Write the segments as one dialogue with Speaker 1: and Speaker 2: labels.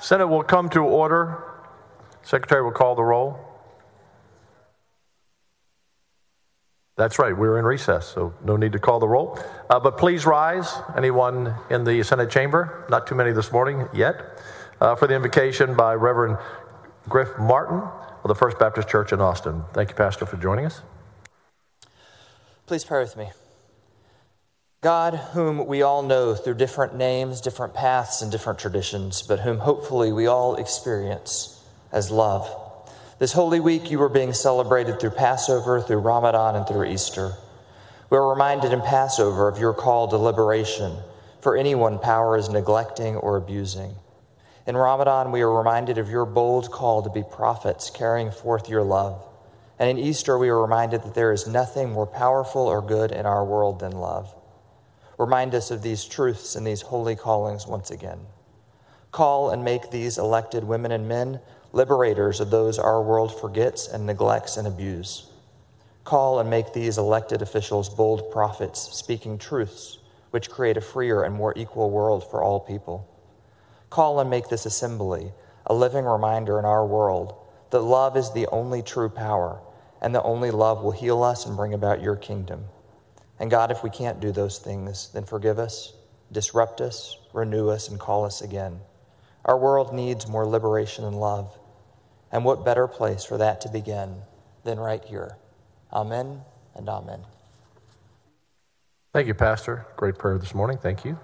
Speaker 1: Senate will come to order. Secretary will call the roll. That's right, we're in recess, so no need to call the roll. Uh, but please rise, anyone in the Senate chamber, not too many this morning yet, uh, for the invocation by Reverend Griff Martin of the First Baptist Church in Austin. Thank you, Pastor, for joining us.
Speaker 2: Please pray with me. God, whom we all know through different names, different paths, and different traditions, but whom hopefully we all experience as love. This Holy Week, you were being celebrated through Passover, through Ramadan, and through Easter. We are reminded in Passover of your call to liberation for anyone power is neglecting or abusing. In Ramadan, we are reminded of your bold call to be prophets, carrying forth your love. And in Easter, we are reminded that there is nothing more powerful or good in our world than love. Remind us of these truths and these holy callings once again. Call and make these elected women and men liberators of those our world forgets and neglects and abuse. Call and make these elected officials bold prophets, speaking truths which create a freer and more equal world for all people. Call and make this assembly a living reminder in our world that love is the only true power, and that only love will heal us and bring about your kingdom. And God, if we can't do those things, then forgive us, disrupt us, renew us, and call us again. Our world needs more liberation and love. And what better place for that to begin than right here? Amen and amen.
Speaker 1: Thank you, Pastor. Great prayer this morning. Thank you.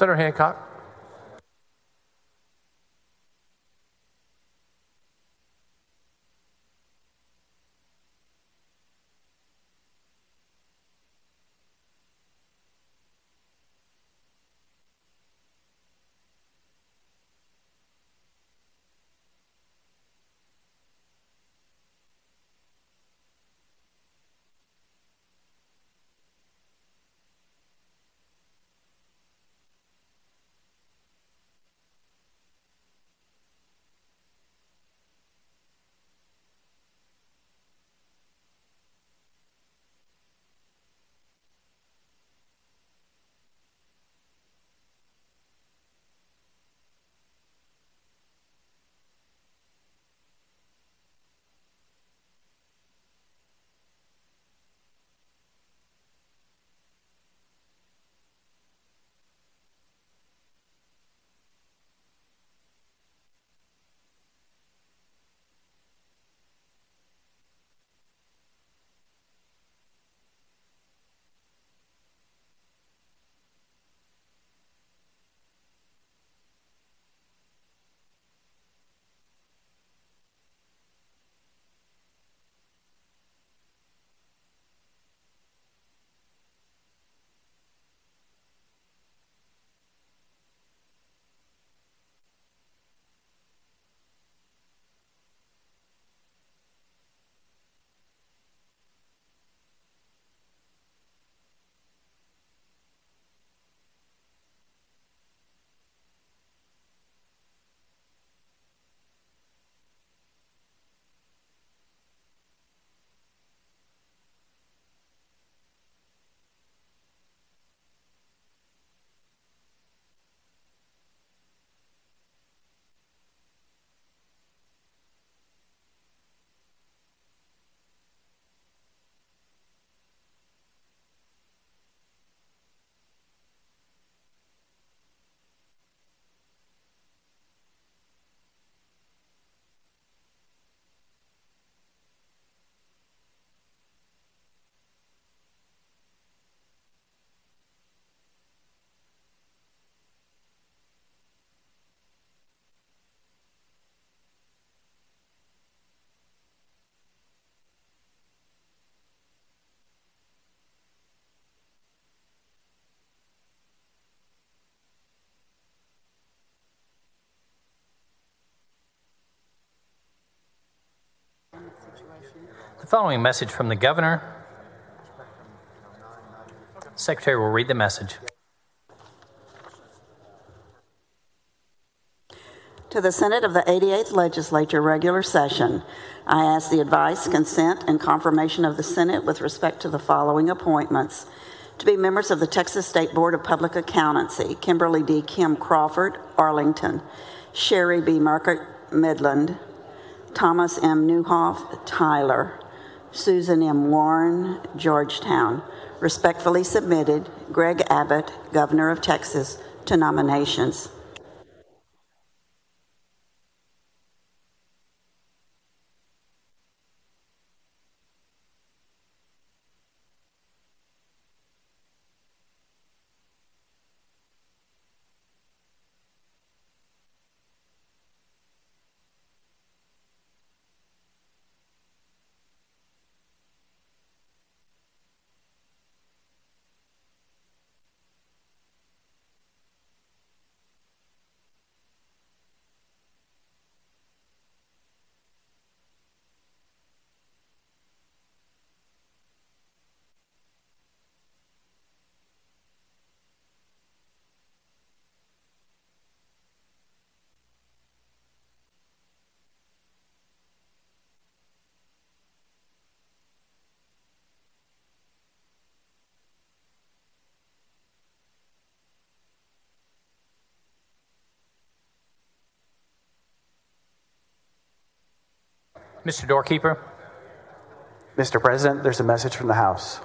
Speaker 1: Senator Hancock.
Speaker 3: The following message from the governor. Secretary will read the message.
Speaker 4: To the Senate of the 88th Legislature regular session, I ask the advice, consent, and confirmation of the Senate with respect to the following appointments. To be members of the Texas State Board of Public Accountancy, Kimberly D. Kim Crawford, Arlington, Sherry B. Market, Midland, Thomas M. Newhoff, Tyler, Susan M. Warren, Georgetown. Respectfully submitted, Greg Abbott, Governor of Texas, to nominations.
Speaker 3: Mr. Doorkeeper.
Speaker 5: Mr. President, there's a message from the House.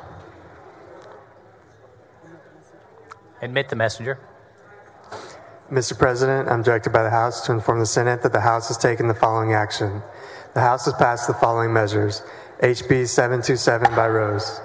Speaker 3: Admit the messenger.
Speaker 6: Mr. President, I'm directed by the House to inform the Senate that the House has taken the following action. The House has passed the following measures HB 727 by Rose.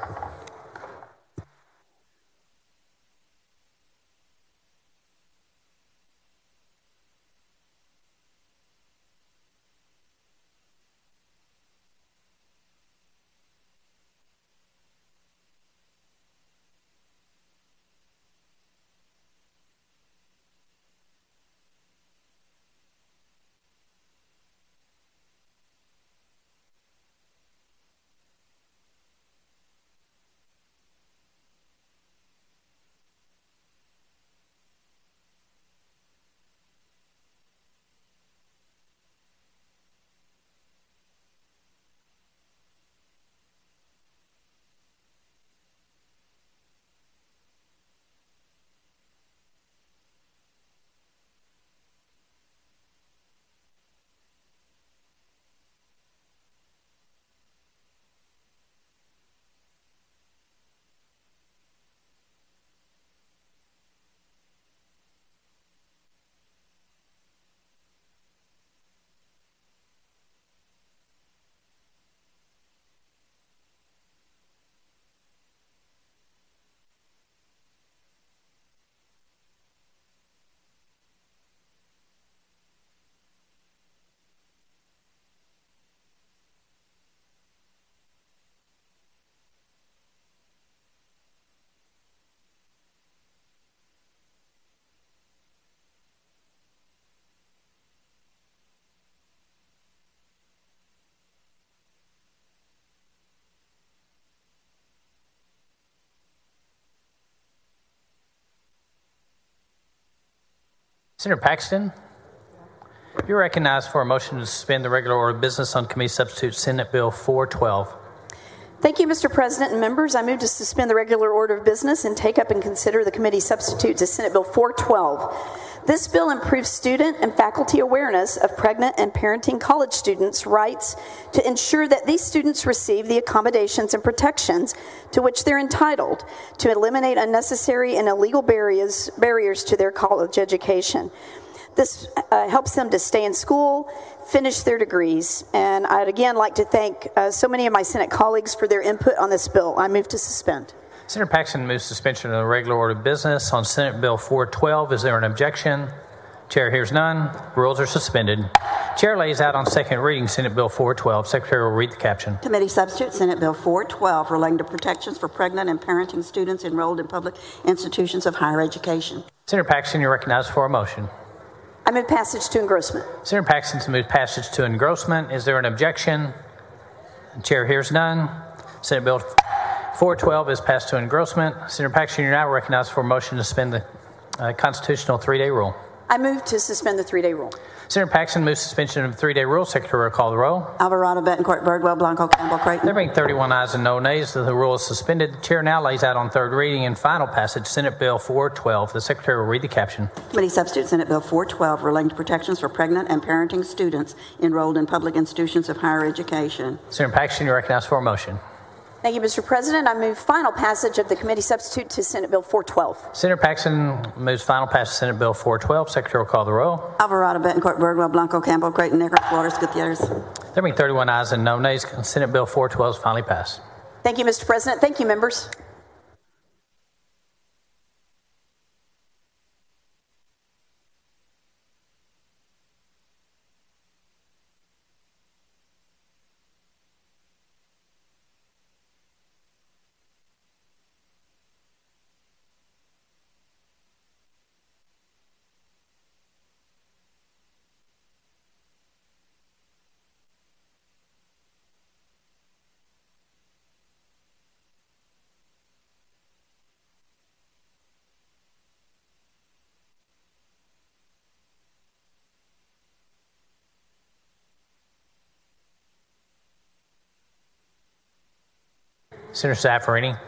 Speaker 3: Senator Paxton, you're recognized for a motion to suspend the regular order of business on committee substitute Senate Bill 412.
Speaker 7: Thank you, Mr. President and members. I move to suspend the regular order of business and take up and consider the committee substitute to Senate Bill 412. This bill improves student and faculty awareness of pregnant and parenting college students' rights to ensure that these students receive the accommodations and protections to which they're entitled, to eliminate unnecessary and illegal barriers, barriers to their college education. This uh, helps them to stay in school, finish their degrees. And I'd again like to thank uh, so many of my Senate colleagues for their input on this bill. I move to suspend.
Speaker 3: Senator Paxton moves suspension of the regular order of business on Senate Bill 412. Is there an objection? Chair hears none. Rules are suspended. Chair lays out on second reading Senate Bill 412. Secretary will read the caption.
Speaker 4: Committee substitute Senate Bill 412 relating to protections for pregnant and parenting students enrolled in public institutions of higher education.
Speaker 3: Senator Paxton, you're recognized for a motion.
Speaker 7: I move passage to engrossment.
Speaker 3: Senator Paxton moves passage to engrossment. Is there an objection? Chair hears none. Senate Bill 412 is passed to engrossment. Senator Paxton, you're now recognized for a motion to suspend the uh, constitutional three-day rule.
Speaker 7: I move to suspend the three day rule.
Speaker 3: Senator Paxton moves suspension of the three-day rule. Secretary will call the roll.
Speaker 4: Alvarado, Bettencourt, Birdwell, Blanco, Campbell,
Speaker 3: Craig.
Speaker 4: There
Speaker 3: being 31 ayes and no nays, the rule is suspended. The chair now lays out on third reading and final passage Senate Bill 412. The secretary will read the caption.
Speaker 4: Committee Substitute Senate Bill 412 relating to protections for pregnant and parenting students enrolled in public institutions of higher education.
Speaker 3: Senator Paxton, you're recognized for a motion.
Speaker 7: Thank you, Mr. President. I move final passage of the committee substitute to Senate Bill 412.
Speaker 3: Senator Paxton moves final passage of Senate Bill 412. Secretary will call the roll.
Speaker 4: Alvarado, Bettencourt, Birdwell, Blanco, Campbell, Creighton, Eckhardt, Flores, Gutierrez.
Speaker 3: There being 31 ayes and no nays, Senate Bill 412 is finally passed.
Speaker 7: Thank you, Mr. President. Thank you, members.
Speaker 3: Senator Zaffirini.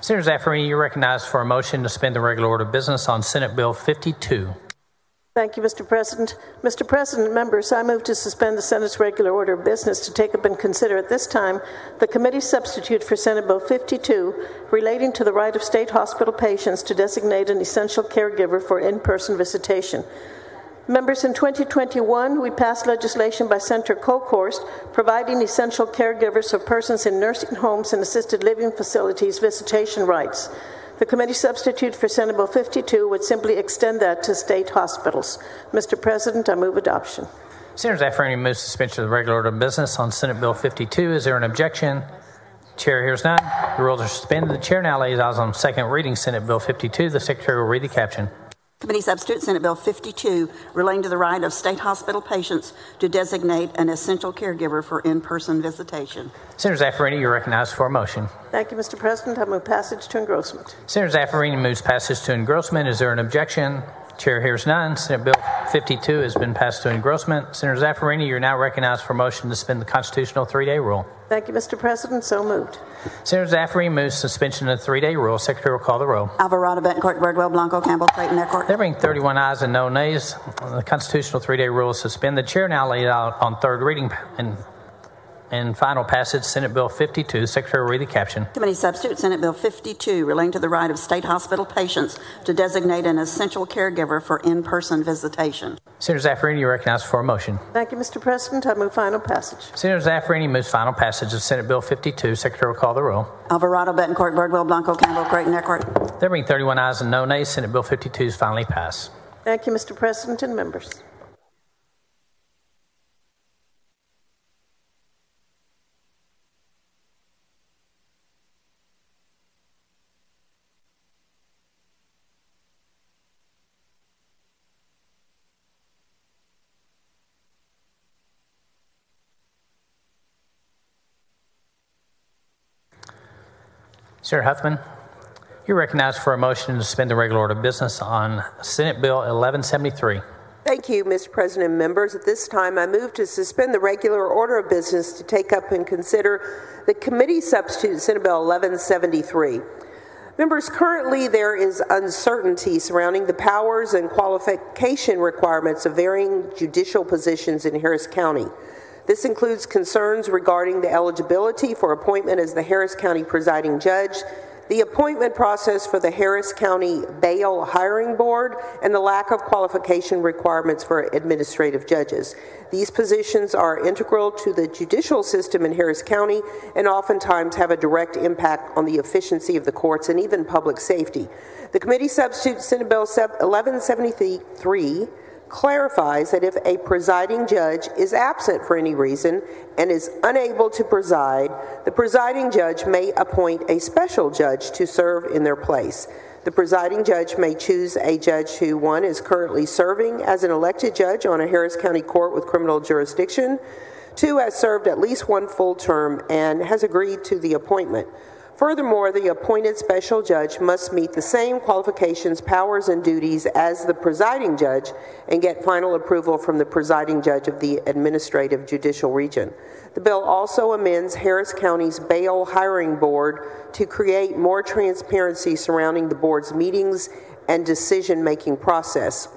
Speaker 3: Senator Zaffirini, you're recognized for a motion to suspend the regular order of business on Senate Bill 52.
Speaker 8: Thank you, Mr. President. Mr. President, members, I move to suspend the Senate's regular order of business to take up and consider at this time the committee substitute for Senate Bill 52 relating to the right of state hospital patients to designate an essential caregiver for in-person visitation. Members, in 2021, we passed legislation by Senator Kolkhorst providing essential caregivers of persons in nursing homes and assisted living facilities visitation rights. The committee substitute for Senate Bill 52 would simply extend that to state hospitals. Mr. President, I move adoption.
Speaker 3: Senator Zaffirini move suspension of the regular order of business on Senate Bill 52. Is there an objection? Chair hears none. The rules are suspended. The chair now lays eyes on second reading Senate Bill 52. The secretary will read the caption.
Speaker 4: Committee Substitute Senate Bill 52 relating to the right of state hospital patients to designate an essential caregiver for in-person visitation.
Speaker 3: Senator Zaffirini, you're recognized for a motion.
Speaker 8: Thank you, Mr. President. I move passage to engrossment.
Speaker 3: Senator Zaffirini moves passage to engrossment. Is there an objection? Chair hears none. Senate Bill 52 has been passed to engrossment. Senator Zaffirini, you're now recognized for motion to suspend the constitutional three-day rule.
Speaker 8: Thank you, Mr. President. So moved.
Speaker 3: Senator Zaffirini moves suspension of the three-day rule. Secretary will call the roll.
Speaker 4: Alvarado, Bettencourt, Birdwell, Blanco, Campbell, Creighton, Eckhardt.
Speaker 3: There being 31 ayes and no nays, the constitutional three-day rule is suspended. The chair now laid out on third reading and, and final passage Senate Bill 52. Secretary will read the caption.
Speaker 4: Committee Substitute Senate Bill 52 relating to the right of state hospital patients to designate an essential caregiver for in-person visitation.
Speaker 3: Senator Zaffirini, you're recognized for a motion.
Speaker 8: Thank you, Mr. President. I move final passage.
Speaker 3: Senator Zaffirini moves final passage of Senate Bill 52. Secretary will call the roll.
Speaker 4: Alvarado, Bettencourt, Birdwell, Blanco, Campbell, Creighton, Eckhardt.
Speaker 3: There being 31 ayes and no nays, Senate Bill 52 is finally passed.
Speaker 8: Thank you, Mr. President and members.
Speaker 3: Senator Huffman, you're recognized for a motion to suspend the regular order of business on Senate Bill 1173.
Speaker 9: Thank you, Mr. President and members. At this time, I move to suspend the regular order of business to take up and consider the committee substitute Senate Bill 1173. Members, currently there is uncertainty surrounding the powers and qualification requirements of varying judicial positions in Harris County. This includes concerns regarding the eligibility for appointment as the Harris County presiding judge, the appointment process for the Harris County Bail Hiring Board, and the lack of qualification requirements for administrative judges. These positions are integral to the judicial system in Harris County and oftentimes have a direct impact on the efficiency of the courts and even public safety. The committee substitute Senate Bill 1173 clarifies that if a presiding judge is absent for any reason and is unable to preside, the presiding judge may appoint a special judge to serve in their place. The presiding judge may choose a judge who, one, is currently serving as an elected judge on a Harris County court with criminal jurisdiction, Two has served at least one full term and has agreed to the appointment. Furthermore, the appointed special judge must meet the same qualifications, powers, and duties as the presiding judge and get final approval from the presiding judge of the administrative judicial region. The bill also amends Harris County's bail hiring board to create more transparency surrounding the board's meetings and decision making process.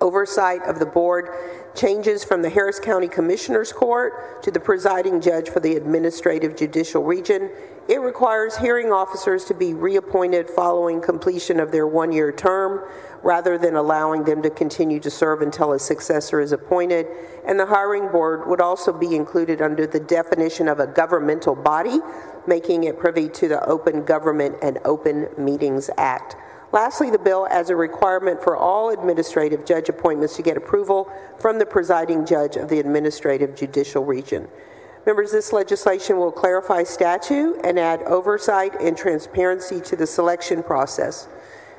Speaker 9: Oversight of the board changes from the Harris County Commissioners Court to the presiding judge for the administrative judicial region. It requires hearing officers to be reappointed following completion of their one year term rather than allowing them to continue to serve until a successor is appointed. And the hiring board would also be included under the definition of a governmental body, making it privy to the Open Government and Open Meetings Act. Lastly, the bill adds a requirement for all administrative judge appointments to get approval from the presiding judge of the administrative judicial region. Members, this legislation will clarify statute and add oversight and transparency to the selection process.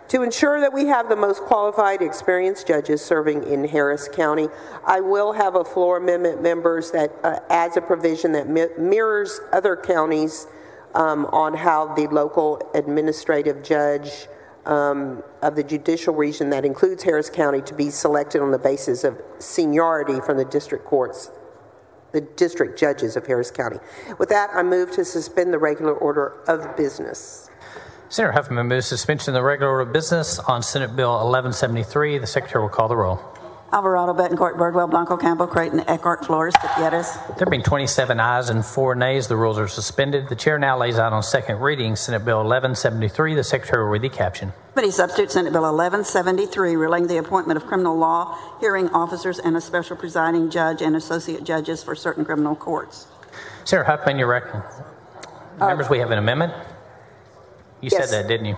Speaker 9: To ensure that we have the most qualified, experienced judges serving in Harris County, I will have a floor amendment, members, that uh, adds a provision that mi- mirrors other counties um, on how the local administrative judge um, of the judicial region that includes Harris County to be selected on the basis of seniority from the district courts, the district judges of Harris County. With that, I move to suspend the regular order of business.
Speaker 3: Senator Huffman moves suspension of the regular order of business on Senate Bill 1173. The Secretary will call the roll.
Speaker 4: Alvarado, Bettencourt, Birdwell, Blanco, Campbell, Creighton, Eckhardt, Flores, Gutierrez.
Speaker 3: There being 27 ayes and 4 nays, the rules are suspended. The Chair now lays out on second reading Senate Bill 1173. The Secretary will read the caption.
Speaker 4: Committee Substitute Senate Bill 1173 relating the appointment of criminal law hearing officers and a special presiding judge and associate judges for certain criminal courts.
Speaker 3: Senator Huffman, your rec- members, we have an amendment. You
Speaker 9: Yes.
Speaker 3: said that, didn't you?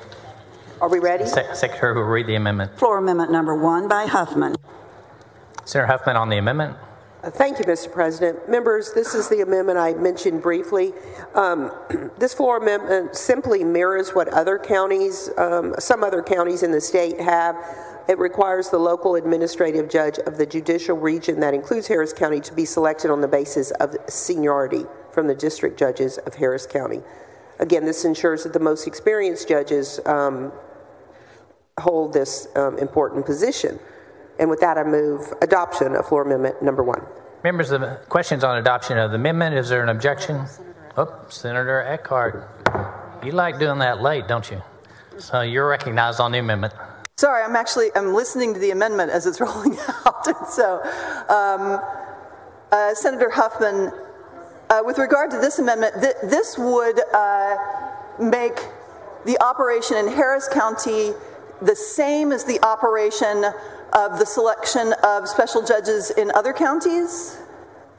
Speaker 9: Are we ready?
Speaker 3: Se- Secretary will read the amendment.
Speaker 4: Floor Amendment Number One by Huffman.
Speaker 3: Senator Huffman on the amendment.
Speaker 9: Uh, Thank you, Mr. President. Members, this is the amendment I mentioned briefly. Um, this floor amendment simply mirrors what other counties, um, some other counties in the state have. It requires the local administrative judge of the judicial region that includes Harris County to be selected on the basis of seniority from the district judges of Harris County. Again, this ensures that the most experienced judges um, hold this um, important position. And with that, I move adoption of floor amendment number one.
Speaker 3: Members, the questions on adoption of the amendment. Is there an objection? Oh, Senator Eckhardt. You like doing that late, don't you? So you're recognized on the amendment.
Speaker 10: Sorry, I'm actually I'm listening to the amendment as it's rolling out. And so, um, uh, Senator Huffman, uh, with regard to this amendment, th- this would uh, make the operation in Harris County the same as the operation of the selection of special judges in other counties.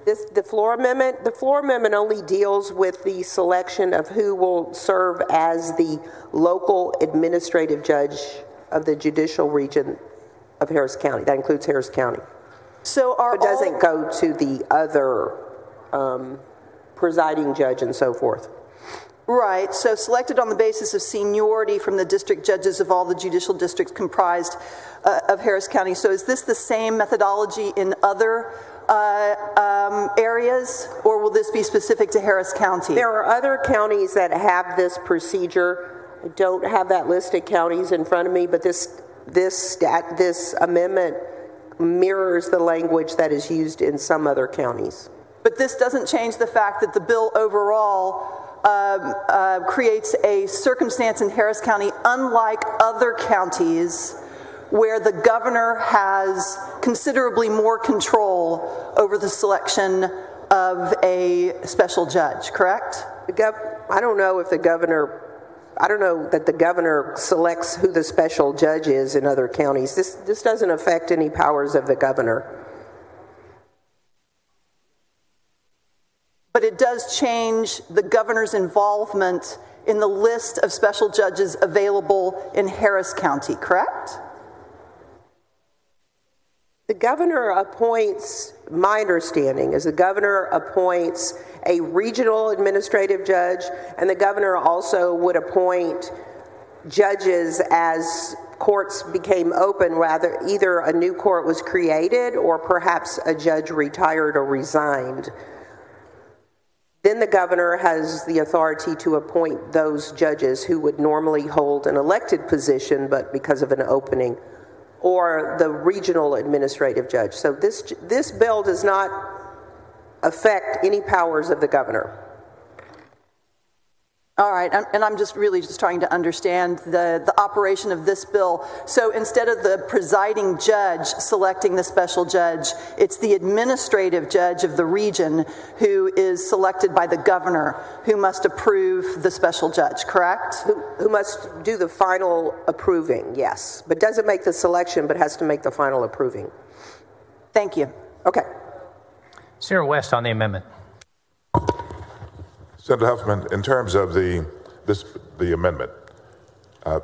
Speaker 9: This, the floor amendment, the floor amendment only deals with the selection of who will serve as the local administrative judge of the judicial region of Harris County. That includes Harris County.
Speaker 10: So
Speaker 9: It doesn't go to the other um, presiding judge and so forth.
Speaker 10: Right, so selected on the basis of seniority from the district judges of all the judicial districts comprised uh, of Harris County. So is this the same methodology in other uh, um, areas, or will this be specific to Harris County?
Speaker 9: There are other counties that have this procedure. I don't have that list of counties in front of me, but this this stat this amendment mirrors the language that is used in some other counties.
Speaker 10: But this doesn't change the fact that the bill overall um, uh, creates a circumstance in Harris County unlike other counties where the governor has considerably more control over the selection of a special judge, correct?
Speaker 9: I don't know if the governor, I don't know that the governor selects who the special judge is in other counties. This, this doesn't affect any powers of the governor.
Speaker 10: But it does change the governor's involvement in the list of special judges available in Harris County, correct?
Speaker 9: The governor appoints, my understanding is the governor appoints a regional administrative judge, and the governor also would appoint judges as courts became open, rather, either a new court was created or perhaps a judge retired or resigned. Then the governor has the authority to appoint those judges who would normally hold an elected position, but because of an opening, or the regional administrative judge. So this, this bill does not affect any powers of the governor.
Speaker 10: All right, and I'm just really just trying to understand the, the operation of this bill. So instead of the presiding judge selecting the special judge, it's the administrative judge of the region who is selected by the governor who must approve the special judge, correct?
Speaker 9: Who, who must do the final approving, yes. But doesn't make the selection, but has to make the final approving.
Speaker 10: Thank you.
Speaker 9: Okay.
Speaker 3: Senator West on the amendment.
Speaker 11: Senator Huffman, in terms of the this the amendment, uh,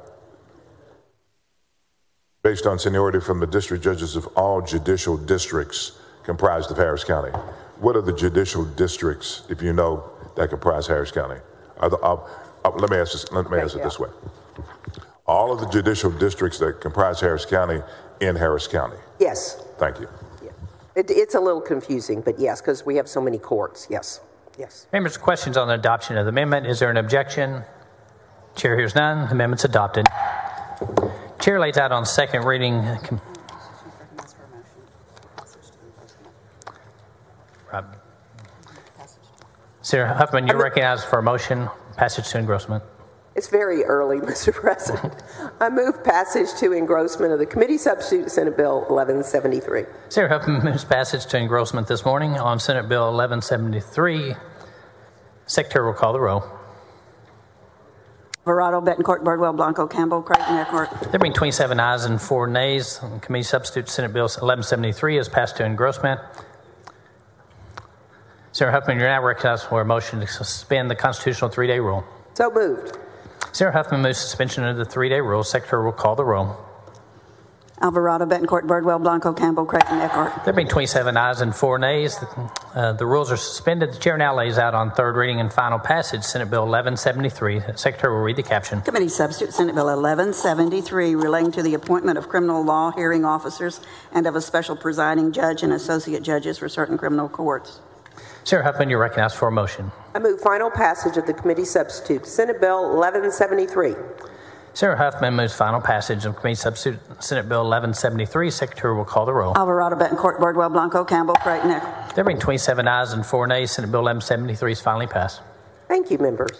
Speaker 11: based on seniority from the district judges of all judicial districts comprised of Harris County, what are the judicial districts, if you know, that comprise Harris County? Are the, uh, uh, let me ask this, let me ask it this way: All of the judicial districts that comprise Harris County in Harris County.
Speaker 9: Yes.
Speaker 11: Thank you.
Speaker 9: Yeah. It, it's a little confusing, but yes, because we have so many courts. Yes. Yes.
Speaker 3: Members, questions on the adoption of the amendment? Is there an objection? Chair hears none. The amendment's adopted. Chair lays out on second reading. Right. Senator Huffman, you're recognized for a motion passage to engrossment.
Speaker 9: It's very early, Mr. President. I move passage to engrossment of the committee substitute Senate Bill 1173.
Speaker 3: Senator Huffman moves passage to engrossment this morning on Senate Bill 1173. Secretary will call the roll.
Speaker 4: Alvarado, Bettencourt, Birdwell, Blanco, Campbell, Creighton, Eckhardt.
Speaker 3: There being 27 ayes and 4 nays, committee substitute Senate Bill 1173 is passed to engrossment. Senator Huffman, you're now recognized for a motion to suspend the constitutional three day rule.
Speaker 9: So moved.
Speaker 3: Senator Huffman moves suspension of the three day rule. Secretary will call the roll.
Speaker 4: Alvarado, Bettencourt, Birdwell, Blanco, Campbell, Creighton, Eckhardt.
Speaker 3: There being 27 ayes and 4 nays, uh, the rules are suspended. The chair now lays out on third reading and final passage Senate Bill 1173. The Secretary will read the caption.
Speaker 4: Committee Substitute Senate Bill 1173 relating to the appointment of criminal law hearing officers and of a special presiding judge and associate judges for certain criminal courts.
Speaker 3: Senator Huffman, you're recognized for a motion.
Speaker 9: I move final passage of the committee substitute Senate Bill 1173.
Speaker 3: Senator Huffman moves final passage of committee substitute Senate Bill 1173. Secretary will call the roll.
Speaker 4: Alvarado, Bettencourt, Birdwell, Blanco, Campbell, Creighton, Eckhardt.
Speaker 3: There being 27 ayes and 4 nays, Senate Bill 1173 is finally passed.
Speaker 9: Thank you, members.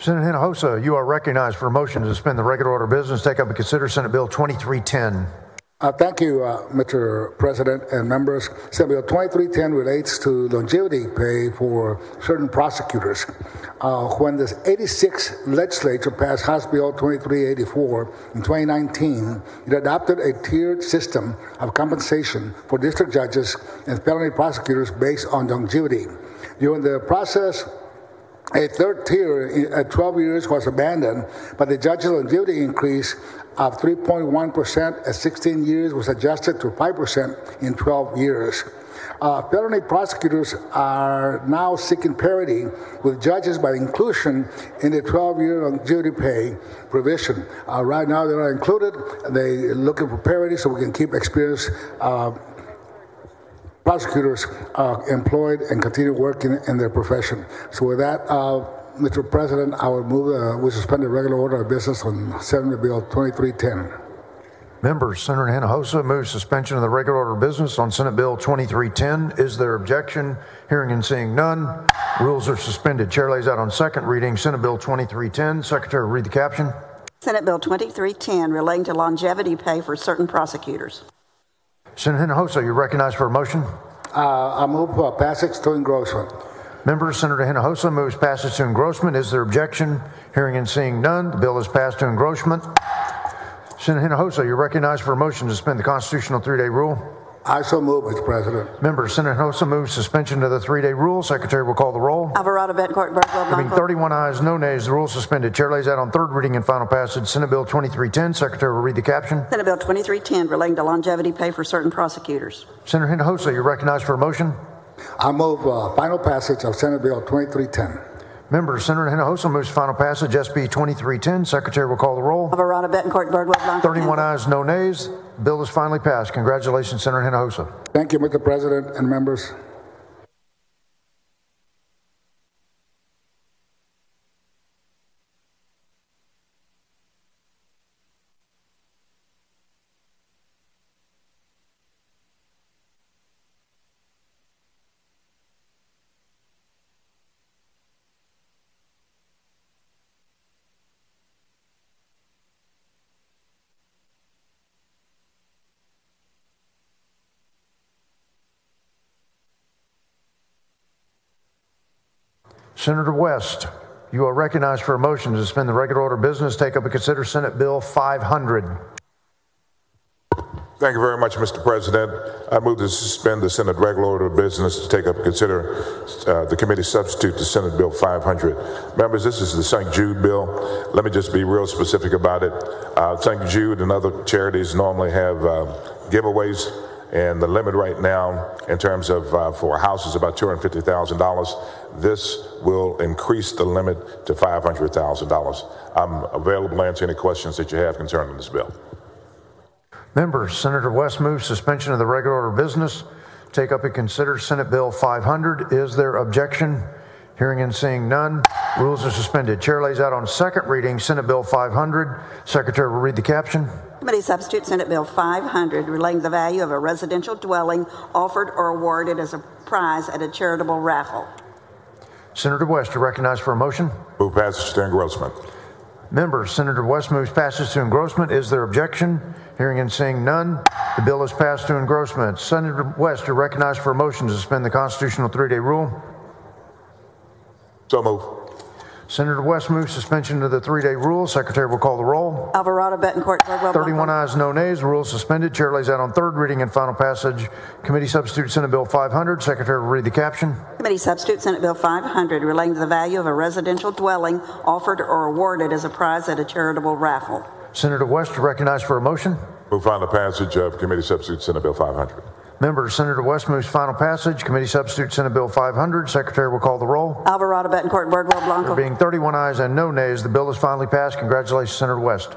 Speaker 12: Senator Hinojosa, you are recognized for a motion to suspend the regular order of business, take up and consider Senate Bill 2310.
Speaker 13: Uh, thank you, uh, Mr. President and members. Senate Bill 2310 relates to longevity pay for certain prosecutors. Uh, when the 86 legislature passed House Bill 2384 in 2019, it adopted a tiered system of compensation for district judges and felony prosecutors based on longevity. During the process, a third tier at 12 years was abandoned, but the judge's on duty increase of 3.1% at 16 years was adjusted to 5% in 12 years. Uh, felony prosecutors are now seeking parity with judges by inclusion in the 12-year duty pay provision. Uh, right now, they're not included. They're looking for parity so we can keep experienced uh, prosecutors uh, employed and continue working in their profession. So with that, uh, Mr. President, I would move uh, we suspend the regular order of business on Senate Bill 2310.
Speaker 12: Members, Senator Hinojosa moves suspension of the regular order of business on Senate Bill 2310. Is there objection? Hearing and seeing none, rules are suspended. Chair lays out on second reading Senate Bill 2310. Secretary, read the caption.
Speaker 4: Senate Bill 2310 relating to longevity pay for certain prosecutors.
Speaker 12: Senator Hinojosa, you recognized for a motion.
Speaker 13: Uh, I move uh, passage to engrossment.
Speaker 12: Member Senator Hinojosa moves passage to engrossment. Is there objection? Hearing and seeing none, the bill is passed to engrossment. Senator Hinojosa, you're recognized for a motion to suspend the constitutional three-day rule.
Speaker 13: I so move, Mr. President.
Speaker 12: Member Senator Hinojosa moves suspension of the three-day rule. Secretary will call the roll.
Speaker 4: Alvarado, Bettencourt, Birdwell,
Speaker 12: Having
Speaker 4: Blanco.
Speaker 12: 31 ayes, no nays, the rule suspended. Chair lays out on third reading and final passage Senate Bill 2310. Secretary will read the caption.
Speaker 4: Senate Bill 2310 relating to longevity pay for certain prosecutors.
Speaker 12: Senator Hinojosa, you're recognized for a motion.
Speaker 13: I move uh, final passage of Senate Bill 2310.
Speaker 12: Members, Senator Hinojosa moves final passage SB 2310. Secretary will call the roll.
Speaker 4: Alvarado, Bettencourt, Birdwell, Blanco.
Speaker 12: 31 ayes, no nays. Bill is finally passed. Congratulations, Senator Hinojosa.
Speaker 13: Thank you, Mr. President and members.
Speaker 12: Senator West, you are recognized for a motion to suspend the regular order of business, take up and consider Senate Bill 500.
Speaker 11: Thank you very much, Mr. President. I move to suspend the Senate regular order of business to take up and consider uh, the committee substitute to Senate Bill 500. Members, this is the St. Jude bill. Let me just be real specific about it. Uh, St. Jude and other charities normally have uh, giveaways, and the limit right now in terms of uh, for a house is about $250,000. This will increase the limit to $500,000. I'm available to answer any questions that you have concerning this bill.
Speaker 12: Members, Senator West moves suspension of the regular order of business, take up and consider Senate Bill 500. Is there objection? Hearing and seeing none, rules are suspended. Chair lays out on second reading Senate Bill 500. Secretary will read the caption.
Speaker 4: Committee substitute Senate Bill 500 relating to the value of a residential dwelling offered or awarded as a prize at a charitable raffle.
Speaker 12: Senator West, you're recognized for a motion.
Speaker 11: Move passage to engrossment.
Speaker 12: Members, Senator West moves passage to engrossment. Is there objection? Hearing and seeing none, the bill is passed to engrossment. Senator West, you're recognized for a motion to suspend the constitutional three-day rule.
Speaker 11: So move.
Speaker 12: Senator West moves suspension of the three-day rule. Secretary will call the roll.
Speaker 4: Alvarado, Bettencourt, Birdwell,
Speaker 12: 31
Speaker 4: Blanco.
Speaker 12: ayes, no nays. The rule is suspended. Chair lays out on third reading and final passage. Committee substitute Senate Bill 500. Secretary will read the caption.
Speaker 4: Committee substitute Senate Bill 500 relating to the value of a residential dwelling offered or awarded as a prize at a charitable raffle.
Speaker 12: Senator West, you're recognized for a motion.
Speaker 11: Move final passage of committee substitute Senate Bill 500.
Speaker 12: Members, Senator West moves final passage. Committee substitute Senate Bill 500. Secretary will call the roll.
Speaker 4: Alvarado, Bettencourt, Birdwell,
Speaker 12: There
Speaker 4: Blanco.
Speaker 12: being 31 ayes and no nays, the bill is finally passed. Congratulations, Senator West.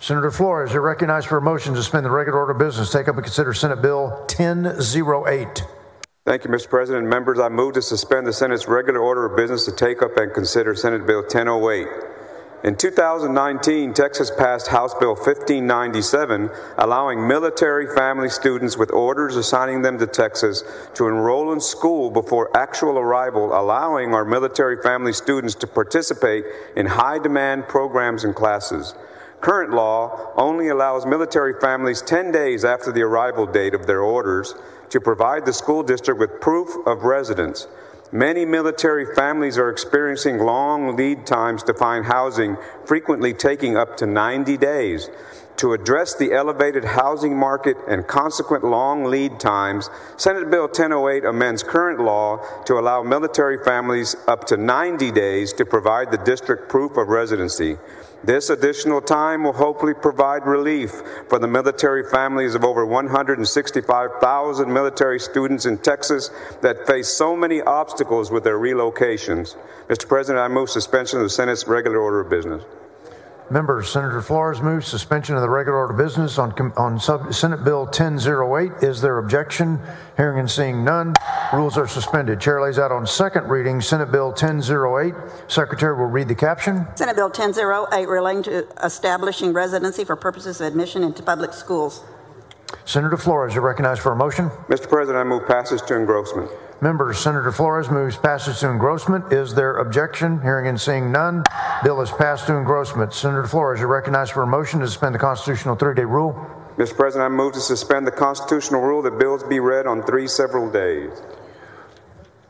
Speaker 12: Senator Flores, you're recognized for a motion to suspend the regular order of business. Take up and consider Senate Bill 1008.
Speaker 14: Thank you, Mr. President. Members, I move to suspend the Senate's regular order of business to take up and consider Senate Bill 1008. In 2019, Texas passed House Bill 1597, allowing military family students with orders assigning them to Texas to enroll in school before actual arrival, allowing our military family students to participate in high demand programs and classes. Current law only allows military families 10 days after the arrival date of their orders to provide the school district with proof of residence. Many military families are experiencing long lead times to find housing, frequently taking up to 90 days. To address the elevated housing market and consequent long lead times, Senate Bill 1008 amends current law to allow military families up to 90 days to provide the district proof of residency. This additional time will hopefully provide relief for the military families of over 165,000 military students in Texas that face so many obstacles with their relocations. Mr. President, I move suspension of the Senate's regular order of business.
Speaker 12: Members, Senator Flores moves suspension of the regular order of business on, on sub, Senate Bill 1008. Is there objection? Hearing and seeing none, rules are suspended. Chair lays out on second reading Senate Bill 1008. Secretary will read the caption.
Speaker 4: Senate Bill 1008 relating to establishing residency for purposes of admission into public schools.
Speaker 12: Senator Flores, you're recognized for a motion.
Speaker 14: Mr. President, I move passage to engrossment.
Speaker 12: Members, Senator Flores moves passage to engrossment. Is there objection? Hearing and seeing none, bill is passed to engrossment. Senator Flores, you're recognized for a motion to suspend the constitutional three-day rule.
Speaker 14: Mr. President, I move to suspend the constitutional rule that bills be read on three several days.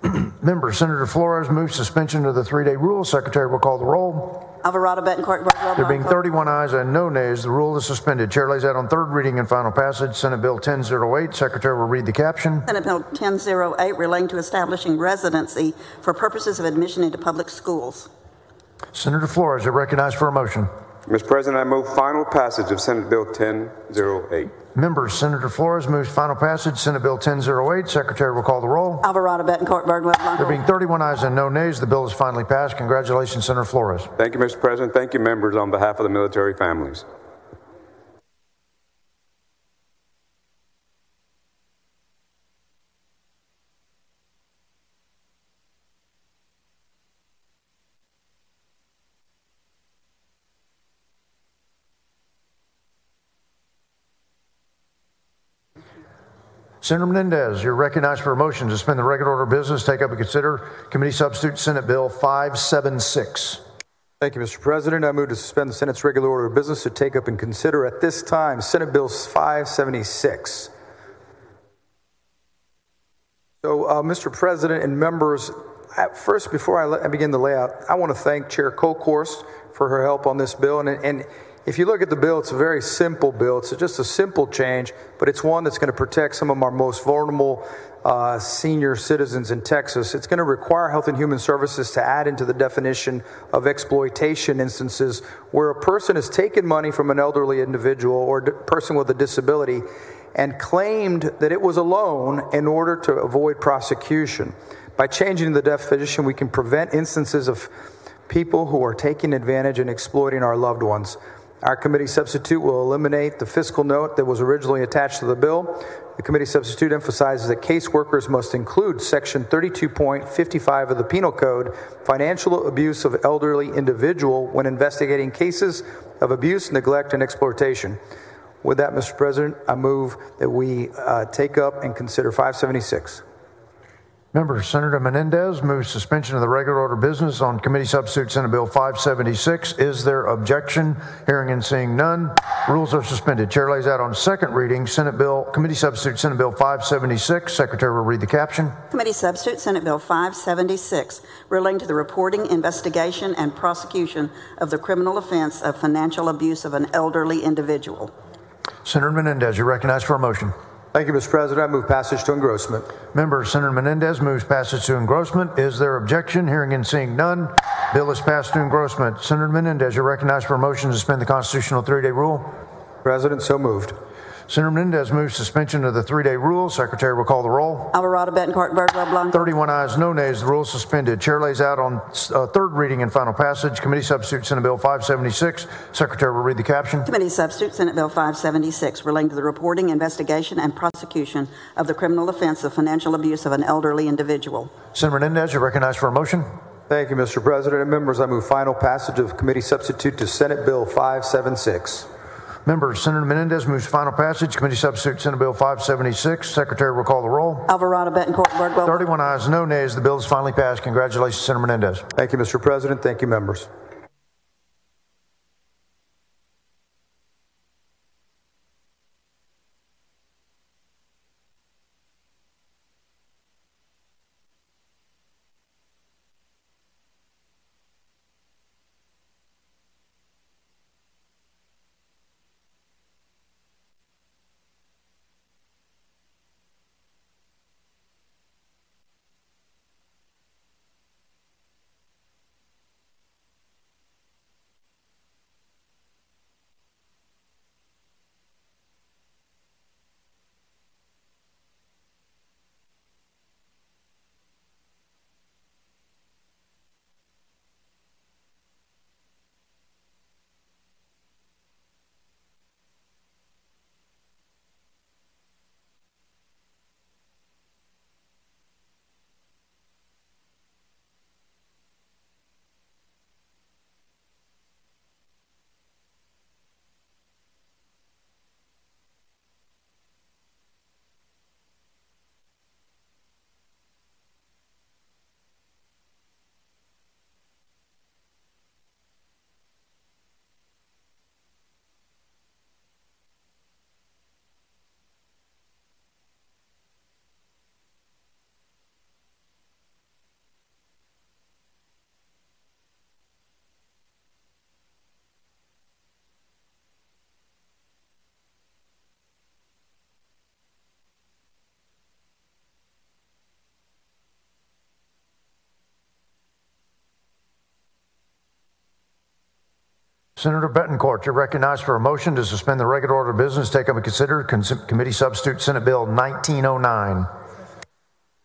Speaker 12: Member Senator Flores moves suspension of the three-day rule. Secretary will call the roll.
Speaker 4: Alvarado, Bettencourt, Birdwell,
Speaker 12: There being 31 ayes and no nays, the rule is suspended. Chair lays out on third reading and final passage Senate Bill 1008. Secretary will read the caption.
Speaker 4: Senate Bill 1008 relating to establishing residency for purposes of admission into public schools.
Speaker 12: Senator Flores, you're recognized for a motion.
Speaker 14: Mr. President, I move final passage of Senate Bill 1008.
Speaker 12: Members, Senator Flores moves final passage Senate Bill 1008. Secretary will call the roll.
Speaker 4: Alvarado, Bettencourt, Birdwell, Blanco.
Speaker 12: There being 31 ayes and no nays, the bill is finally passed. Congratulations, Senator Flores.
Speaker 14: Thank you, Mr. President. Thank you, members, on behalf of the military families.
Speaker 12: Senator Menendez, you're recognized for a motion to suspend the regular order of business, take up and consider committee substitute Senate Bill 576.
Speaker 15: Thank you, Mr. President. I move to suspend the Senate's regular order of business to take up and consider at this time Senate Bill 576. So, uh, Mr. President and members, first, before I, let, I begin the layout, I want to thank Chair Kolkhorst for her help on this bill. And, and if you look at the bill, it's a very simple bill. It's just a simple change, but it's one that's going to protect some of our most vulnerable uh, senior citizens in Texas. It's going to require Health and Human Services to add into the definition of exploitation instances where a person has taken money from an elderly individual or d- person with a disability and claimed that it was a loan in order to avoid prosecution. By changing the definition, we can prevent instances of people who are taking advantage and exploiting our loved ones. Our committee substitute will eliminate the fiscal note that was originally attached to the bill. The committee substitute emphasizes that caseworkers must include Section 32.55 of the Penal Code, financial abuse of elderly individual, when investigating cases of abuse, neglect, and exploitation. With that, Mr. President, I move that we uh, take up and consider 576.
Speaker 12: Member Senator Menendez moves suspension of the regular order of business on committee substitute Senate Bill 576. Is there objection? Hearing and seeing none, rules are suspended. Chair lays out on second reading Senate Bill committee substitute Senate Bill 576. Secretary will read the caption.
Speaker 4: Committee substitute Senate Bill 576 relating to the reporting, investigation, and prosecution of the criminal offense of financial abuse of an elderly individual.
Speaker 12: Senator Menendez, you're recognized for a motion.
Speaker 15: Thank you, Mr. President. I move passage to engrossment.
Speaker 12: Member Senator Menendez moves passage to engrossment. Is there objection? Hearing and seeing none, bill is passed to engrossment. Senator Menendez, you're recognized for a motion to suspend the constitutional three-day rule.
Speaker 15: President, so moved.
Speaker 12: Senator Menendez moves suspension of the three-day rule. Secretary will call the roll.
Speaker 4: Alvarado, Bettencourt, Birdwell, Blanco.
Speaker 12: 31 ayes, no nays. The rule is suspended. Chair lays out on uh, third reading and final passage. Committee substitute Senate Bill 576. Secretary will read the caption.
Speaker 4: Committee substitute Senate Bill 576 relating to the reporting, investigation, and prosecution of the criminal offense of financial abuse of an elderly individual.
Speaker 12: Senator Menendez, you're recognized for a motion.
Speaker 15: Thank you, Mr. President and members. I move final passage of committee substitute to Senate Bill 576.
Speaker 12: Member Senator Menendez moves final passage. Committee substitute Senate Bill 576. Secretary will call the roll.
Speaker 4: Alvarado, Bettencourt, Birdwell.
Speaker 12: 31 ayes, no nays. The bill is finally passed. Congratulations, Senator Menendez.
Speaker 15: Thank you, Mr. President. Thank you, members.
Speaker 12: Senator Bettencourt, you're recognized for a motion to suspend the regular order of business, take up and consider cons- committee substitute Senate Bill 1909.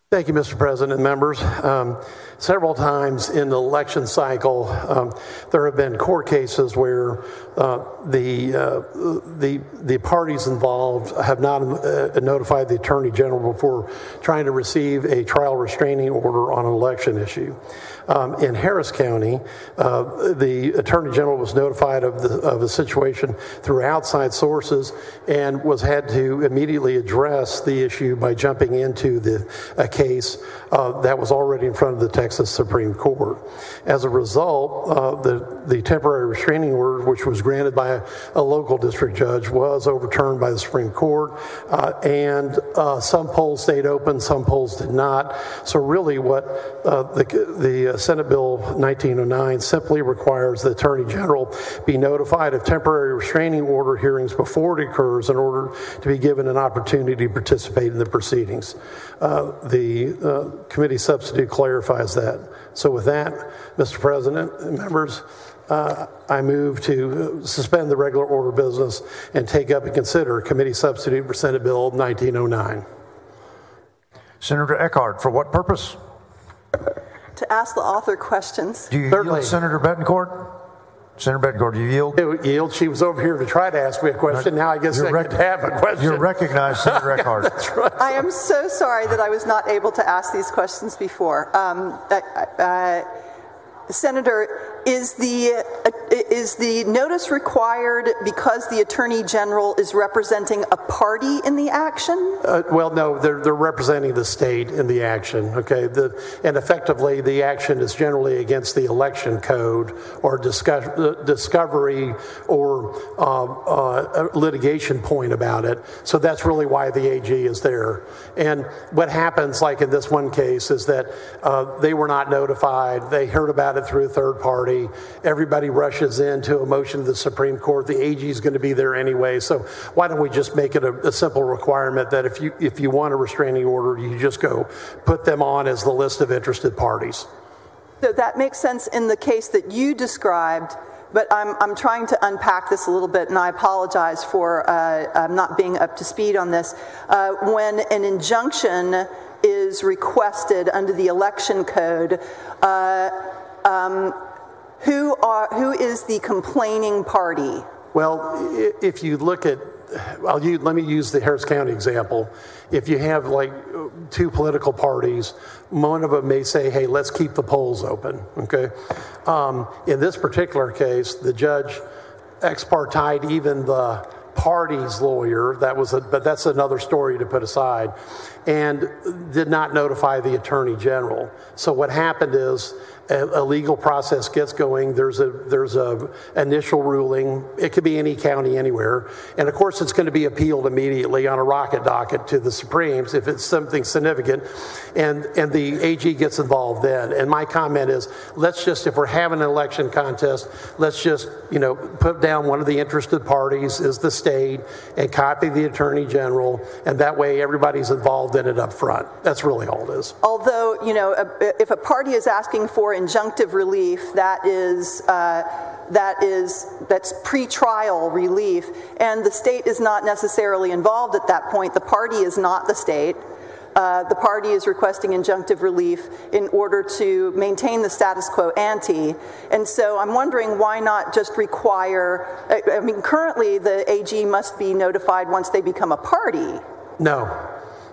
Speaker 16: Thank you, Mr. President and members. Um, several times in the election cycle, um, there have been court cases where uh, the, uh, the, the parties involved have not uh, notified the Attorney General before trying to receive a trial restraining order on an election issue. Um, in Harris County, uh, the Attorney General was notified of the, of the situation through outside sources and was had to immediately address the issue by jumping into the a case uh, that was already in front of the Texas Supreme Court. As a result, uh, the, the temporary restraining order, which was granted by a, a local district judge, was overturned by the Supreme Court, uh, and uh, some polls stayed open, some polls did not. So really, what uh, the the Senate Bill 1909 simply requires the Attorney General be notified of temporary restraining order hearings before it occurs in order to be given an opportunity to participate in the proceedings. Uh, the uh, committee substitute clarifies that. So, with that, Mr. President members, uh, I move to suspend the regular order of business and take up and consider committee substitute for Senate Bill 1909.
Speaker 12: Senator Eckhardt, for what purpose?
Speaker 10: To ask the author questions.
Speaker 12: Do you yield, Senator Bettencourt? Senator Bettencourt, do you yield?
Speaker 16: Yield. She was over here to try to ask me a question. Now I guess
Speaker 12: You're
Speaker 16: I
Speaker 12: rec-
Speaker 16: have a question.
Speaker 12: You're recognized, Senator Eckhardt.
Speaker 16: That's right.
Speaker 10: I am so sorry that I was not able to ask these questions before. Um, uh, uh, Senator, is the, uh, is the notice required because the Attorney General is representing a party in the action?
Speaker 16: Uh, well, no, they're, they're representing the state in the action, okay? The, and effectively, the action is generally against the election code or discuss, uh, discovery or uh, uh, litigation point about it. So that's really why the AG is there. And what happens, like in this one case, is that uh, they were not notified. They heard about it through a third party. Everybody rushes into a motion to the Supreme Court. The AG is going to be there anyway. So why don't we just make it a, a simple requirement that if you if you want a restraining order, you just go put them on as the list of interested parties.
Speaker 10: So that makes sense in the case that you described, but I'm, I'm trying to unpack this a little bit, and I apologize for uh, not being up to speed on this. Uh, when an injunction is requested under the election code, uh, um, who, are, who is the complaining party?
Speaker 16: Well, if you look at, use, let me use the Harris County example. If you have like two political parties, one of them may say, hey, let's keep the polls open, okay? Um, in this particular case, the judge ex parte even the party's lawyer, that was a, but that's another story to put aside, and did not notify the attorney general. So what happened is a, legal process gets going. There's a there's a initial ruling. It could be any county anywhere, and of course it's going to be appealed immediately on a rocket docket to the Supremes if it's something significant, and and the AG gets involved then. And my comment is, let's just if we're having an election contest, let's just you know put down one of the interested parties is the state and copy the attorney general, and that way everybody's involved in it up front. That's really all it is.
Speaker 10: Although, you know, if a party is asking for injunctive relief, that is, uh, that is, that's pre-trial relief, and the state is not necessarily involved at that point. The party is not the state. Uh, the party is requesting injunctive relief in order to maintain the status quo ante. And so I'm wondering why not just require, I mean, currently the AG must be notified once they become a party.
Speaker 16: No,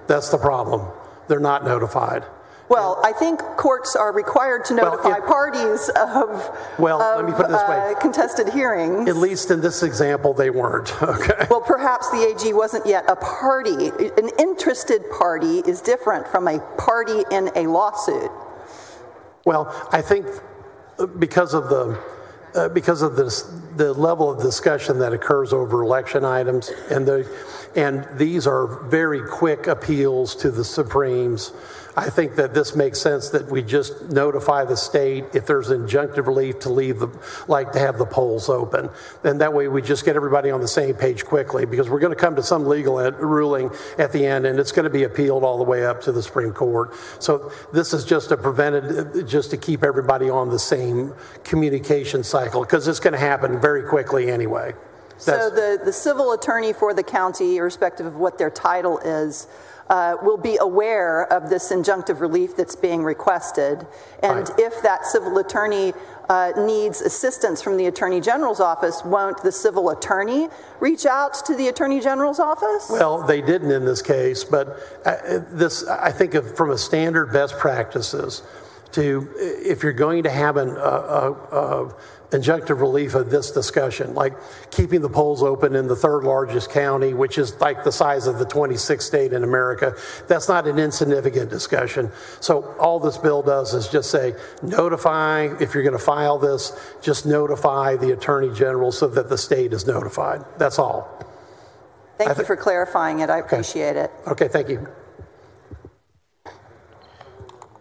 Speaker 16: that's the problem. They're not notified.
Speaker 10: Well, I think courts are required to notify well, if, parties of,
Speaker 16: well,
Speaker 10: of,
Speaker 16: let me put it this way.
Speaker 10: Uh, contested hearings.
Speaker 16: At least in this example, they weren't. Okay.
Speaker 10: Well, perhaps the AG wasn't yet a party. An interested party is different from a party in a lawsuit.
Speaker 16: Well, I think because of the uh, because of this, the level of discussion that occurs over election items, and the and these are very quick appeals to the Supremes I think that this makes sense that we just notify the state if there's injunctive relief to leave the, like to have the polls open. And that way we just get everybody on the same page quickly because we're going to come to some legal ed- ruling at the end and it's going to be appealed all the way up to the Supreme Court. So this is just a prevented, just to keep everybody on the same communication cycle because it's going to happen very quickly anyway.
Speaker 10: So the, the civil attorney for the county, irrespective of what their title is, uh, will be aware of this injunctive relief that's being requested. And
Speaker 16: Right.
Speaker 10: if that civil attorney uh, needs assistance from the attorney general's office, won't the civil attorney reach out to the attorney general's office?
Speaker 16: Well, they didn't in this case, but uh, this, I think of from a standard best practices to if you're going to have an uh, uh, uh, injunctive relief of this discussion, like keeping the polls open in the third largest county, which is like the size of the 26th state in America, that's not an insignificant discussion. So all this bill does is just say notify, if you're going to file this, just notify the attorney general so that the state is notified. That's all.
Speaker 10: Thank you for clarifying it. I appreciate it.
Speaker 16: Okay, thank you.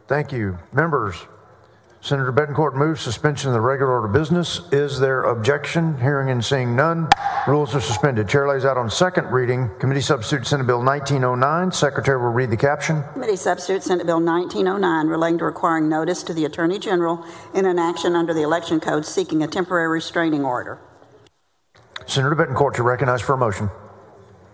Speaker 12: Thank you. Members, Senator Bettencourt moves suspension of the regular order of business. Is there objection? Hearing and seeing none, rules are suspended. Chair lays out on second reading Committee Substitute Senate Bill 1909. Secretary will read the caption.
Speaker 4: Committee Substitute Senate Bill 1909 relating to requiring notice to the Attorney General in an action under the Election Code seeking a temporary restraining order.
Speaker 12: Senator Bettencourt, you're recognized for a motion.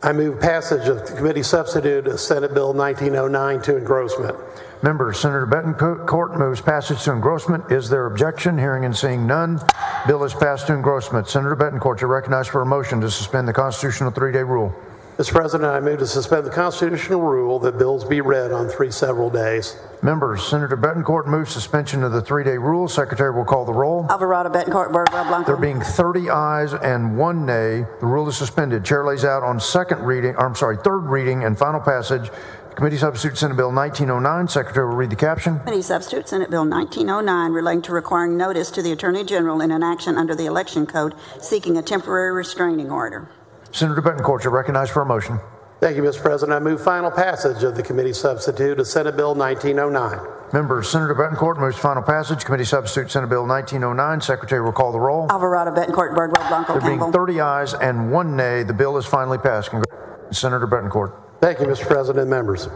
Speaker 16: I move passage of the committee substitute Senate Bill 1909 to engrossment.
Speaker 12: Members, Senator Bettencourt moves passage to engrossment. Is there objection? Hearing and seeing none, bill is passed to engrossment. Senator Bettencourt, you're recognized for a motion to suspend the constitutional three-day rule.
Speaker 16: Mr. President, I move to suspend the constitutional rule that bills be read on three several days.
Speaker 12: Members, Senator Bettencourt moves suspension of the three-day rule. Secretary will call the roll.
Speaker 4: Alvarado, Bettencourt, Birdwell, Blanco.
Speaker 12: There being 30 ayes and one nay, the rule is suspended. Chair lays out on second reading, or I'm sorry, third reading and final passage, Committee Substitute Senate Bill 1909. Secretary will read the caption.
Speaker 4: Committee Substitute Senate Bill 1909 relating to requiring notice to the Attorney General in an action under the Election Code seeking a temporary restraining order.
Speaker 12: Senator Bettencourt, you're recognized for a motion.
Speaker 16: Thank you, Mr. President. I move final passage of the committee substitute of Senate Bill 1909.
Speaker 12: Members, Senator Bettencourt moves final passage. Committee Substitute Senate Bill 1909. Secretary will call the roll.
Speaker 4: Alvarado, Bettencourt, Birdwell, Blanco,
Speaker 12: There being 30 ayes and one nay, the bill is finally passed. Congratulations, Senator Bettencourt.
Speaker 16: Thank you, Mr. President members.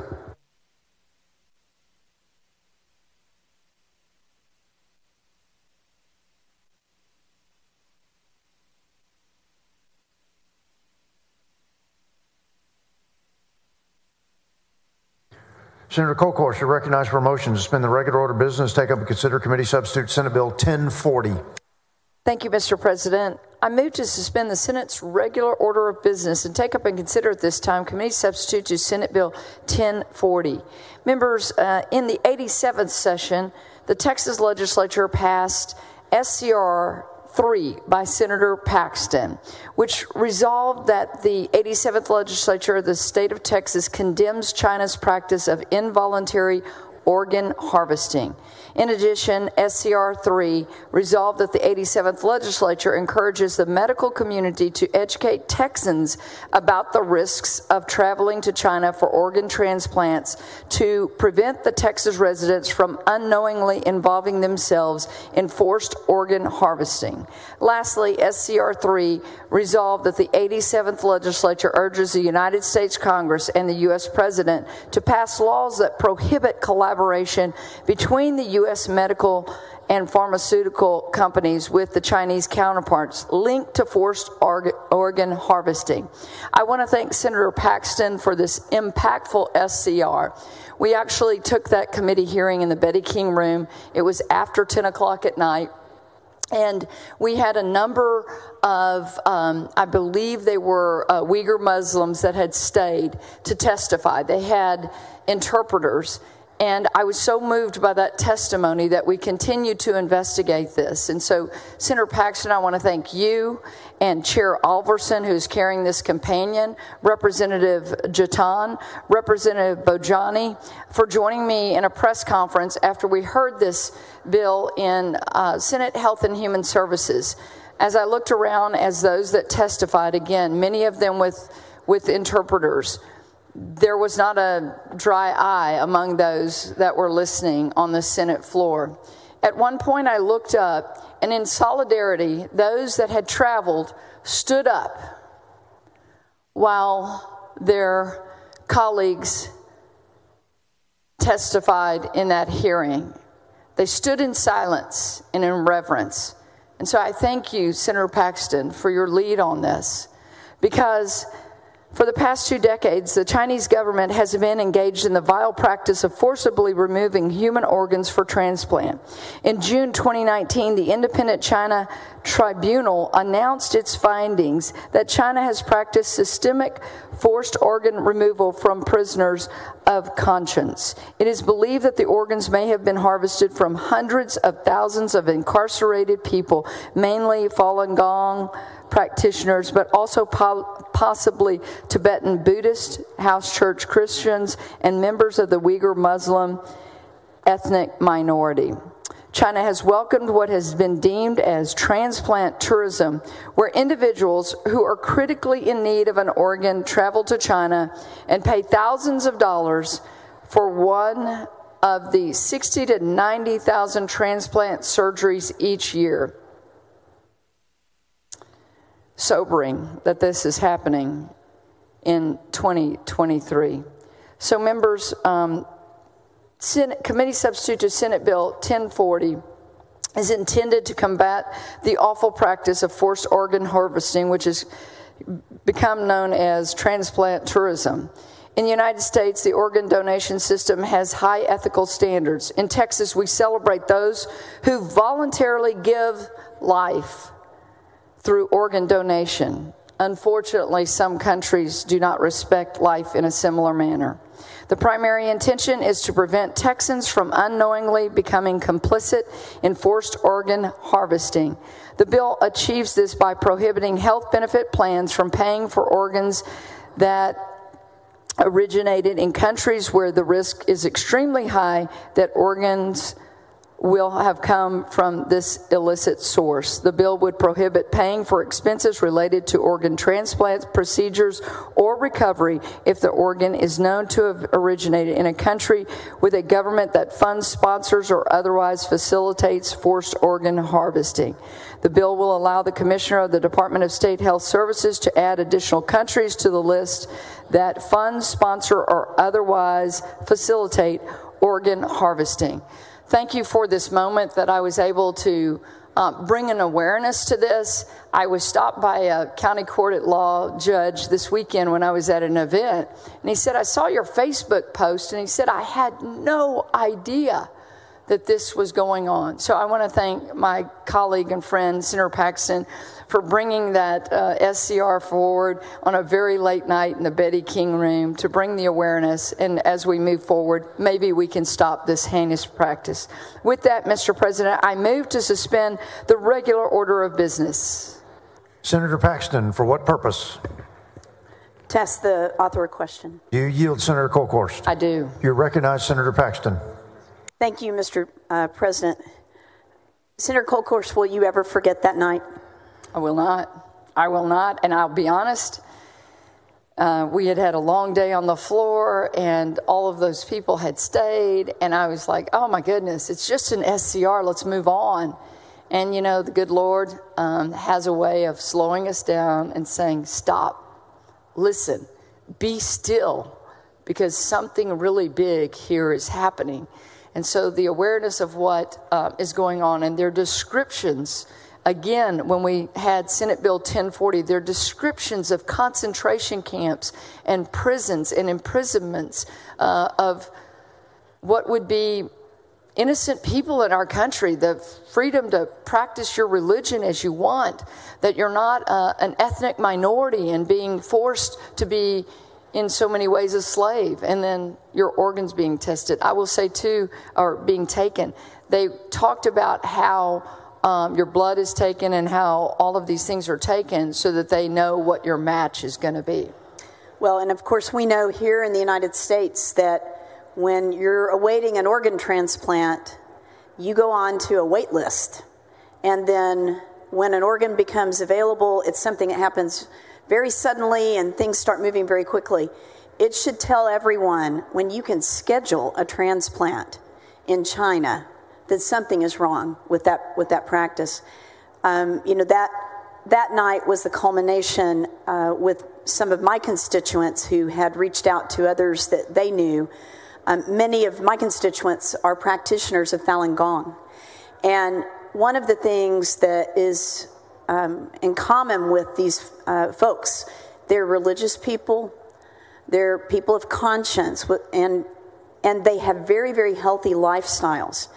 Speaker 12: Senator Kolkhorst, you're recognized for motion to suspend the regular order of business, take up and consider Committee Substitute Senate Bill 1040.
Speaker 17: Thank you, Mr. President. I move to suspend the Senate's regular order of business and take up and consider at this time committee substitute to Senate Bill 1040. Members, uh, in the 87th session, the Texas legislature passed SCR 3 by Senator Paxton, which resolved that the 87th legislature of the state of Texas condemns China's practice of involuntary organ harvesting. In addition, SCR 3 resolved that the 87th legislature encourages the medical community to educate Texans about the risks of traveling to China for organ transplants to prevent the Texas residents from unknowingly involving themselves in forced organ harvesting. Lastly, SCR 3 resolved that the 87th legislature urges the United States Congress and the U.S. President to pass laws that prohibit collaboration between the U.S. medical and pharmaceutical companies with the Chinese counterparts linked to forced organ harvesting. I want to thank Senator Paxton for this impactful SCR. We actually took that committee hearing in the Betty King room. It was after 10 o'clock at night. And we had a number of, um, I believe they were uh, Uyghur Muslims that had stayed to testify. They had interpreters. And I was so moved by that testimony that we continue to investigate this. And so, Senator Paxton, I want to thank you and Chair Oliverson, who's carrying this companion, Representative Jetton, Representative Bhojani, for joining me in a press conference after we heard this bill in uh, Senate Health and Human Services. As I looked around as those that testified, again, many of them with, with interpreters, there was not a dry eye among those that were listening on the Senate floor. At one point, I looked up, and in solidarity, those that had traveled stood up while their colleagues testified in that hearing. They stood in silence and in reverence. And so I thank you, Senator Paxton, for your lead on this because for the past two decades, the Chinese government has been engaged in the vile practice of forcibly removing human organs for transplant. In June 2019, the Independent China Tribunal announced its findings that China has practiced systemic forced organ removal from prisoners of conscience. It is believed that the organs may have been harvested from hundreds of thousands of incarcerated people, mainly Falun Gong practitioners, but also po- possibly Tibetan Buddhist, house church Christians, and members of the Uyghur Muslim ethnic minority. China has welcomed what has been deemed as transplant tourism, where individuals who are critically in need of an organ travel to China and pay thousands of dollars for one of the 60 to 90,000 transplant surgeries each year sobering that this is happening in 2023. So, members, um, Senate, committee substitute to Senate Bill 1040 is intended to combat the awful practice of forced organ harvesting, which has become known as transplant tourism. In the United States, the organ donation system has high ethical standards. In Texas, we celebrate those who voluntarily give life through organ donation. Unfortunately, some countries do not respect life in a similar manner. The primary intention is to prevent Texans from unknowingly becoming complicit in forced organ harvesting. The bill achieves this by prohibiting health benefit plans from paying for organs that originated in countries where the risk is extremely high that organs will have come from this illicit source. The bill would prohibit paying for expenses related to organ transplant procedures or recovery if the organ is known to have originated in a country with a government that funds, sponsors, or otherwise facilitates forced organ harvesting. The bill will allow the Commissioner of the Department of State Health Services to add additional countries to the list that fund, sponsor, or otherwise facilitate organ harvesting thank you for this moment that I was able to uh, bring an awareness to this. I was stopped by a county court at law judge this weekend when I was at an event, and he said, I saw your Facebook post, and he said, I had no idea that this was going on. So I want to thank my colleague and friend, Senator Paxton, for bringing that uh, SCR forward on a very late night in the Betty King room to bring the awareness. And as we move forward, maybe we can stop this heinous practice. With that, Mr. President, I move to suspend the regular order of business.
Speaker 12: Senator Paxton, for what purpose?
Speaker 7: To ask the author a question.
Speaker 12: Do you yield, Senator Kolkhorst?
Speaker 17: I do.
Speaker 12: You're recognized, Senator Paxton.
Speaker 7: Thank you, Mr. Uh, President. Senator Kolkhorst, will you ever forget that night?
Speaker 17: I will not. I will not. And I'll be honest, uh, we had had a long day on the floor, and all of those people had stayed. And I was like, oh my goodness, it's just an SCR. Let's move on. And you know, the good Lord um, has a way of slowing us down and saying, stop, listen, be still, because something really big here is happening. And so the awareness of what uh, is going on and their descriptions again, when we had Senate Bill 1040, their descriptions of concentration camps and prisons and imprisonments uh, of what would be innocent people in our country, the freedom to practice your religion as you want, that you're not uh, an ethnic minority and being forced to be in so many ways a slave, and then your organs being tested. I will say, too, or being taken. They talked about how um, your blood is taken and how all of these things are taken so that they know what your match is going to be.
Speaker 7: Well, and of course, we know here in the United States that when you're awaiting an organ transplant, you go on to a wait list. And then when an organ becomes available, it's something that happens very suddenly and things start moving very quickly. it should tell everyone when you can schedule a transplant in China that something is wrong with that with that practice. Um, you know that that night was the culmination uh, with some of my constituents who had reached out to others that they knew. Um, many of my constituents are practitioners of Falun Gong, and one of the things that is um, in common with these uh, folks, they're religious people, they're people of conscience, and and they have very very healthy lifestyles.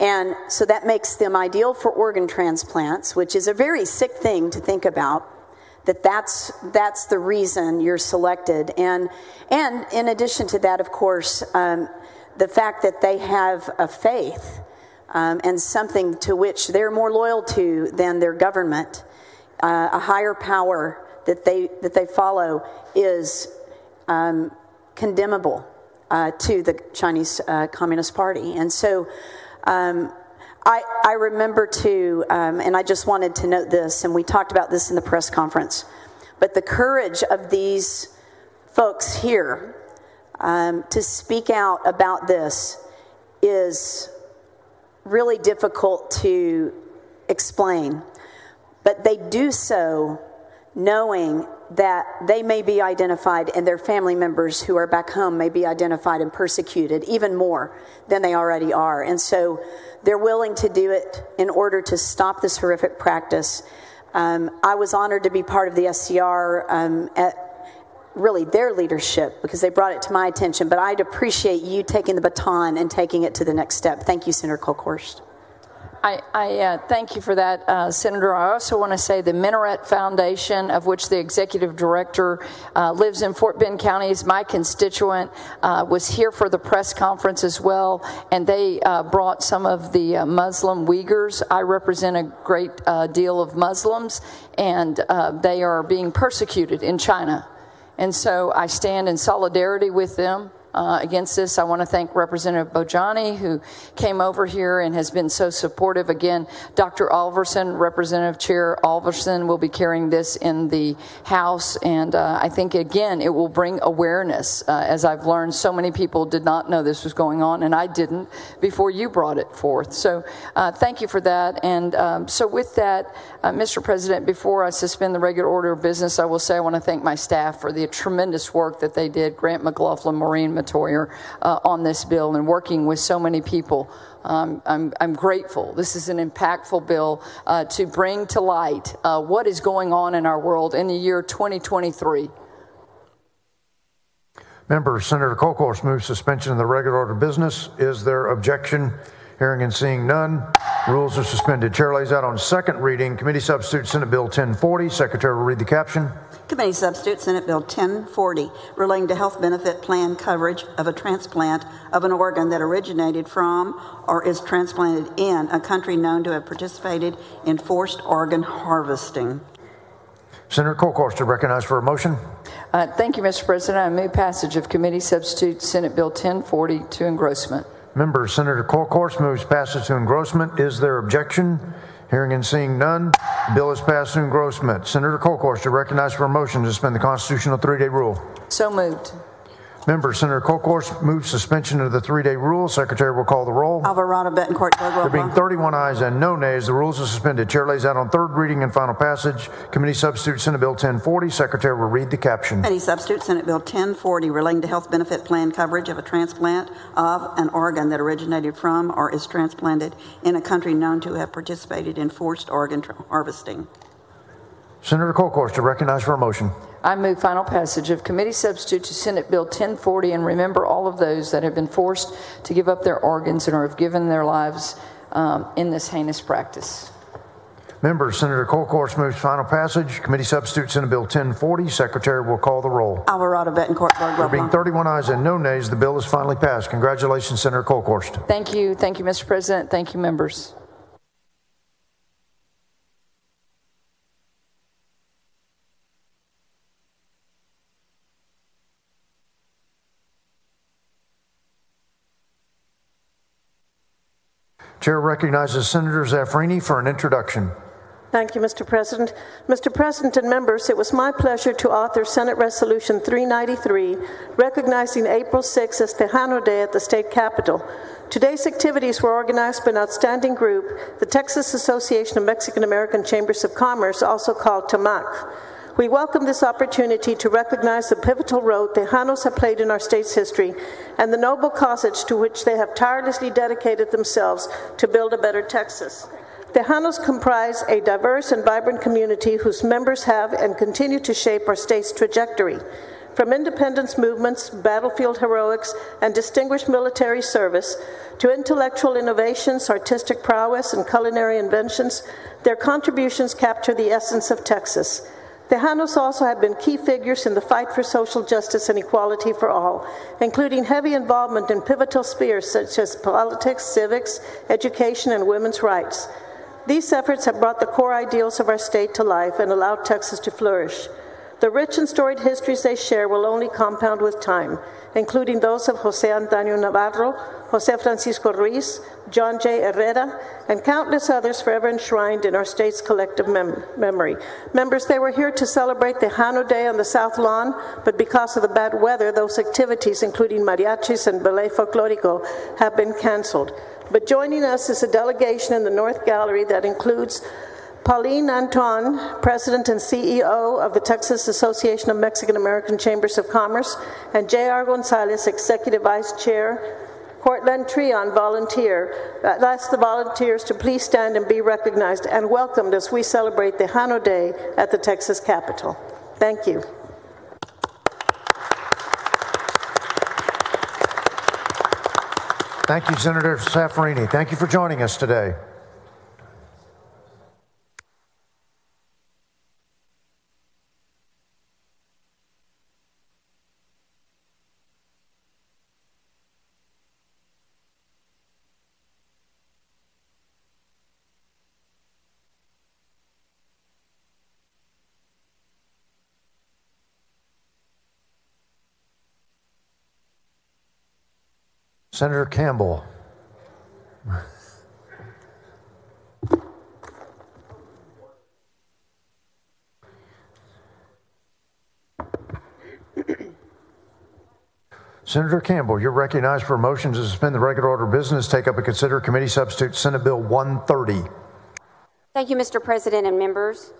Speaker 7: And so that makes them ideal for organ transplants, which is a very sick thing to think about. That that's that's the reason you're selected, and and in addition to that, of course, um, the fact that they have a faith um, and something to which they're more loyal to than their government, uh, a higher power that they that they follow is um, condemnable uh, to the Chinese uh, Communist Party, and so. Um, I, I, remember too, um, and I just wanted to note this, and we talked about this in the press conference, but the courage of these folks here um, to speak out about this is really difficult to explain. But they do so knowing that they may be identified and their family members who are back home may be identified and persecuted even more than they already are. And so they're willing to do it in order to stop this horrific practice. Um, I was honored to be part of the SCR um, at really their leadership because they brought it to my attention, but I'd appreciate you taking the baton and taking it to the next step. Thank you, Senator Kolkhorst.
Speaker 17: I, I uh, thank you for that, uh, Senator. I also want to say the Minaret Foundation, of which the executive director uh, lives in Fort Bend County, is my constituent, uh, was here for the press conference as well, and they uh, brought some of the uh, Muslim Uyghurs. I represent a great deal of Muslims, and they are being persecuted in China. And so I stand in solidarity with them uh, against this. I want to thank Representative Bhojani, who came over here and has been so supportive. Again, Dr. Oliverson, Representative Chair Oliverson, will be carrying this in the House. And uh, I think, again, it will bring awareness. Uh, as I've learned, so many people did not know this was going on, and I didn't before you brought it forth. So uh, thank you for that. And um, so, with that, uh, Mr. President, before I suspend the regular order of business, I will say I want to thank my staff for the tremendous work that they did. Grant McLaughlin, Maureen Metoyer, uh, on this bill and working with so many people. Um, I'm, I'm, grateful. This is an impactful bill uh, to bring to light uh, what is going on in our world in the year 2023.
Speaker 12: Member Senator Kolkhorst moves suspension of the regular order of business. Is there objection? Hearing and seeing none, rules are suspended. Chair lays out on second reading Committee Substitute Senate Bill 1040. Secretary will read the caption.
Speaker 4: Committee Substitute Senate Bill 1040 relating to health benefit plan coverage of a transplant of an organ that originated from or is transplanted in a country known to have participated in forced organ harvesting.
Speaker 12: Senator Kolkhorst to recognize for a motion.
Speaker 17: Uh, thank you, Mr. President. I move passage of Committee Substitute Senate Bill 1040 to engrossment.
Speaker 12: Member Senator Kolkhorst moves passage to engrossment. Is there objection? Hearing and seeing none, bill is passed to engrossment. Senator Kolkhorst, to recognize for a motion to suspend the constitutional three-day rule.
Speaker 17: So moved.
Speaker 12: Member Senator Kolkhorst moves suspension of the three-day rule. Secretary will call the roll.
Speaker 4: Alvarado, Bettencourt,
Speaker 12: There being 31 ayes and no nays, the rules are suspended. Chair lays out on third reading and final passage. Committee substitute Senate Bill 1040. Secretary will read the caption.
Speaker 4: Committee substitute Senate Bill 1040 relating to health benefit plan coverage of a transplant of an organ that originated from or is transplanted in a country known to have participated in forced organ harvesting.
Speaker 12: Senator Kolkhorst to recognize for a motion.
Speaker 17: I move final passage of committee substitute to Senate Bill 1040 and remember all of those that have been forced to give up their organs and or have given their lives um, in this heinous practice.
Speaker 12: Members, Senator Kolkhorst moves final passage. Committee substitute Senate Bill 1040. Secretary will call the roll.
Speaker 4: Alvarado, Bettencourt,
Speaker 12: There being 31 ayes and no nays, the bill is finally passed. Congratulations, Senator Kolkhorst.
Speaker 17: Thank you. Thank you, Mr. President. Thank you, members.
Speaker 12: Chair recognizes Senator Zaffirini for an introduction.
Speaker 8: Thank you, Mr. President. Mr. President and members, it was my pleasure to author Senate Resolution 393, recognizing April 6 as Tejano Day at the state capitol. Today's activities were organized by an outstanding group, the Texas Association of Mexican American Chambers of Commerce, also called TAMAC. We welcome this opportunity to recognize the pivotal role the Tejanos have played in our state's history and the noble causes to which they have tirelessly dedicated themselves to build a better Texas. The Tejanos comprise a diverse and vibrant community whose members have and continue to shape our state's trajectory. From independence movements, battlefield heroics, and distinguished military service, to intellectual innovations, artistic prowess, and culinary inventions, their contributions capture the essence of Texas. Tejanos also have been key figures in the fight for social justice and equality for all, including heavy involvement in pivotal spheres such as politics, civics, education, and women's rights. These efforts have brought the core ideals of our state to life and allowed Texas to flourish. The rich and storied histories they share will only compound with time, including those of Jose Antonio Navarro, Jose Francisco Ruiz, John J. Herrera, and countless others forever enshrined in our state's collective mem- memory. Members, they were here to celebrate Tejano Day on the South Lawn, but because of the bad weather, those activities, including mariachis and ballet folklorico, have been canceled. But joining us is a delegation in the North Gallery that includes Pauline Anton, President and CEO of the Texas Association of Mexican American Chambers of Commerce, and J.R. Gonzalez, Executive Vice Chair, Cortland Trion, volunteer. I'd ask the volunteers to please stand and be recognized and welcomed as we celebrate Tejano Day at the Texas Capitol. Thank you.
Speaker 12: Thank you, Senator Zaffirini. Thank you for joining us today. Senator Campbell. Senator Campbell, you're recognized for a motion to suspend the regular order of business, take up and consider committee substitute Senate Bill 130.
Speaker 18: Thank you, Mr. President and members.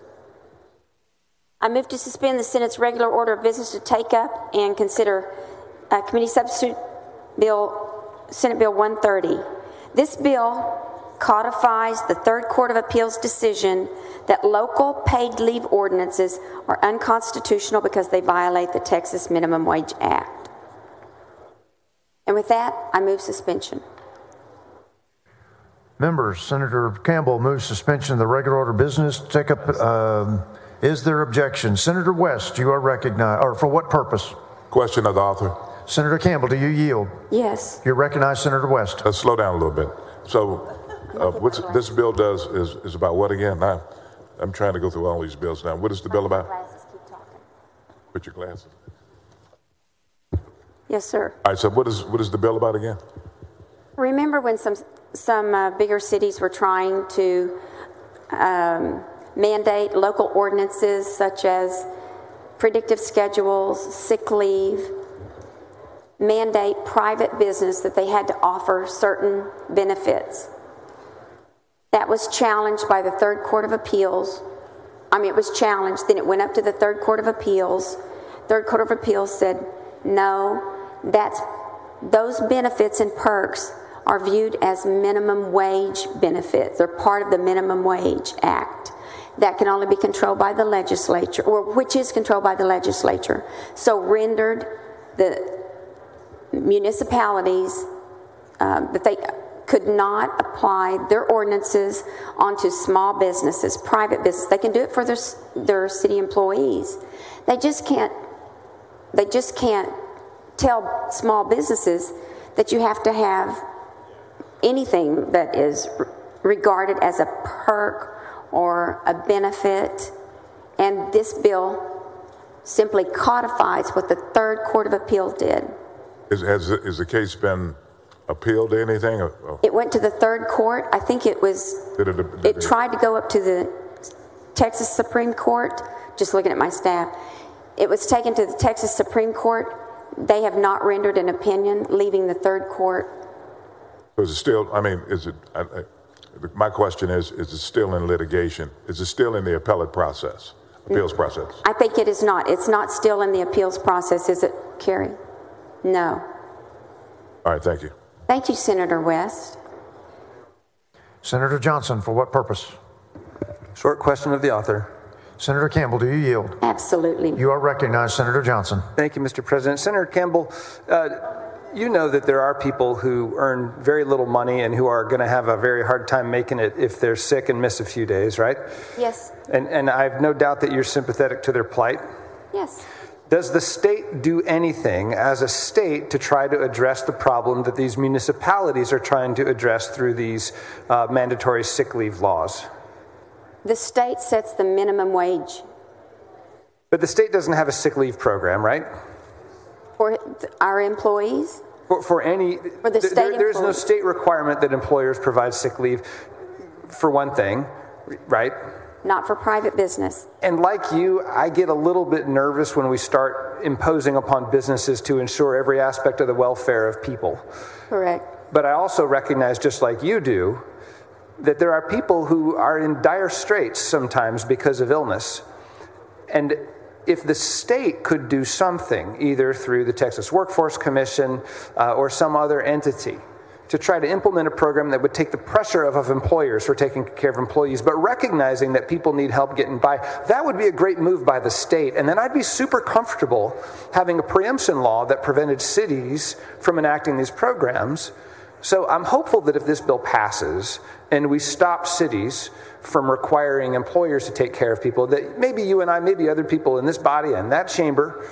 Speaker 18: I move to suspend the Senate's regular order of business to take up and consider uh, committee substitute Bill Senate Bill 130. This bill codifies the Third Court of Appeals decision that local paid leave ordinances are unconstitutional because they violate the Texas Minimum Wage Act. And with that, I move suspension.
Speaker 12: Members, Senator Campbell moves suspension of the regular order of business. Take up. Um, is there objection? Senator West, you are recognized. Or for what purpose?
Speaker 11: Question of the author.
Speaker 12: Senator Campbell, do you yield?
Speaker 18: Yes.
Speaker 12: You recognize Senator West.
Speaker 11: Let's slow down a little bit. So, uh, what's this bill does is, is about what again? I, I'm trying to go through all these bills now. What is the bill about? Put your glasses.
Speaker 18: Yes, sir.
Speaker 11: All right. So, what is what is the bill about again?
Speaker 18: Remember when some some uh, bigger cities were trying to um, mandate local ordinances such as predictive schedules, sick leave, mandate private business that they had to offer certain benefits. That was challenged by the Third Court of Appeals. I mean, it was challenged, then it went up to the Third Court of Appeals. Third Court of Appeals said, no, that's, those benefits and perks are viewed as minimum wage benefits. They're part of the Minimum Wage Act. That can only be controlled by the legislature, or which is controlled by the legislature. So rendered the municipalities um, that they could not apply their ordinances onto small businesses, private business. They can do it for their, their city employees. They just can't. They just can't tell small businesses that you have to have anything that is regarded as a perk or a benefit. And this bill simply codifies what the Third Court of Appeal did.
Speaker 11: Is, has, is the case been appealed to anything?
Speaker 18: It went to the third court. I think it was,
Speaker 11: did it, did
Speaker 18: it tried to go up to the Texas Supreme Court, just looking at my staff, it was taken to the Texas Supreme Court. They have not rendered an opinion, leaving the third court.
Speaker 11: So is it still, I mean, is it, I, I, my question is, is it still in litigation? Is it still in the appellate process, appeals process?
Speaker 18: I think it is not. It's not still in the appeals process, is it, Carrie? No.
Speaker 11: All right, thank you.
Speaker 18: Thank you, Senator West.
Speaker 19: Senator Johnson, for what purpose?
Speaker 20: Short question of the author.
Speaker 19: Senator Campbell, do you yield?
Speaker 18: Absolutely.
Speaker 19: You are recognized, Senator Johnson.
Speaker 20: Thank you, Mr. President. Senator Campbell, uh, you know that there are people who earn very little money and who are going to have a very hard time making it if they're sick and miss a few days, right?
Speaker 18: Yes.
Speaker 20: And, and I have no doubt that you're sympathetic to their plight.
Speaker 18: Yes.
Speaker 20: Does the state do anything as a state to try to address the problem that these municipalities are trying to address through these uh, mandatory sick leave laws?
Speaker 18: The state sets the minimum wage.
Speaker 20: But the state doesn't have a sick leave program, right?
Speaker 18: For our employees?
Speaker 20: For, for any,
Speaker 18: for the state
Speaker 20: there, there's no state requirement that employers provide sick leave, for one thing, right?
Speaker 18: Not for private business.
Speaker 20: And like you, I get a little bit nervous when we start imposing upon businesses to ensure every aspect of the welfare of people.
Speaker 18: Correct.
Speaker 20: But I also recognize, just like you do, that there are people who are in dire straits sometimes because of illness. And if the state could do something, either through the Texas Workforce Commission uh, or some other entity, to try to implement a program that would take the pressure off of employers for taking care of employees, but recognizing that people need help getting by, that would be a great move by the state. And then I'd be super comfortable having a preemption law that prevented cities from enacting these programs. So I'm hopeful that if this bill passes and we stop cities from requiring employers to take care of people, that maybe you and I, maybe other people in this body and that chamber,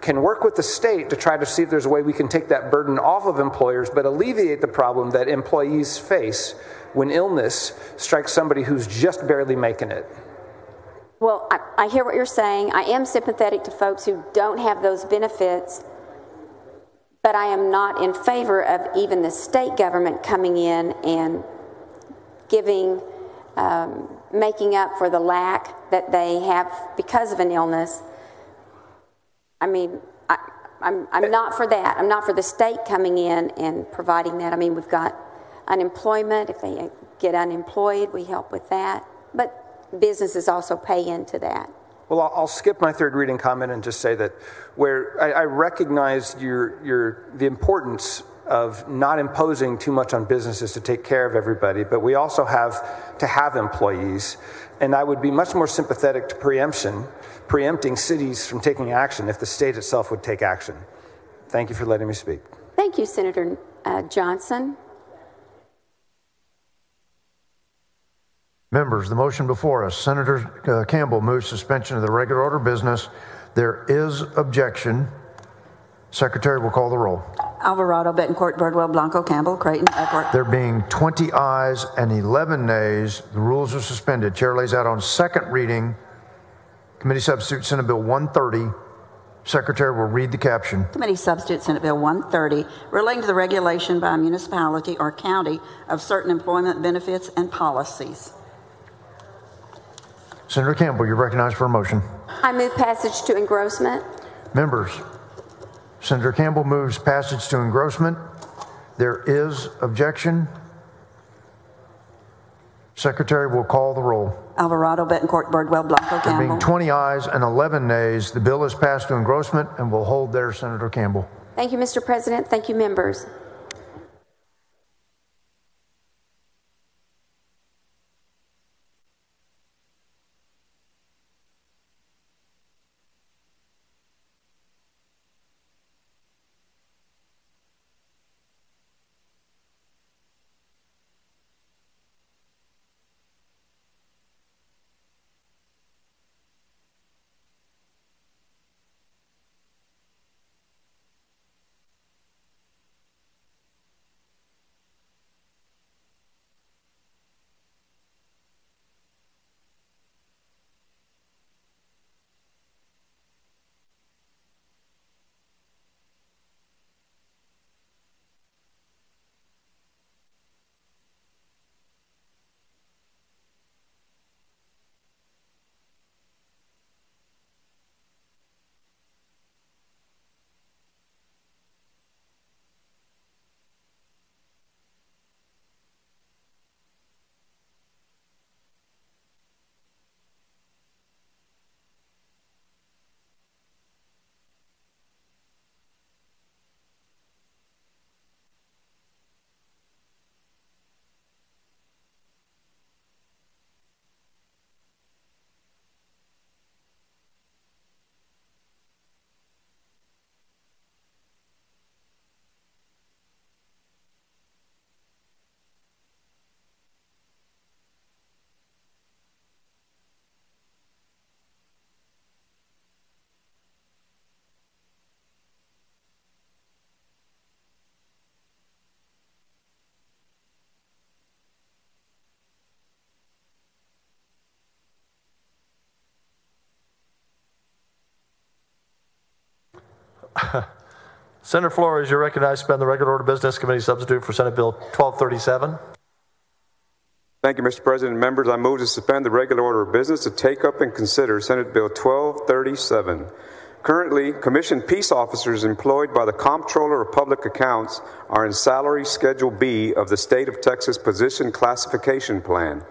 Speaker 20: can work with the state to try to see if there's a way we can take that burden off of employers, but alleviate the problem that employees face when illness strikes somebody who's just barely making it.
Speaker 18: Well, I, I hear what you're saying. I am sympathetic to folks who don't have those benefits, but I am not in favor of even the state government coming in and giving, um, making up for the lack that they have because of an illness. I mean, I, I'm, I'm uh, not for that. I'm not for the state coming in and providing that. I mean, we've got unemployment. If they get unemployed, we help with that. But businesses also pay into that.
Speaker 20: Well, I'll, I'll skip my third reading comment and just say that where I, I recognize your, your, the importance of not imposing too much on businesses to take care of everybody, but we also have to have employees. And I would be much more sympathetic to preemption, preempting cities from taking action if the state itself would take action. Thank you for letting me speak.
Speaker 18: Thank you, Senator uh, Johnson.
Speaker 19: Members, the motion before us, Senator uh, Campbell moves suspension of the regular order business. There is objection. Secretary will call the roll.
Speaker 4: Alvarado, Bettencourt, Birdwell, Blanco, Campbell, Creighton, Eckhardt.
Speaker 19: There being 20 ayes and 11 nays, the rules are suspended. Chair lays out on second reading Committee Substitute Senate Bill 130. Secretary will read the caption.
Speaker 4: Committee Substitute Senate Bill 130 relating to the regulation by a municipality or county of certain employment benefits and policies.
Speaker 19: Senator Campbell, you're recognized for a motion.
Speaker 18: I move passage to engrossment.
Speaker 19: Members, Senator Campbell moves passage to engrossment. There is objection. Secretary will call the roll.
Speaker 4: Alvarado, Bettencourt, Birdwell, Blanco,
Speaker 19: There
Speaker 4: Campbell.
Speaker 19: being 20 ayes and 11 nays, the bill is passed to engrossment and will hold there, Senator Campbell.
Speaker 18: Thank you, Mr. President. Thank you, members.
Speaker 1: Senator Flores, you're recognized to suspend the regular order of business committee substitute for Senate Bill 1237.
Speaker 14: Thank you, Mr. President. Members, I move to suspend the regular order of business to take up and consider Senate Bill 1237. Currently, commissioned peace officers employed by the Comptroller of Public Accounts are in Salary Schedule B of the State of Texas Position Classification Plan.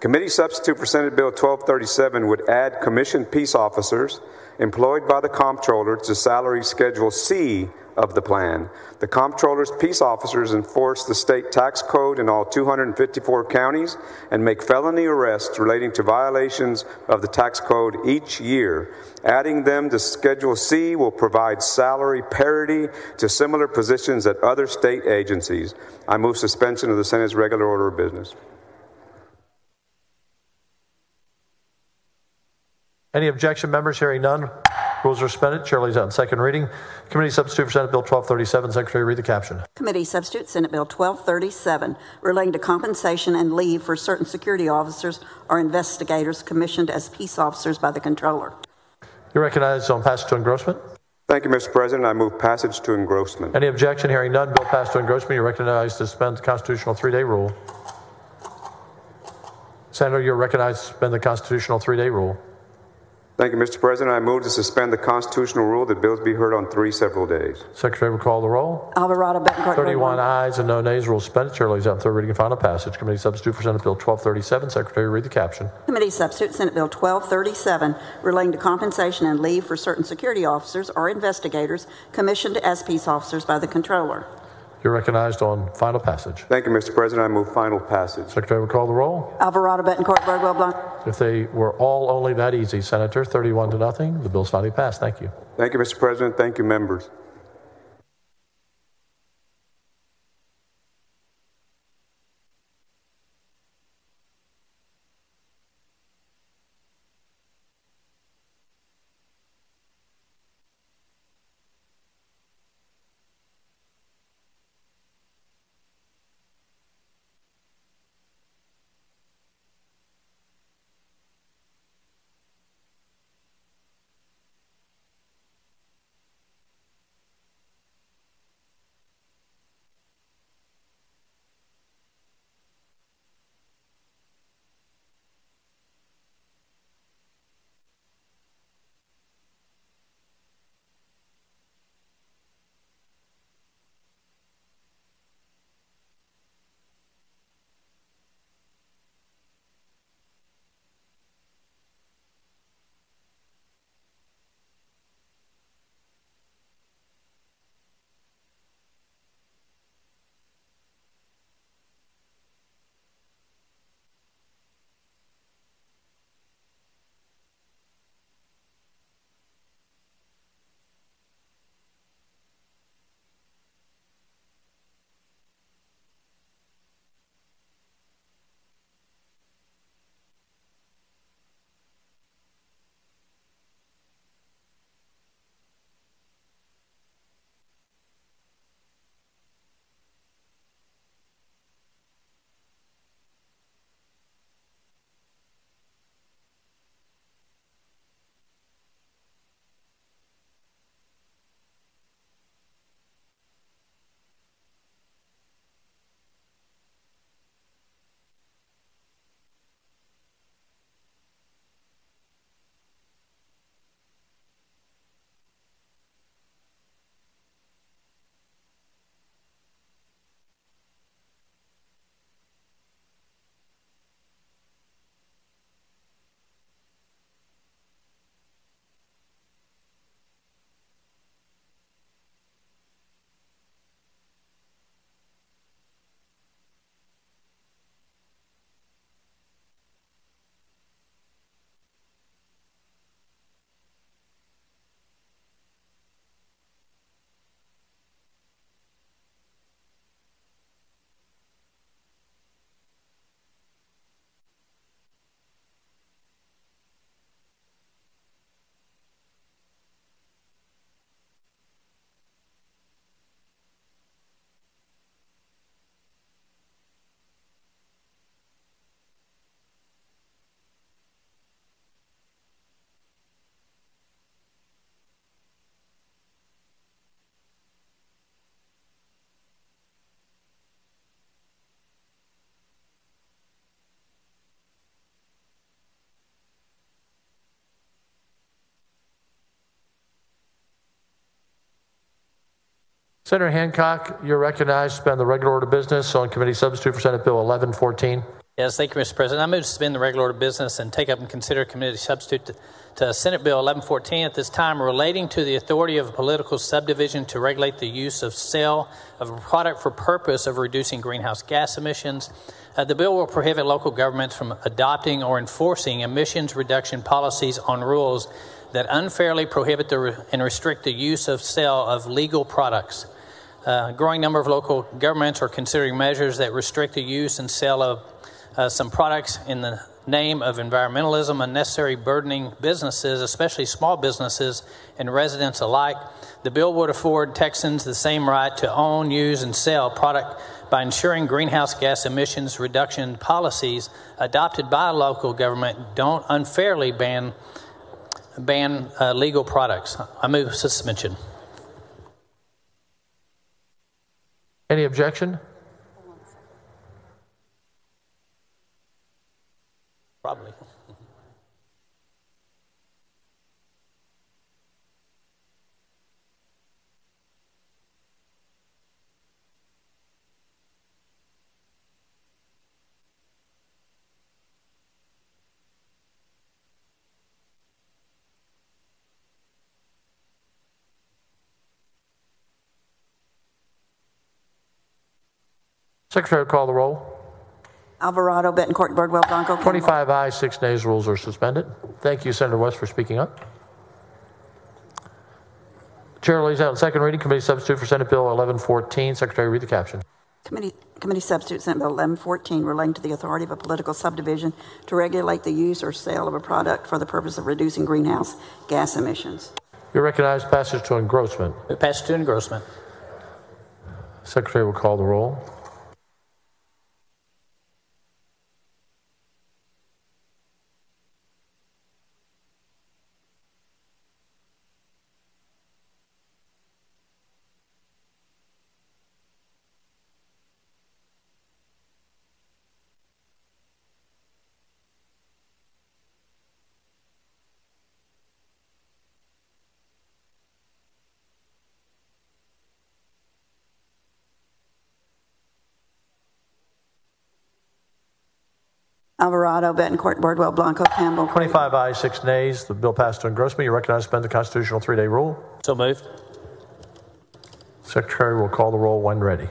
Speaker 14: Committee substitute for Senate Bill 1237 would add commissioned peace officers employed by the Comptroller to Salary Schedule C of the plan. The Comptroller's peace officers enforce the state tax code in all 254 counties and make felony arrests relating to violations of the tax code each year. Adding them to Schedule C will provide salary parity to similar positions at other state agencies. I move suspension of the Senate's regular order of business.
Speaker 1: Any objection, members? Hearing none. Rules are suspended. Chair lays out on second reading. Committee substitute for Senate Bill 1237. Secretary, read the caption.
Speaker 4: Committee substitute Senate Bill 1237 relating to compensation and leave for certain security officers or investigators commissioned as peace officers by the Comptroller.
Speaker 1: You're recognized on passage to engrossment.
Speaker 14: Thank you, Mr. President. I move passage to engrossment.
Speaker 1: Any objection? Hearing none. Bill passed to engrossment. You're recognized to suspend the constitutional three day rule. Senator, you're recognized to suspend the constitutional three day rule.
Speaker 14: Thank you, Mr. President. I move to suspend the constitutional rule that bills be heard on three several days.
Speaker 1: Secretary will call the roll.
Speaker 4: Alvarado, Bettencourt,
Speaker 1: 31 ayes and no nays. Rule suspended. Chair lays out third reading and final passage. Committee substitute for Senate Bill 1237. Secretary, read the caption.
Speaker 4: Committee substitute Senate Bill 1237 relating to compensation and leave for certain security officers or investigators commissioned as peace officers by the Comptroller.
Speaker 1: You're recognized on final passage.
Speaker 14: Thank you, Mr. President. I move final passage.
Speaker 1: Secretary will call the roll.
Speaker 4: Alvarado, Bettencourt, Birdwell, Blount.
Speaker 1: If they were all only that easy, Senator, 31 to nothing, the bill's finally passed. Thank you.
Speaker 14: Thank you, Mr. President. Thank you, members.
Speaker 1: Senator Hancock, you're recognized to suspend the regular order of business on committee substitute for Senate Bill 1114.
Speaker 3: Yes, thank you, Mr. President. I move to suspend the regular order of business and take up and consider committee substitute to, to Senate Bill 1114 at this time relating to the authority of a political subdivision to regulate the use of sale of a product for purpose of reducing greenhouse gas emissions. Uh, the bill will prohibit local governments from adopting or enforcing emissions reduction policies on rules that unfairly prohibit the re- and restrict the use of sale of legal products. A growing number of local governments are considering measures that restrict the use and sale of uh, some products in the name of environmentalism, unnecessary burdening businesses, especially small businesses and residents alike. The bill would afford Texans the same right to own, use, and sell product by ensuring greenhouse gas emissions reduction policies adopted by local government don't unfairly ban ban uh, legal products. I move suspension.
Speaker 1: Any objection?
Speaker 3: Probably.
Speaker 1: Secretary will call the roll.
Speaker 4: Alvarado, Bettencourt, Birdwell, Blanco, Campbell.
Speaker 1: 25 ayes, 6 nays, rules are suspended. Thank you, Senator West, for speaking up. Chair lays out on second reading, committee substitute for Senate Bill 1114. Secretary, read the caption.
Speaker 4: Committee, committee substitute Senate Bill 1114 relating to the authority of a political subdivision to regulate the use or sale of a product for the purpose of reducing greenhouse gas emissions.
Speaker 1: You're recognized passage to engrossment.
Speaker 3: Passage to engrossment.
Speaker 1: Secretary will call the roll.
Speaker 4: Alvarado, Bettencourt, Birdwell, Blanco, Campbell.
Speaker 1: 25 ayes, 6 nays. The bill passed to engrossment. You recognize recognized to suspend the constitutional three day rule.
Speaker 3: So moved.
Speaker 1: Secretary will call the roll when ready.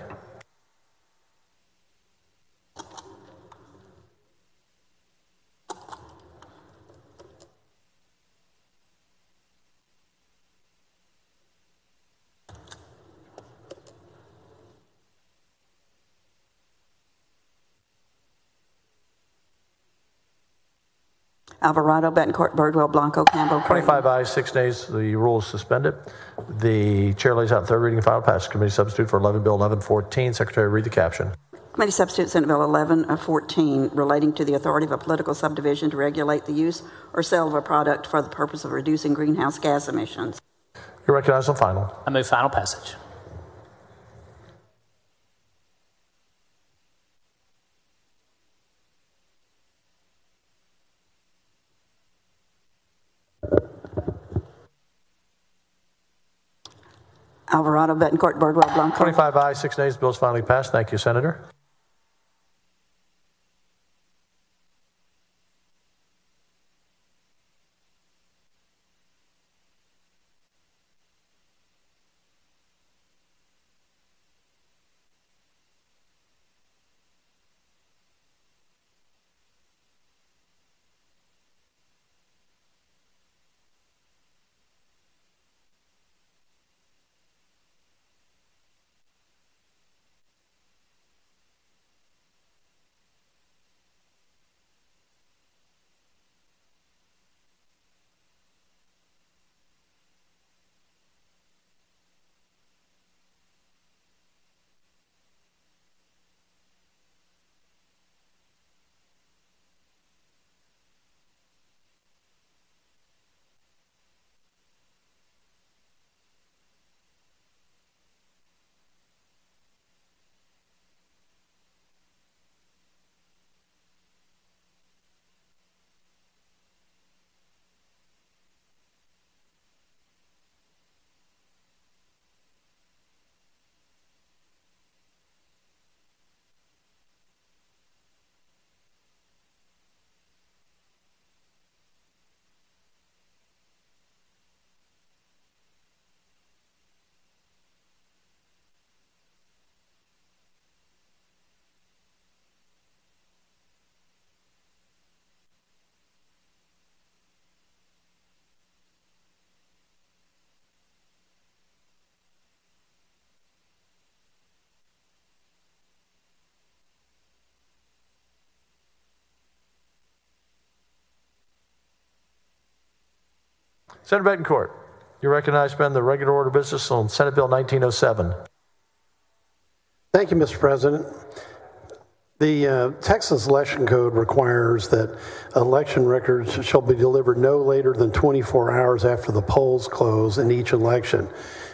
Speaker 4: Alvarado, Bettencourt, Birdwell, Blanco, Campbell.
Speaker 1: 25 ayes, 6 nays. The rule is suspended. The chair lays out third reading and final passage. Committee substitute for 11 Bill 1114. Secretary, read the caption.
Speaker 4: Committee substitute Senate Bill 1114 relating to the authority of a political subdivision to regulate the use or sale of a product for the purpose of reducing greenhouse gas emissions.
Speaker 1: You're recognized on final.
Speaker 3: I move final passage.
Speaker 4: Alvarado, Bettencourt, Birdwell, Blanco.
Speaker 1: 25 ayes, 6 nays. The bill is finally passed. Thank you, Senator. Senator Bettencourt, you recognize spend the regular order of business on Senate Bill 1907.
Speaker 16: Thank you, Mr. President. The uh, Texas Election Code requires that election records shall be delivered no later than 24 hours after the polls close in each election.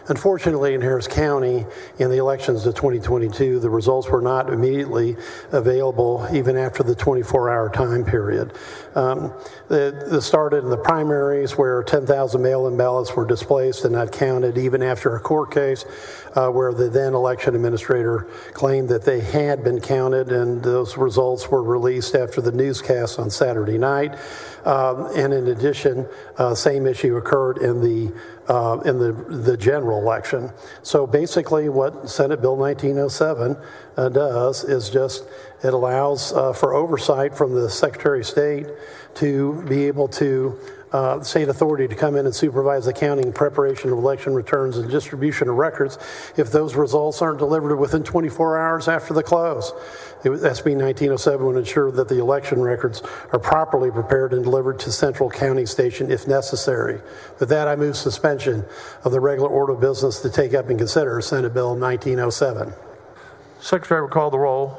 Speaker 16: Unfortunately, in Harris County, in the elections of 2022, the results were not immediately available even after the 24 hour time period. Um, it, started in the primaries where 10,000 mail in ballots were displaced and not counted, even after a court case uh, where the then election administrator claimed that they had been counted, and those results were released after the newscast on Saturday night. Um, and in addition, uh, same issue occurred in the uh, in the the general election. So basically, what Senate Bill 1907 uh, does is just it allows uh, for oversight from the Secretary of State to be able to uh, state authority to come in and supervise the counting preparation of election returns and distribution of records if those results aren't delivered within 24 hours after the close. It was SB 1907 would ensure that the election records are properly prepared and delivered to Central Counting Station if necessary. With that, I move suspension of the regular order of business to take up and consider Senate Bill 1907.
Speaker 1: Secretary will call the roll.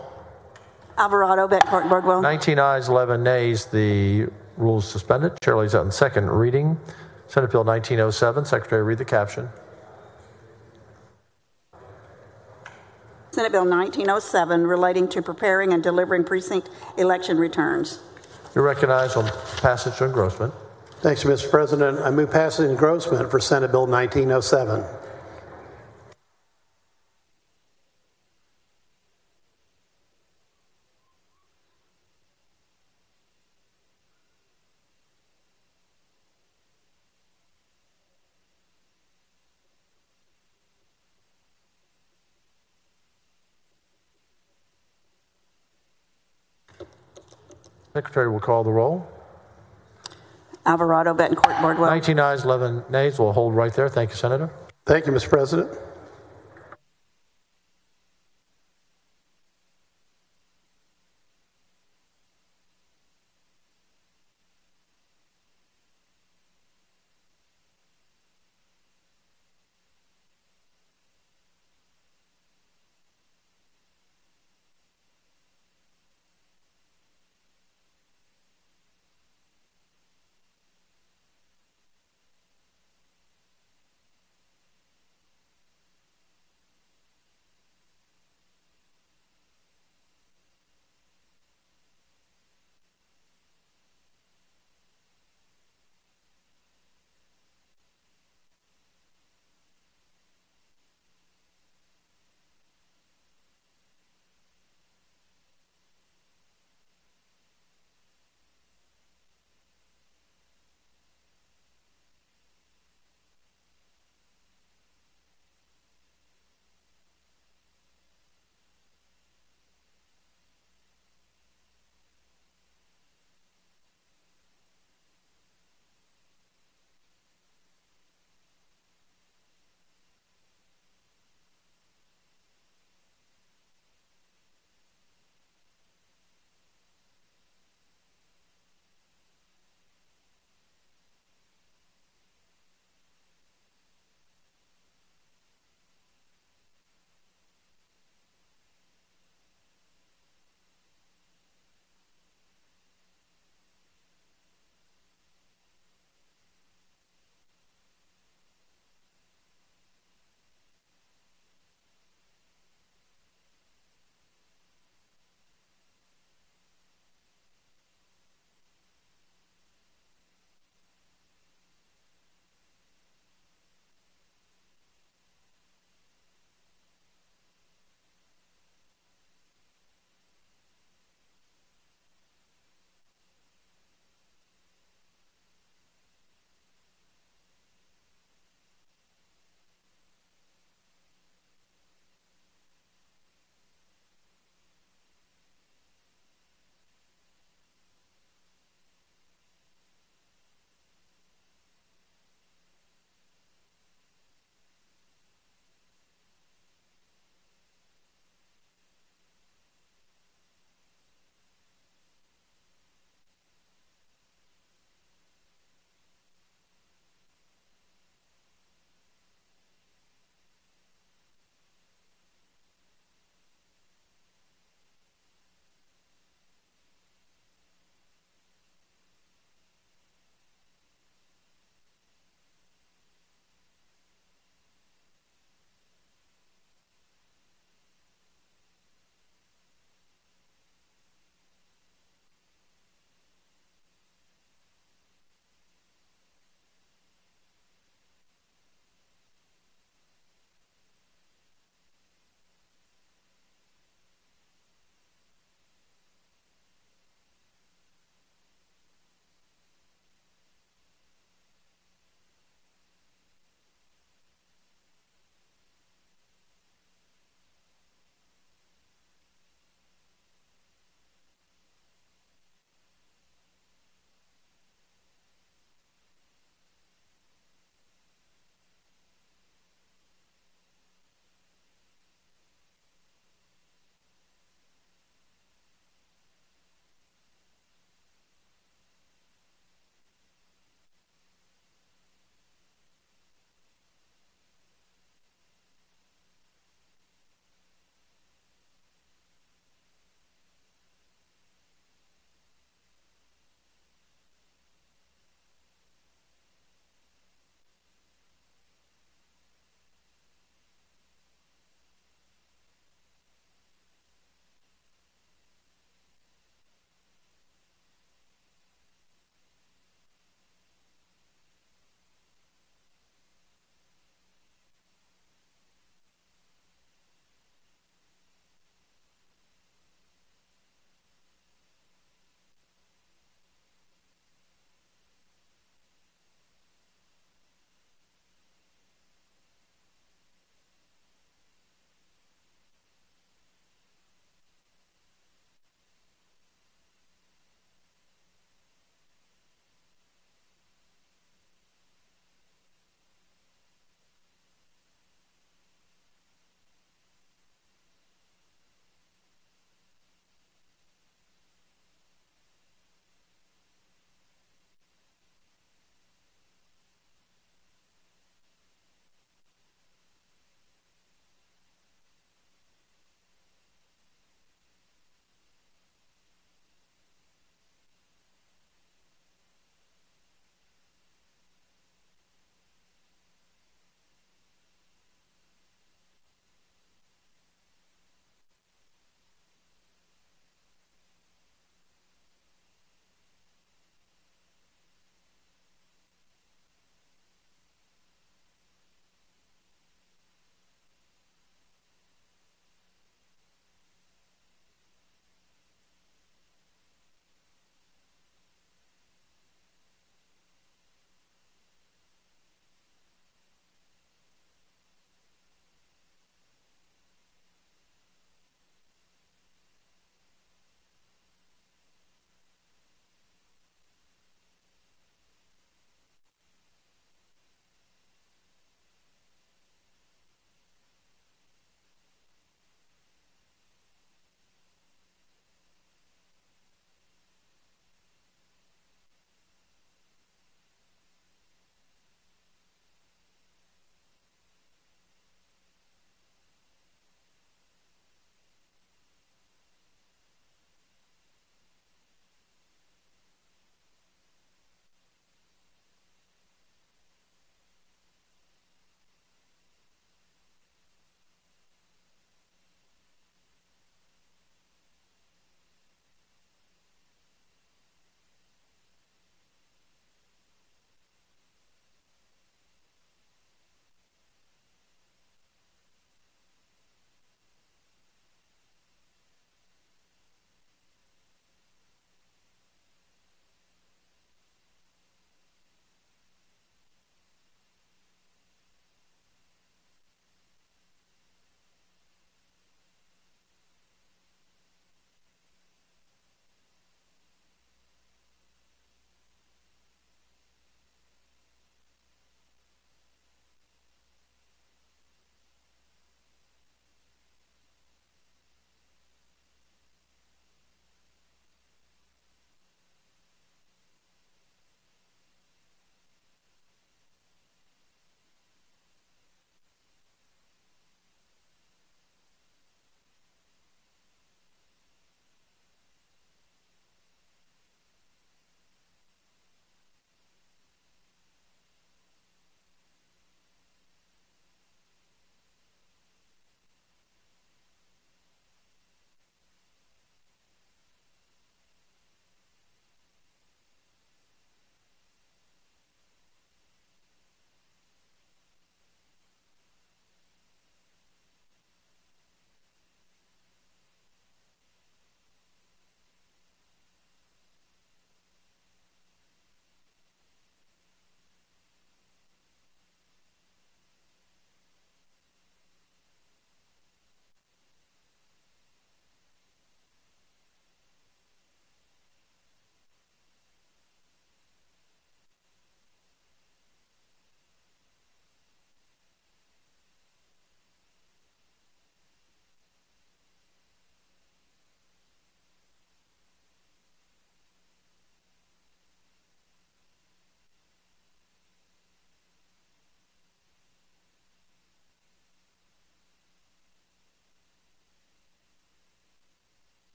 Speaker 4: Alvarado, Bettencourt, Birdwell.
Speaker 1: 19 ayes, 11 nays. The rules suspended. Chair lays out in second reading. Senate Bill 1907. Secretary, read the caption.
Speaker 4: Senate Bill 1907 relating to preparing and delivering precinct election returns.
Speaker 1: You're recognized on passage to engrossment.
Speaker 16: Thanks, Mr. President. I move passage engrossment for Senate Bill 1907.
Speaker 1: Secretary will call the roll.
Speaker 4: Alvarado, Bettencourt, Birdwell.
Speaker 1: 19 ayes, 11 nays. We'll hold right there. Thank you, Senator.
Speaker 16: Thank you, Mr. President.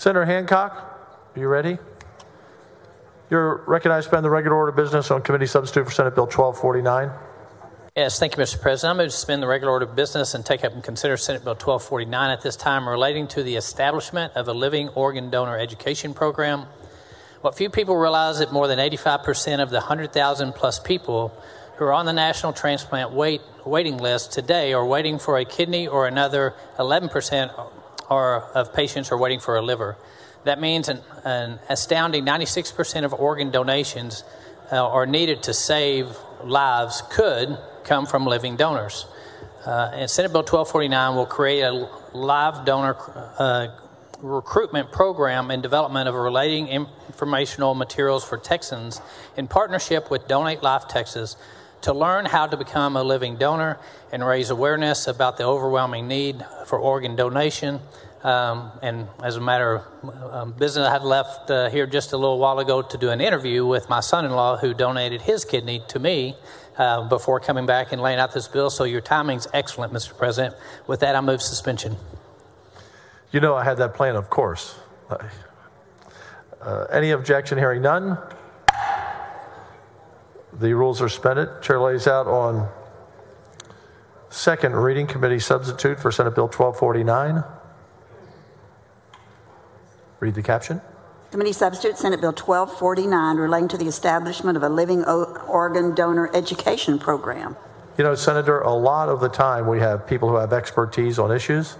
Speaker 1: Senator Hancock, are you ready? You're recognized to spend the regular order of business on committee substitute for Senate Bill 1249.
Speaker 3: Yes, thank you, Mr. President. I move to suspend the regular order of business and take up and consider Senate Bill 1249 at this time relating to the establishment of a living organ donor education program. What few people realize that more than 85% of the 100,000 plus people who are on the national transplant wait, waiting list today are waiting for a kidney or another 11% of patients are waiting for a liver. That means an, an astounding 96% of organ donations uh, are needed to save lives could come from living donors. Uh, and Senate Bill 1249 will create a live donor uh, recruitment program and development of relating informational materials for Texans in partnership with Donate Life Texas to learn how to become a living donor and raise awareness about the overwhelming need for organ donation. Um, and as a matter of um, business, I had left uh, here just a little while ago to do an interview with my son in law who donated his kidney to me uh, before coming back and laying out this bill. So your timing's excellent, Mr. President. With that, I move suspension.
Speaker 1: You know I had that plan, of course. Uh, any objection? Hearing none. The rules are suspended. Chair lays out on second reading committee substitute for Senate Bill 1249. Read the caption.
Speaker 4: Committee substitute Senate Bill 1249 relating to the establishment of a living organ donor education program.
Speaker 1: You know, Senator, a lot of the time we have people who have expertise on issues.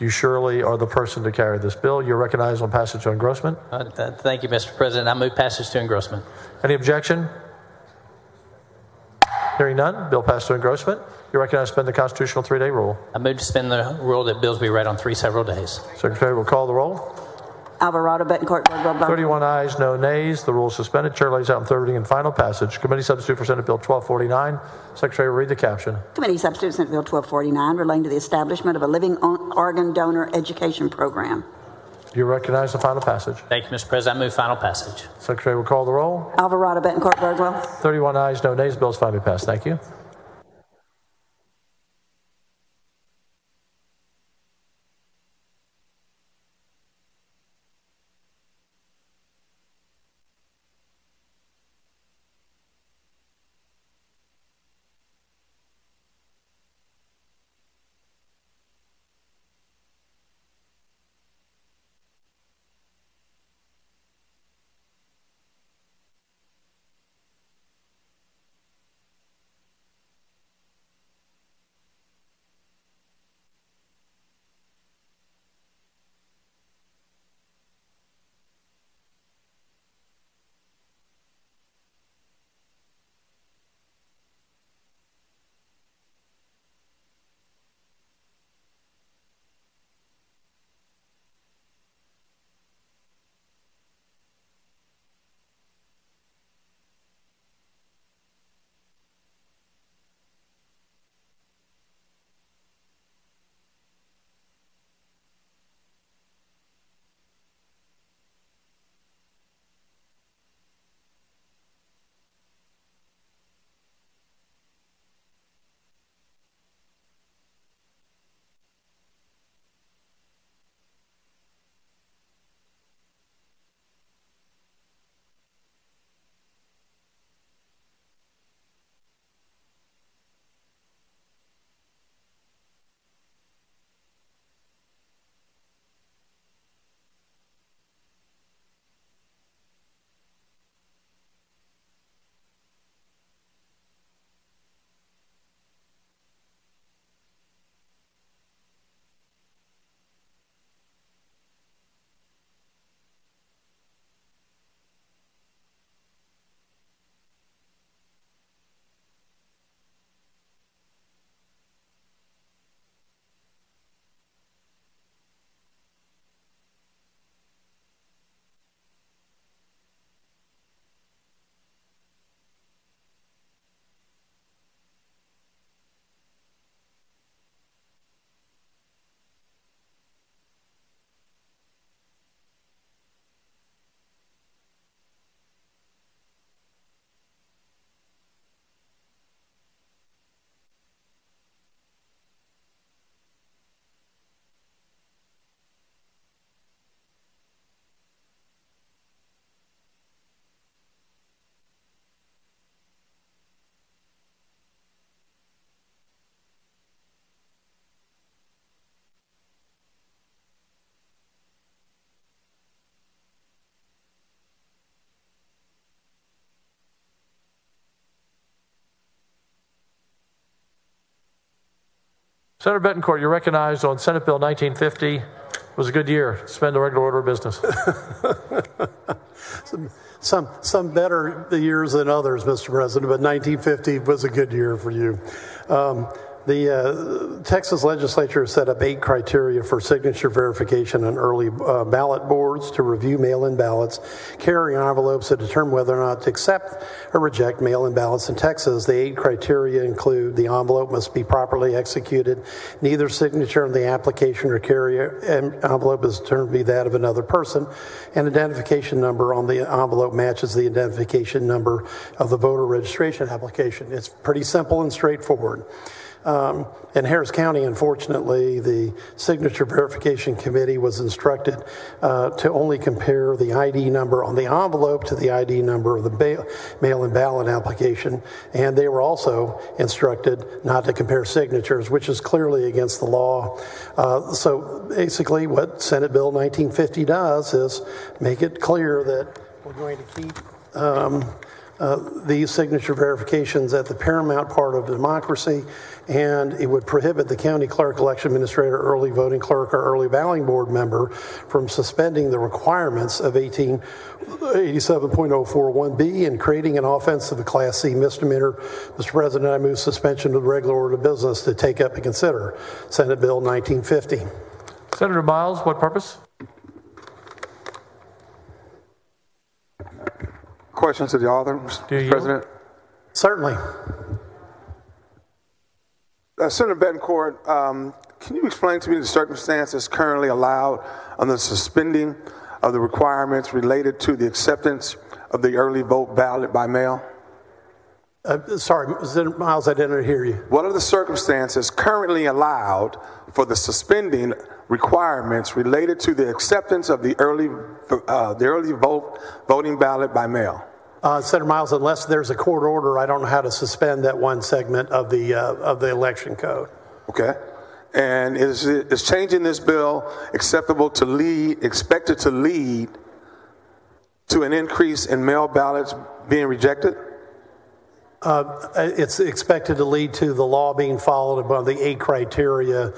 Speaker 1: You surely are the person to carry this bill. You're recognized on passage to engrossment.
Speaker 3: Uh, th- thank you, Mr. President. I move passage to engrossment.
Speaker 1: Any objection? Hearing none, bill passed to engrossment. You recognize to suspend the constitutional three day rule.
Speaker 3: I move to suspend the rule that bills be read on three several days.
Speaker 1: Secretary will call the roll.
Speaker 4: Alvarado, Bettencourt, Birdwell,
Speaker 1: 31 ayes, no nays. The rule is suspended. Chair lays out in third reading and final passage. Committee substitute for Senate Bill 1249. Secretary will read the caption.
Speaker 4: Committee substitute Senate Bill 1249 relating to the establishment of a living organ donor education program.
Speaker 1: You recognize the final passage.
Speaker 3: Thank you, Mr. President. I move final passage.
Speaker 1: Secretary will call the roll.
Speaker 4: Alvarado, Bettencourt, Birdwell.
Speaker 1: 31 ayes, no nays. Bills finally passed. Thank you. Senator Bettencourt, you're recognized on Senate Bill 1950. It was a good year. Spend the regular order of business.
Speaker 16: some, some, some better years than others, Mr. President, but 1950 was a good year for you. Um, the uh, Texas legislature has set up eight criteria for signature verification on early uh, ballot boards to review mail in ballots, carry envelopes to determine whether or not to accept or reject mail in ballots in Texas. The eight criteria include the envelope must be properly executed, neither signature on the application or carrier envelope is determined to be that of another person, and identification number on the envelope matches the identification number of the voter registration application. It's pretty simple and straightforward. Um, in Harris County, unfortunately, the Signature Verification Committee was instructed uh, to only compare the ID number on the envelope to the ID number of the mail in ballot application. And they were also instructed not to compare signatures, which is clearly against the law. Uh, so basically, what Senate Bill 1950 does is make it clear that we're going to keep. Um, uh, these signature verifications at the paramount part of democracy, and it would prohibit the county clerk, election administrator, early voting clerk, or early balloting board member from suspending the requirements of 1887.041B and creating an offense of a Class C misdemeanor. Mr. President, I move suspension of the regular order of business to take up and consider Senate Bill 1950.
Speaker 1: Senator Miles, what purpose?
Speaker 21: Questions to the author, Mr. President?
Speaker 16: Certainly.
Speaker 21: Uh, Senator Bettencourt, um, can you explain to me the circumstances currently allowed on the suspending of the requirements related to the acceptance of the early vote ballot by mail?
Speaker 16: Uh, sorry, Miles, I didn't hear you.
Speaker 21: What are the circumstances currently allowed for the suspending requirements related to the acceptance of the early, uh, the early vote voting ballot by mail?
Speaker 16: Uh, Senator Miles, unless there's a court order, I don't know how to suspend that one segment of the uh, of the election code.
Speaker 21: Okay. And is is changing this bill acceptable to lead expected to lead to an increase in mail ballots being rejected?
Speaker 16: Uh, it's expected to lead to the law being followed above the eight criteria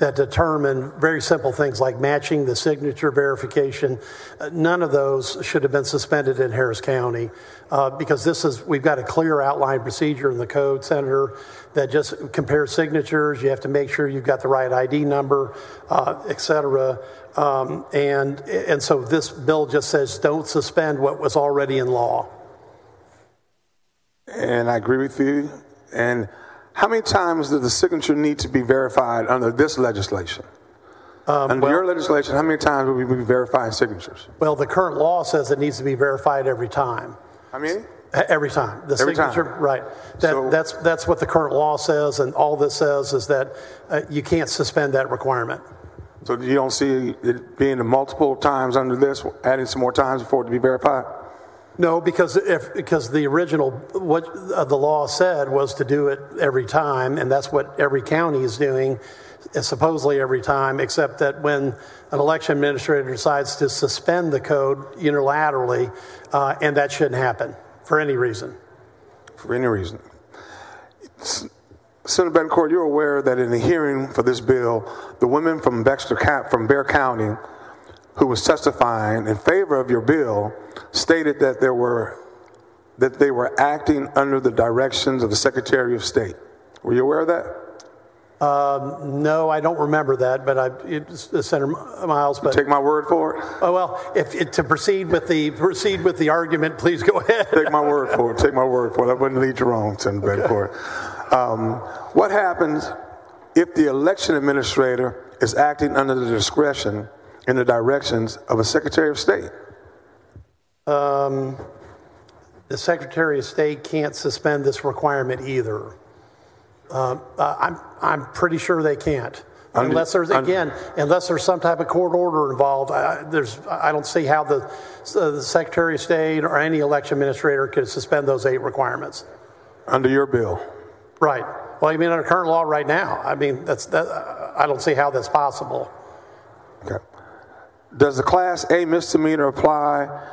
Speaker 16: that determine very simple things like matching the signature verification. Uh, none of those should have been suspended in Harris County uh, because this is we've got a clear outline procedure in the code, Senator, that just compares signatures. You have to make sure you've got the right ID number, uh, et cetera. Um, and and so this bill just says don't suspend what was already in law.
Speaker 21: And I agree with you. And how many times does the signature need to be verified under this legislation? Um, under well, your legislation, how many times will we be verifying signatures?
Speaker 16: Well, the current law says it needs to be verified every time.
Speaker 21: I mean,
Speaker 16: Every time. The
Speaker 21: every
Speaker 16: signature,
Speaker 21: time.
Speaker 16: right. That, so, that's, that's what the current law says, and all this says is that uh, you can't suspend that requirement.
Speaker 21: So you don't see it being multiple times under this, adding some more times before it to be verified?
Speaker 16: No, because if because the original what uh, the law said was to do it every time, and that's what every county is doing, supposedly every time, except that when an election administrator decides to suspend the code unilaterally, uh, and that shouldn't happen for any reason.
Speaker 21: For any reason. Senator Bettencourt, you're aware that in the hearing for this bill, the women from Baxter from Bexar County who was testifying in favor of your bill stated that there were that they were acting under the directions of the Secretary of State. Were you aware of that?
Speaker 16: Um, no, I don't remember that, but I, uh, Senator Miles. But
Speaker 21: take my word for it.
Speaker 16: Oh well, if, if, to proceed with the proceed with the argument, please go ahead.
Speaker 21: take my word for it. Take my word for it. I wouldn't lead you wrong, Senator okay. Bettencourt. Um, what happens if the election administrator is acting under the discretion in the directions of a Secretary of State?
Speaker 16: Um, the Secretary of State can't suspend this requirement either. Um, uh, I'm, I'm pretty sure they can't. Unless there's again, unless there's some type of court order involved, I, there's I don't see how the, uh, the Secretary of State or any election administrator could suspend those eight requirements.
Speaker 21: Under your bill,
Speaker 16: right? Well, you mean under current law right now? I mean, that's that. I don't see how that's possible.
Speaker 21: Okay. Does the Class A misdemeanor apply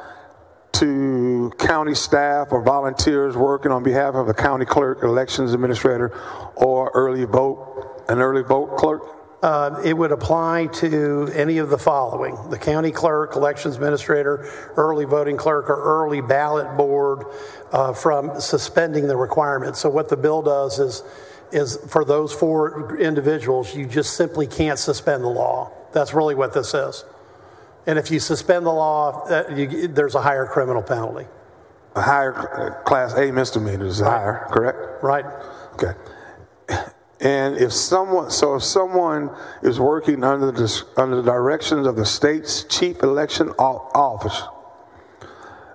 Speaker 21: to county staff or volunteers working on behalf of a county clerk, elections administrator, or early vote an early vote clerk?
Speaker 16: Uh, it would apply to any of the following the county clerk, elections administrator, early voting clerk, or early ballot board uh, from suspending the requirement. So, what the bill does is, is for those four individuals, you just simply can't suspend the law. That's really what this is. And if you suspend the law, uh, you, there's a higher criminal penalty.
Speaker 21: A higher class A misdemeanor is
Speaker 16: Right.
Speaker 21: higher, correct?
Speaker 16: Right.
Speaker 21: Okay. And if someone, so if someone is working under the under the directions of the state's chief election office,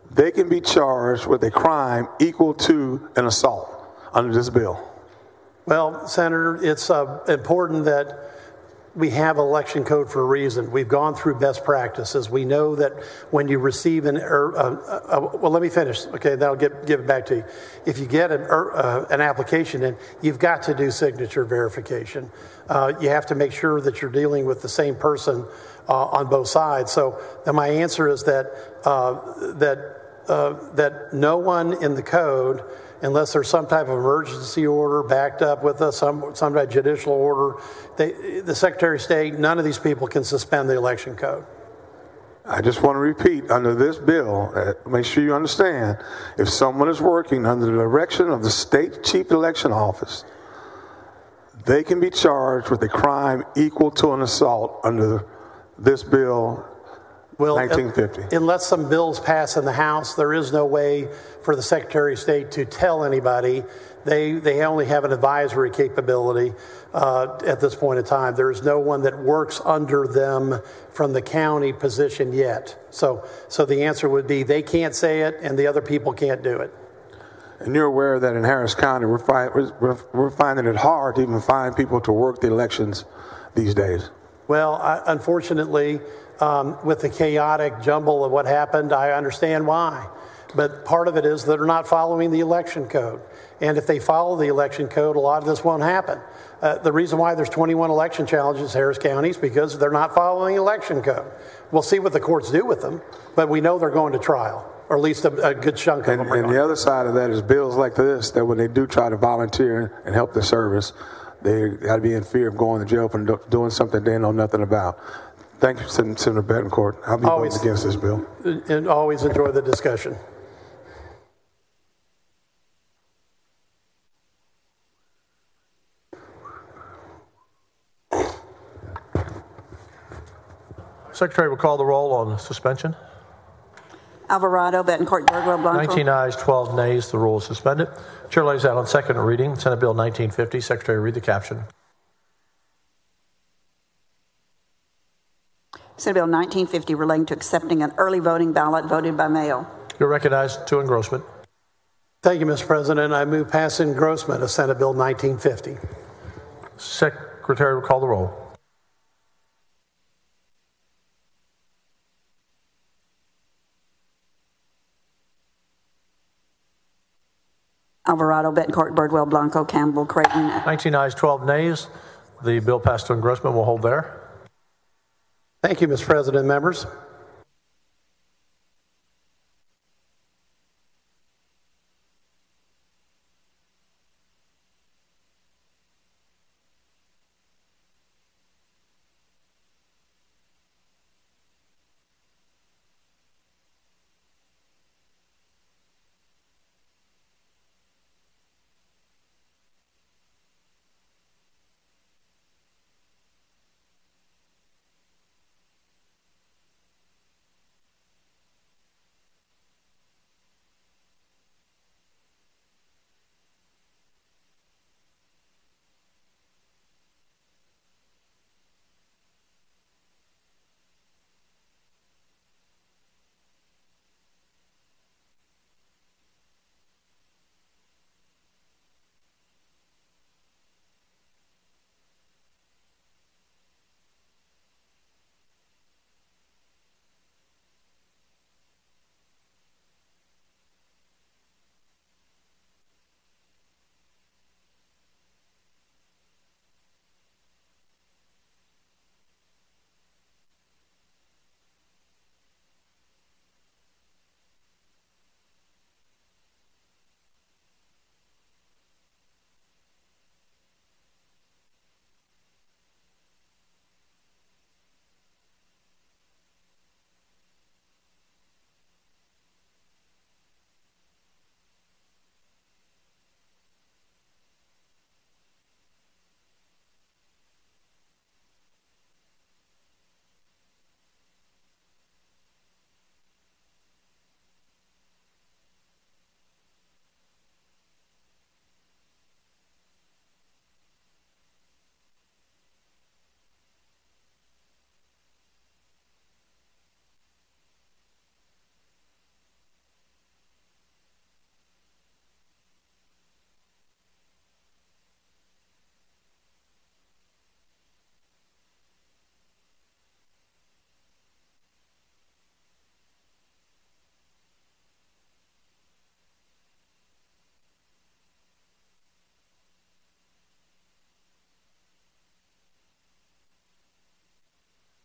Speaker 21: they can be charged with a crime equal to an assault under this bill.
Speaker 16: Well, Senator, it's uh, important that we have election code for a reason. We've gone through best practices. We know that when you receive an, er, uh, uh, well, let me finish. Okay, then I'll get, give it back to you. If you get an, er, uh, an application in, you've got to do signature verification. Uh, you have to make sure that you're dealing with the same person uh, on both sides. So my answer is that uh, that that no one in the code, unless there's some type of emergency order backed up with us, some, some type of judicial order, they, the Secretary of State, none of these people can suspend the election code.
Speaker 21: I just want to repeat under this bill, uh, make sure you understand if someone is working under the direction of the state chief election office, they can be charged with a crime equal to an assault under this bill,
Speaker 16: Well,
Speaker 21: 1950.
Speaker 16: Unless some bills pass in the House, there is no way for the Secretary of State to tell anybody. They, they only have an advisory capability uh, at this point in time. There is no one that works under them from the county position yet. So, so the answer would be they can't say it and the other people can't do it.
Speaker 21: And you're aware that in Harris County, we're, fi- we're, we're- we're finding it hard to even find people to work the elections these days.
Speaker 16: Well, I, unfortunately, um, with the chaotic jumble of what happened, I understand why. But part of it is that they're not following the election code. And if they follow the election code, a lot of this won't happen. Uh, the reason why there's 21 election challenges in Harris County is because they're not following the election code. We'll see what the courts do with them, but we know they're going to trial, or at least a, a good chunk of
Speaker 21: And,
Speaker 16: them
Speaker 21: and the other side of that is bills like this that when they do try to volunteer and help the service, they got to be in fear of going to jail for doing something they know nothing about. Thank you, Sen- Bettencourt. I'll be
Speaker 16: Always.
Speaker 21: voting against this bill.
Speaker 16: And always enjoy the discussion.
Speaker 1: Secretary will call the roll on suspension.
Speaker 4: Alvarado, Bettencourt, Birdwell, Blanco.
Speaker 1: 19 ayes, 12 nays. The rule is suspended. Chair lays out on second reading Senate Bill 1950. Secretary, read the caption.
Speaker 4: Senate Bill 1950 relating to accepting an early voting ballot voted by mail.
Speaker 1: You're recognized to engrossment.
Speaker 16: Thank you, Mr. President. I move pass engrossment of Senate Bill 1950.
Speaker 1: Secretary will call the roll.
Speaker 4: Alvarado, Bettencourt, Birdwell, Blanco, Campbell, Creighton.
Speaker 1: 19 ayes, 12 nays. The bill passed to engrossment. We'll hold there.
Speaker 16: Thank you, Mr. President, members.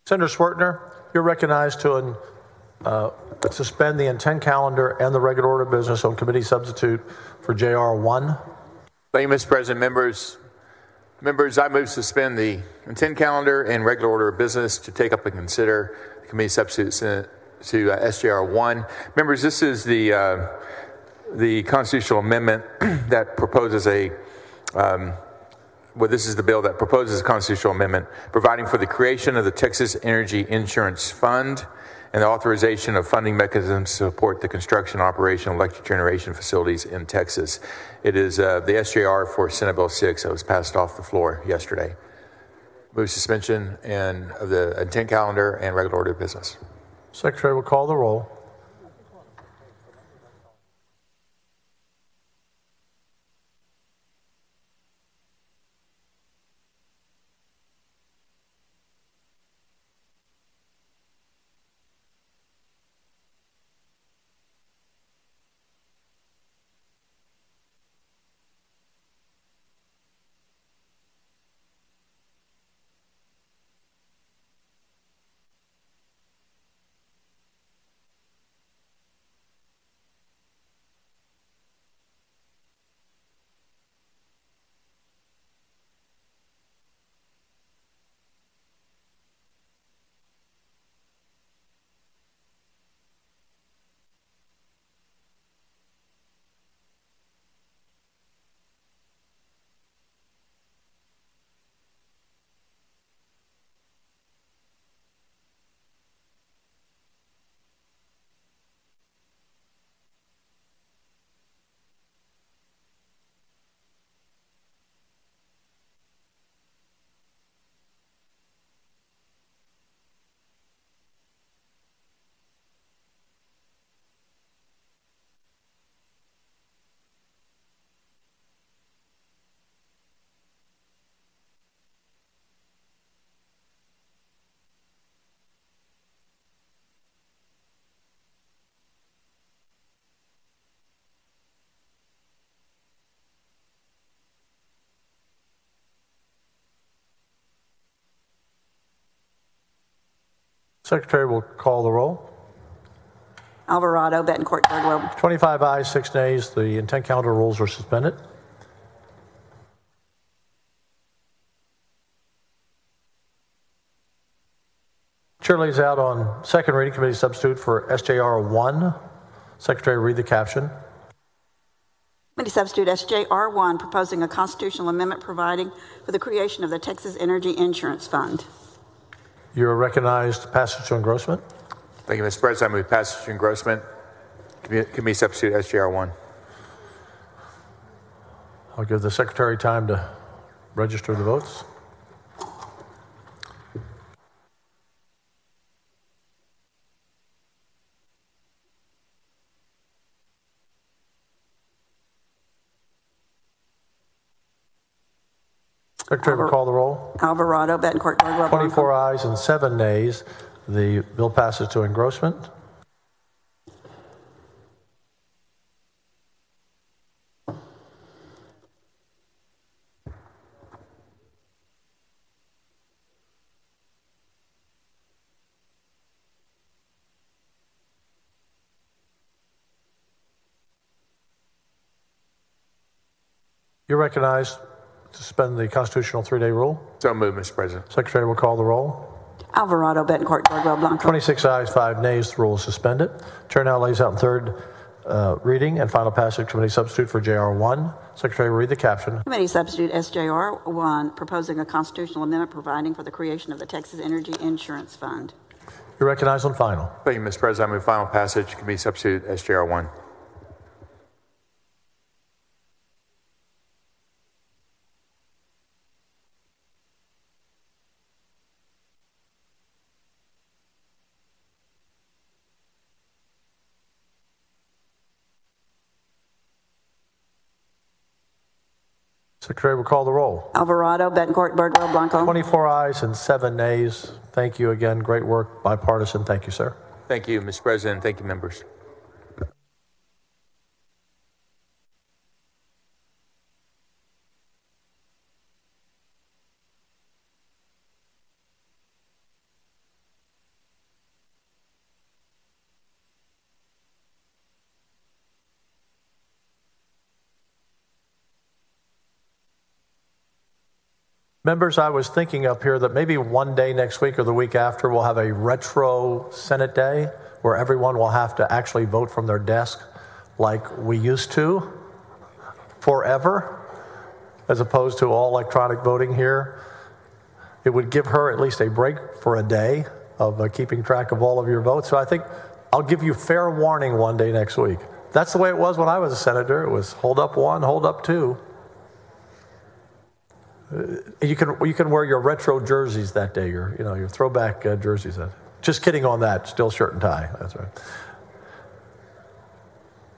Speaker 1: Senator Schwertner, you're recognized to uh, suspend the intent calendar and the regular order of business on committee substitute for JR 1.
Speaker 22: Thank you, Mr. President. Members, members, I move to suspend the intent calendar and regular order of business to take up and consider the committee substitute to uh, SJR 1. Members, this is the uh, the constitutional amendment that proposes a um, well, this is the bill that proposes a constitutional amendment providing for the creation of the Texas Energy Insurance Fund and the authorization of funding mechanisms to support the construction and operation of electric generation facilities in Texas. It is uh, the SJR for Senate Bill 6 that was passed off the floor yesterday. Move suspension and of the intent calendar and regular order of business.
Speaker 1: Secretary will call the roll. Secretary will call the roll.
Speaker 4: Alvarado, Bettencourt, Birdwell.
Speaker 1: 25 ayes, 6 nays. The intent calendar rules are suspended. Chair lays out on second reading committee substitute for SJR 1. Secretary, read the caption.
Speaker 4: Committee substitute SJR 1 proposing a constitutional amendment providing for the creation of the Texas Energy Insurance Fund.
Speaker 1: You are recognized passage to engrossment.
Speaker 22: Thank you, Mr. President. I move passage to engrossment. Committee substitute SJR 1.
Speaker 1: I'll give the secretary time to register the votes. Secretary will call the roll.
Speaker 4: Alvarado, Bettencourt, Birdwell.
Speaker 1: 24 ayes and 7 nays. The bill passes to engrossment. You're recognized suspend the constitutional three-day rule.
Speaker 22: So move, Mr. President.
Speaker 1: Secretary will call the roll.
Speaker 4: Alvarado, Bettencourt, Birdwell, Blanco.
Speaker 1: 26 ayes, 5 nays. The rule is suspended. Chair now lays out in third uh, reading and final passage committee substitute for JR1. Secretary will read the caption.
Speaker 4: Committee substitute SJR1 proposing a constitutional amendment providing for the creation of the Texas Energy Insurance Fund.
Speaker 1: You're recognized on final.
Speaker 22: Thank you, Mr. President. I move final passage committee substitute SJR1.
Speaker 1: Secretary will call the roll.
Speaker 4: Alvarado, Bettencourt, Birdwell, Blanco.
Speaker 1: 24 ayes and 7 nays. Thank you again. Great work, bipartisan. Thank you, sir.
Speaker 22: Thank you, Mr. President. Thank you, members.
Speaker 1: Members, I was thinking up here that maybe one day next week or the week after, we'll have a retro Senate day where everyone will have to actually vote from their desk like we used to forever, as opposed to all electronic voting here. It would give her at least a break for a day of uh, keeping track of all of your votes. So I think I'll give you fair warning one day next week. That's the way it was when I was a senator. It was hold up one, hold up two. You can you can wear your retro jerseys that day, your you know your throwback uh, jerseys. Just kidding on that. Still shirt and tie. That's right.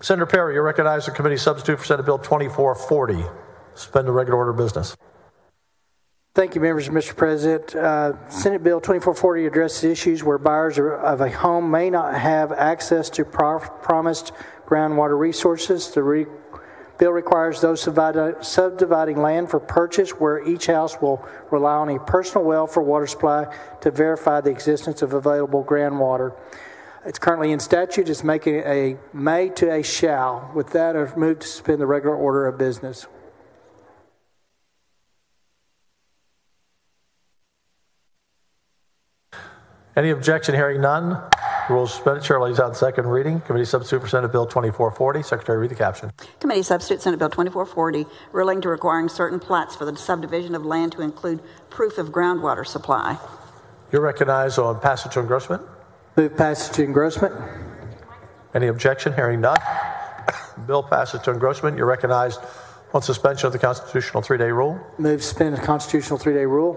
Speaker 1: Senator Perry, you're recognized as committee substitute for Senate Bill 2440. Suspend the regular order of business.
Speaker 23: Thank you, members, Mr. President. Uh, Senate Bill 2440 addresses issues where buyers of a home may not have access to pro- promised groundwater resources. The re- bill requires those subdividing land for purchase where each house will rely on a personal well for water supply to verify the existence of available groundwater. It's currently in statute. It's making a may to a shall. With that, I've moved to suspend the regular order of business.
Speaker 1: Any objection? Hearing none. Rules suspended. Chair lays out second reading. Committee substitute for Senate Bill 2440. Secretary, read the caption.
Speaker 4: Committee substitute Senate Bill 2440, relating to requiring certain plats for the subdivision of land to include proof of groundwater supply.
Speaker 1: You're recognized on passage to engrossment.
Speaker 23: Move passage to engrossment.
Speaker 1: Any objection? Hearing none. Bill passes to engrossment. You're recognized on suspension of the constitutional three-day rule.
Speaker 23: Move suspend the constitutional three-day rule.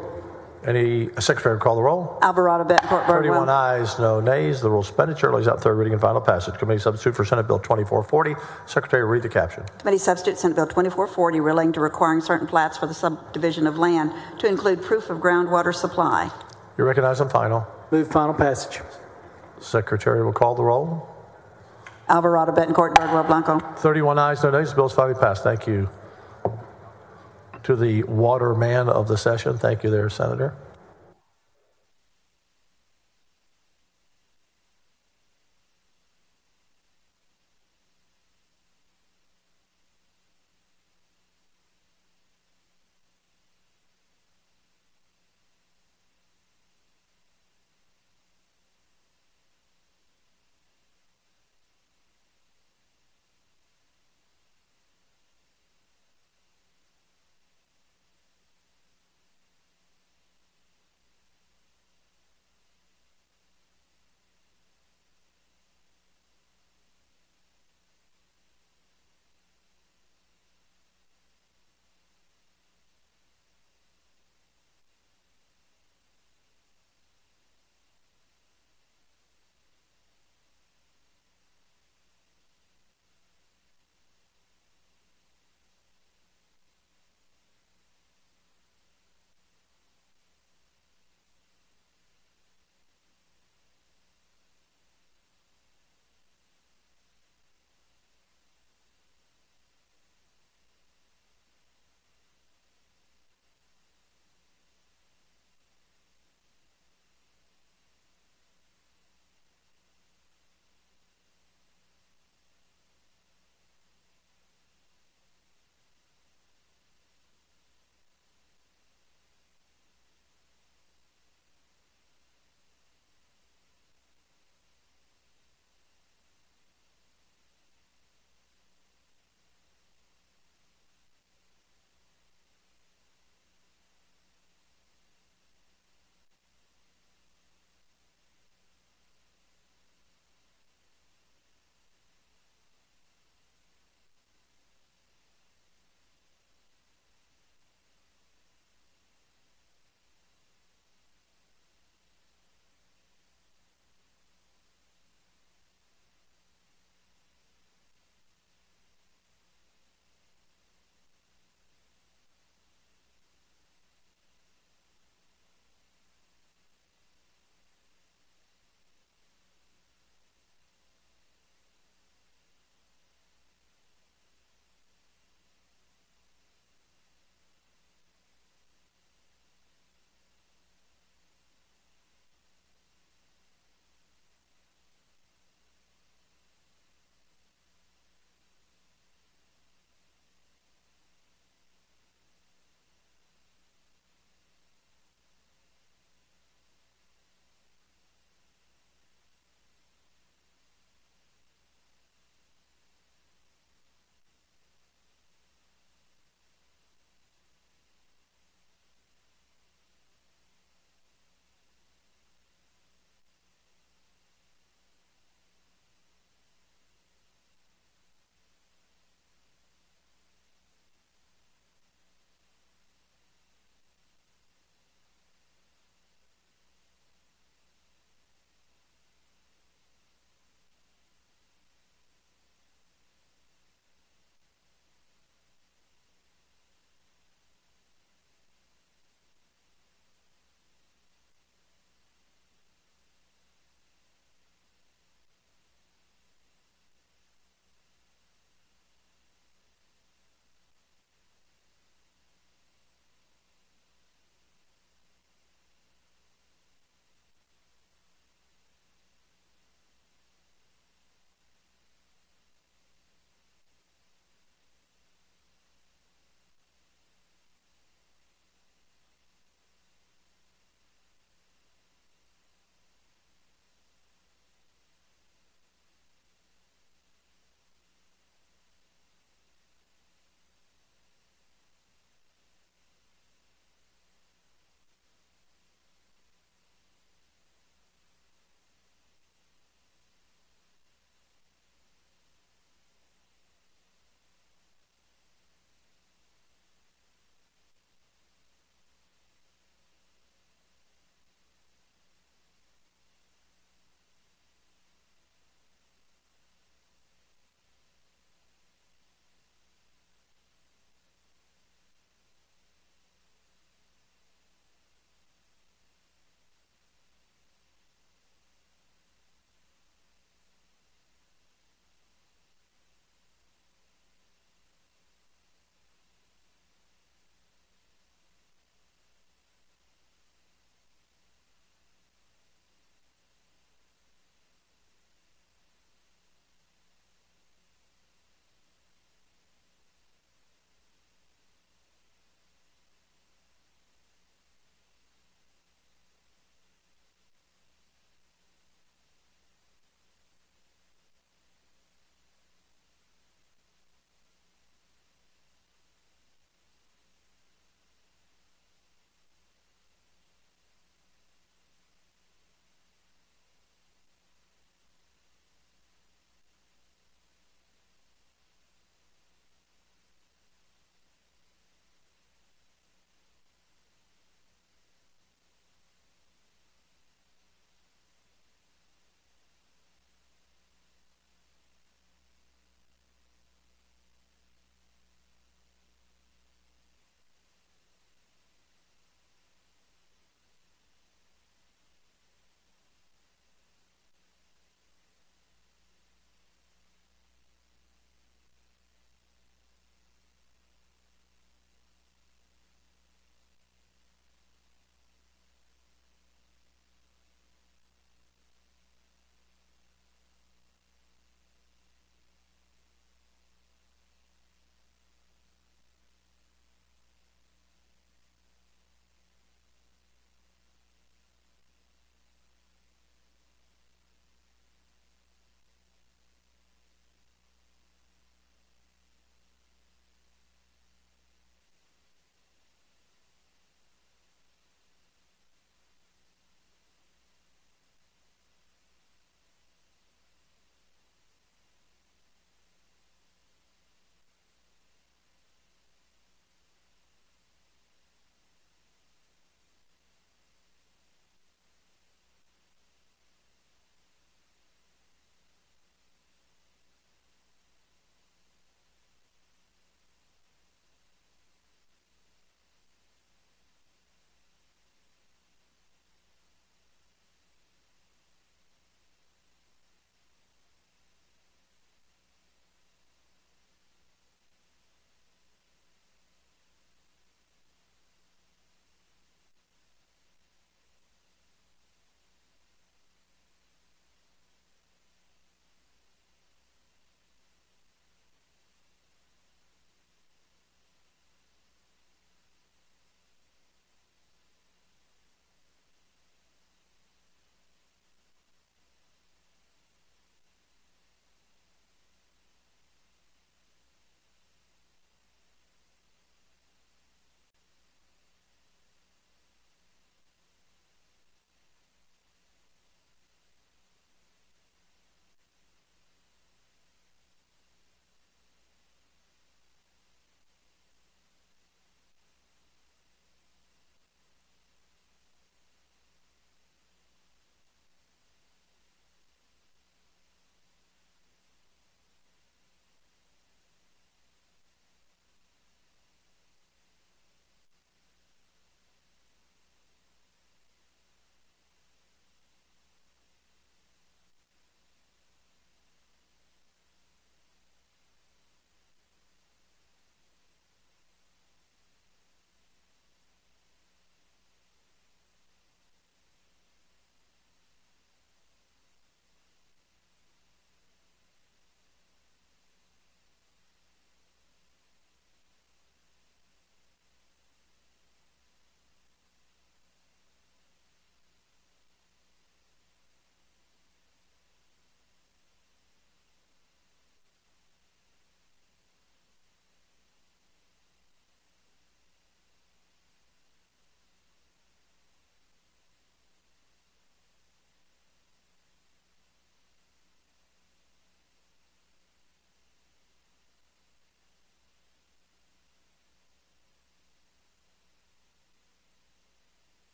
Speaker 1: Any secretary call the roll?
Speaker 4: Alvarado, Bettencourt,
Speaker 1: 31 ayes, no nays. The rule suspended. Chair lays out third reading and final passage. Committee substitute for Senate Bill 2440. Secretary, read the caption.
Speaker 4: Committee substitute Senate Bill 2440 relating to requiring certain plats for the subdivision of land to include proof of groundwater supply.
Speaker 1: You recognize on final.
Speaker 23: Move final passage.
Speaker 1: Secretary will call the roll.
Speaker 4: Alvarado, Bettencourt, Birdwell, Blanco.
Speaker 1: 31 ayes, no nays. The bill is finally passed. Thank you to the water man of the session. Thank you there, Senator.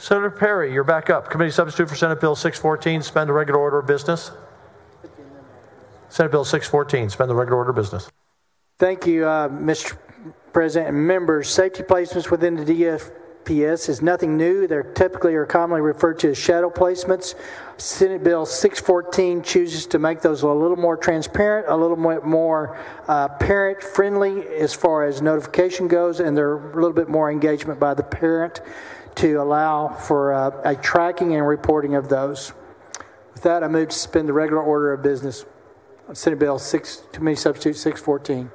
Speaker 1: Senator Perry, you're back up. Committee substitute for Senate Bill 614, spend the regular order of business. Senate Bill 614, spend the regular order of business.
Speaker 23: Thank you, uh, Mr. President and members. Safety placements within the DFPS is nothing new. They're typically or commonly referred to as shadow placements. Senate Bill 614 chooses to make those a little more transparent, a little more uh, parent friendly as far as notification goes, and they're a little bit more engagement by the parent to allow for uh, a tracking and reporting of those. With that, I move to suspend the regular order of business. Senate Bill 6, Committee Substitute 614.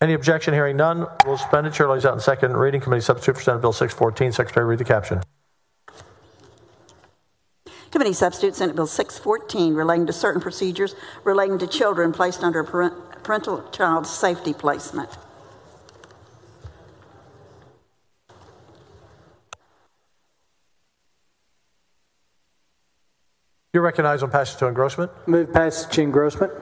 Speaker 1: Any objection? Hearing none, rules it. Chair lays out in second reading. Committee substitute for Senate Bill 614. Secretary, read the caption.
Speaker 4: Committee substitute Senate Bill 614 relating to certain procedures relating to children placed under parental child safety placement.
Speaker 1: You're recognized on passage to engrossment.
Speaker 23: Move passage to engrossment.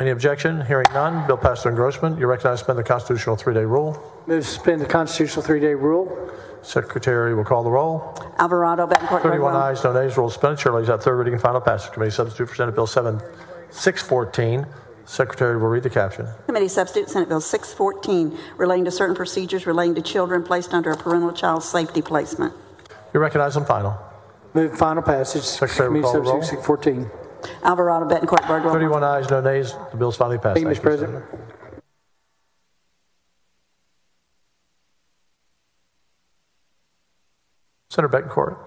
Speaker 1: Any objection? Hearing none, bill passed to engrossment. You're recognized to suspend the constitutional three-day rule.
Speaker 23: Move to suspend the constitutional three-day rule.
Speaker 1: Secretary will call the roll.
Speaker 4: Alvarado, Bettencourt,
Speaker 1: 31
Speaker 4: Birdwell.
Speaker 1: ayes, no nays. Rule suspended. Chair lays out third reading and final passage. Committee substitute for Senate Bill 7 614. Secretary will read the caption.
Speaker 4: Committee substitute Senate Bill 614 relating to certain procedures relating to children placed under a parental child safety placement.
Speaker 1: You're recognized on final.
Speaker 23: Move final passage.
Speaker 1: Secretary will
Speaker 23: Committee
Speaker 1: call the roll.
Speaker 23: substitute 614.
Speaker 4: Alvarado, Bettencourt, Birdwell.
Speaker 1: 31 ayes, no nays. The bill is finally passed.
Speaker 23: Thank you, Mr. President.
Speaker 1: Senator Bettencourt.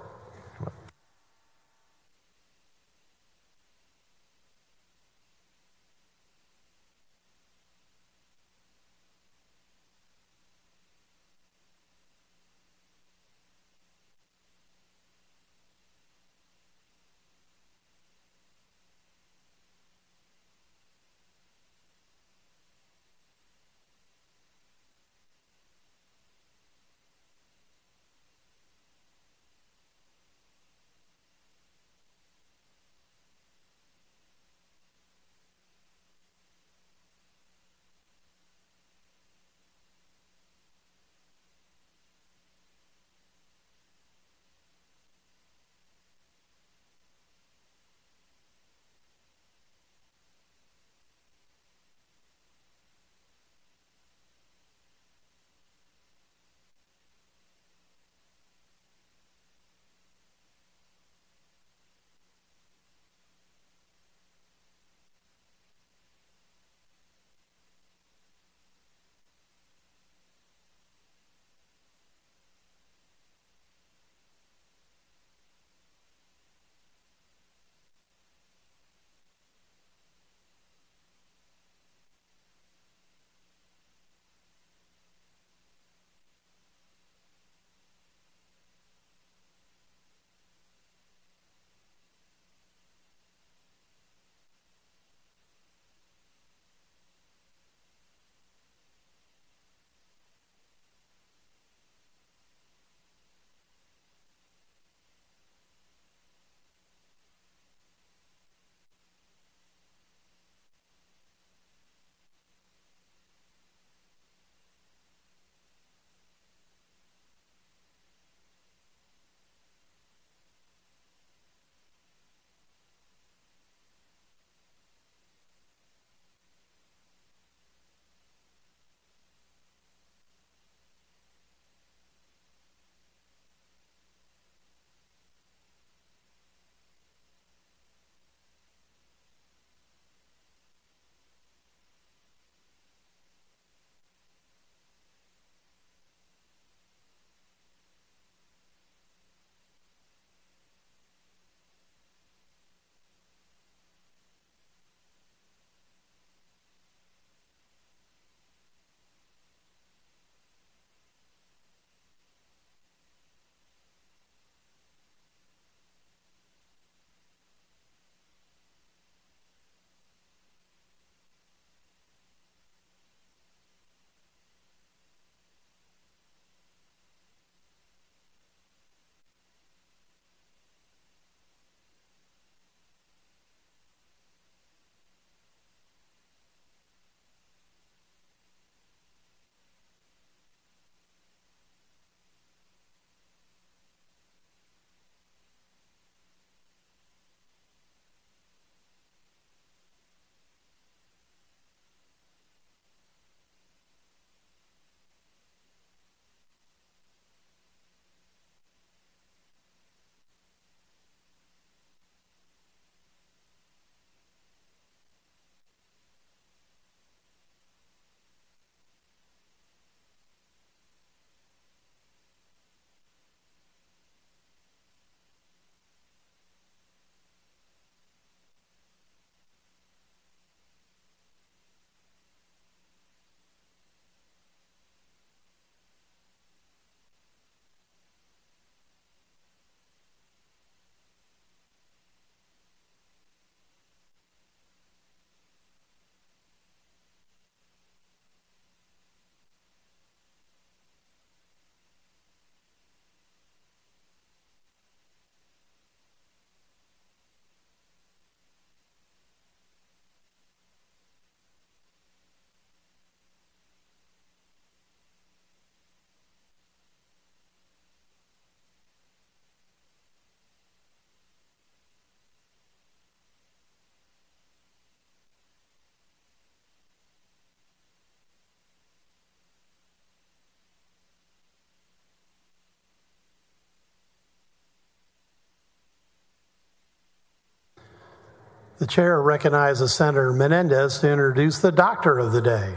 Speaker 16: The chair recognizes Senator Menendez to introduce the doctor of the day.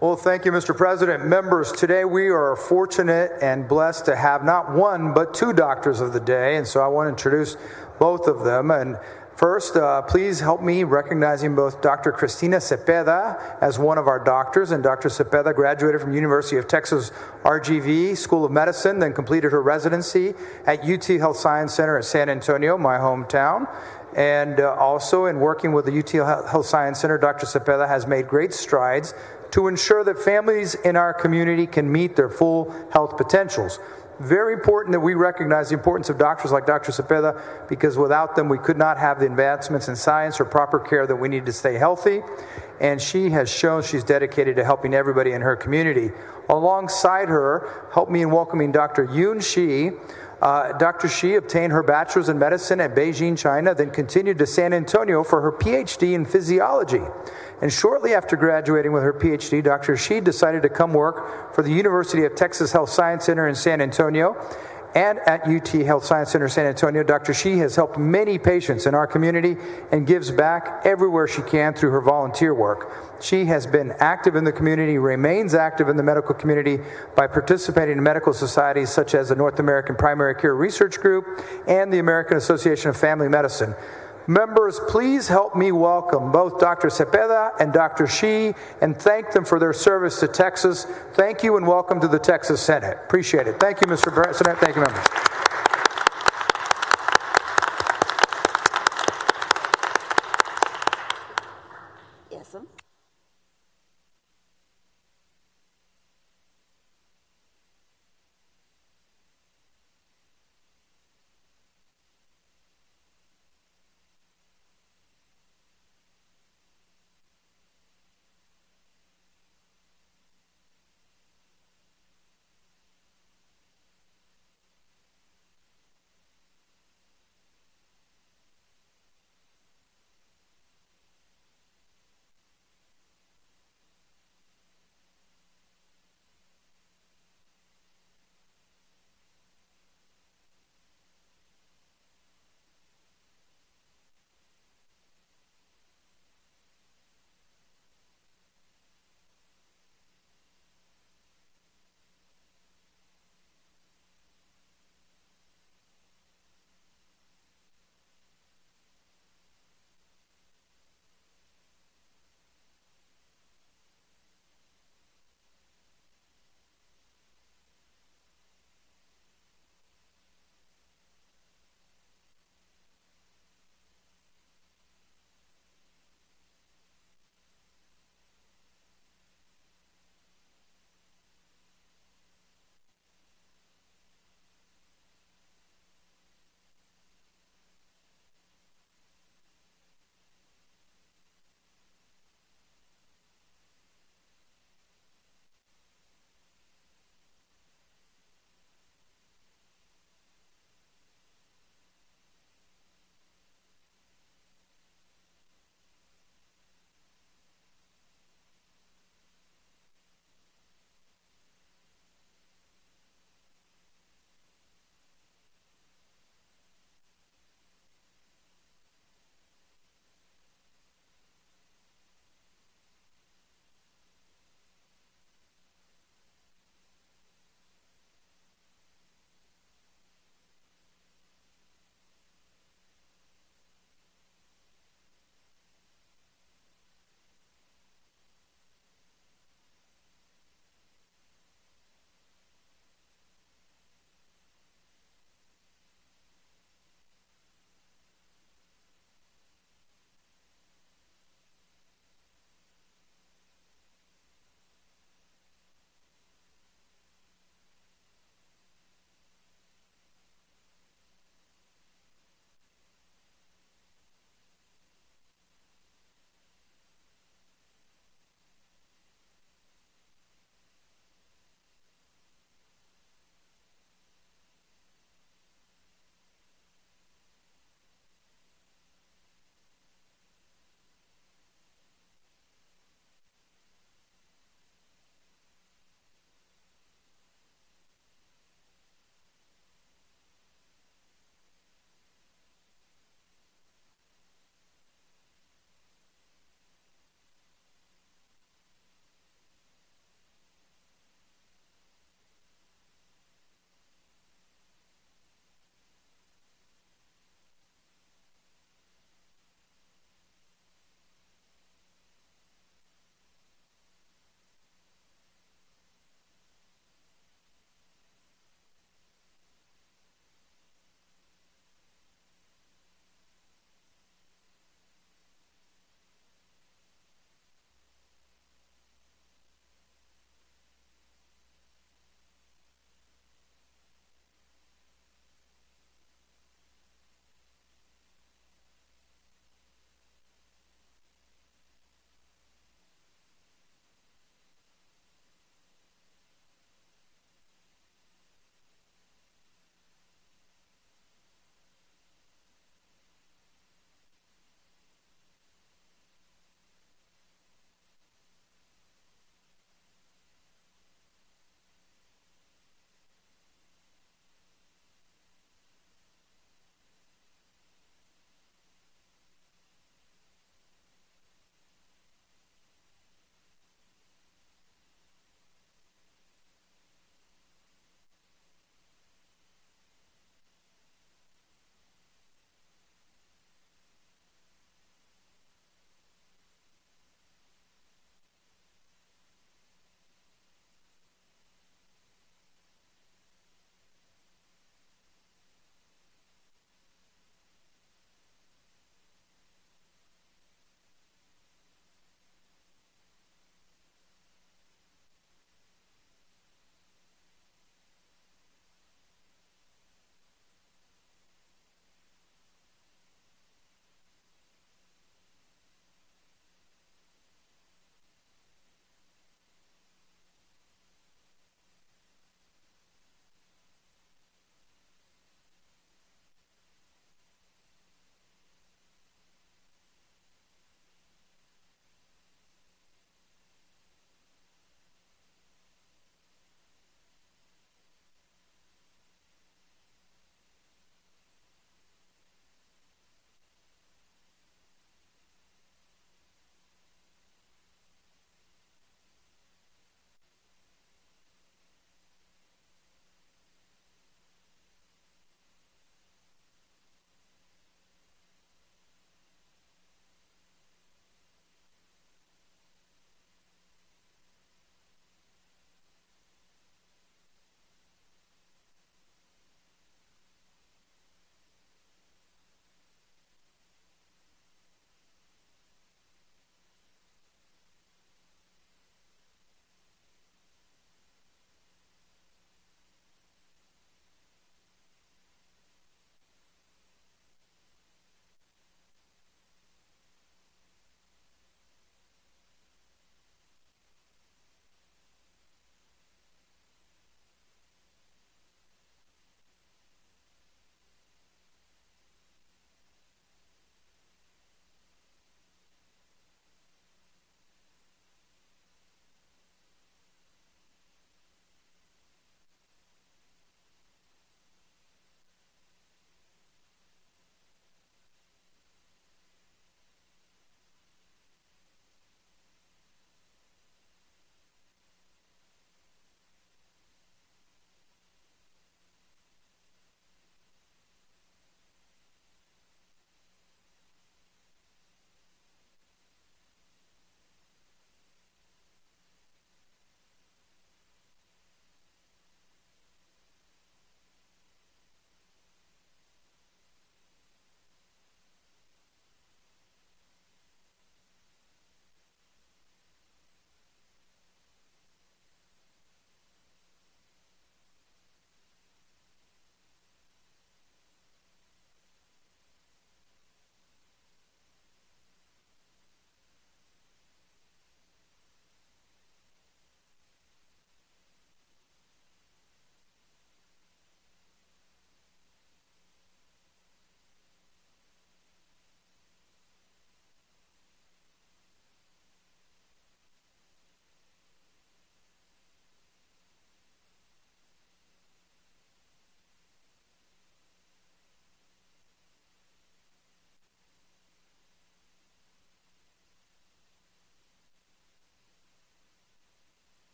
Speaker 15: Well, thank you, Mr. President. Members, today we are fortunate and blessed to have not one, but two doctors of the day. And so I want to introduce both of them. And First, uh, please help me recognizing both Dr. Cristina Cepeda as one of our doctors, and Dr. Cepeda graduated from University of Texas RGV School of Medicine, then completed her residency at UT Health Science Center at San Antonio, my hometown. And uh, also in working with the UT Health Science Center, Dr. Cepeda has made great strides to ensure that families in our community can meet their full health potentials. Very important that we recognize the importance of doctors like Dr. Cepeda because without them, we could not have the advancements in science or proper care that we need to stay healthy. And she has shown she's dedicated to helping everybody in her community. Alongside her, help me in welcoming Dr. Yun Shi. Uh, Dr. Shi obtained her bachelor's in medicine at Beijing, China, then continued to San Antonio for her PhD in physiology. And shortly after graduating with her PhD, Dr. Shi decided to come work for the University of Texas Health Science Center in San Antonio. And at UT Health Science Center San Antonio, Dr. Shi has helped many patients in our community and gives back everywhere she can through her volunteer work. She has been active in the community, remains active in the medical community by participating in medical societies such as the North American Primary Care Research Group and the American Association of Family Medicine. Members, please help me welcome both Dr. Cepeda and Dr. Shi and thank them for their service to Texas. Thank you and welcome to the Texas Senate. Appreciate it. Thank you, Mr. President. Thank you, members.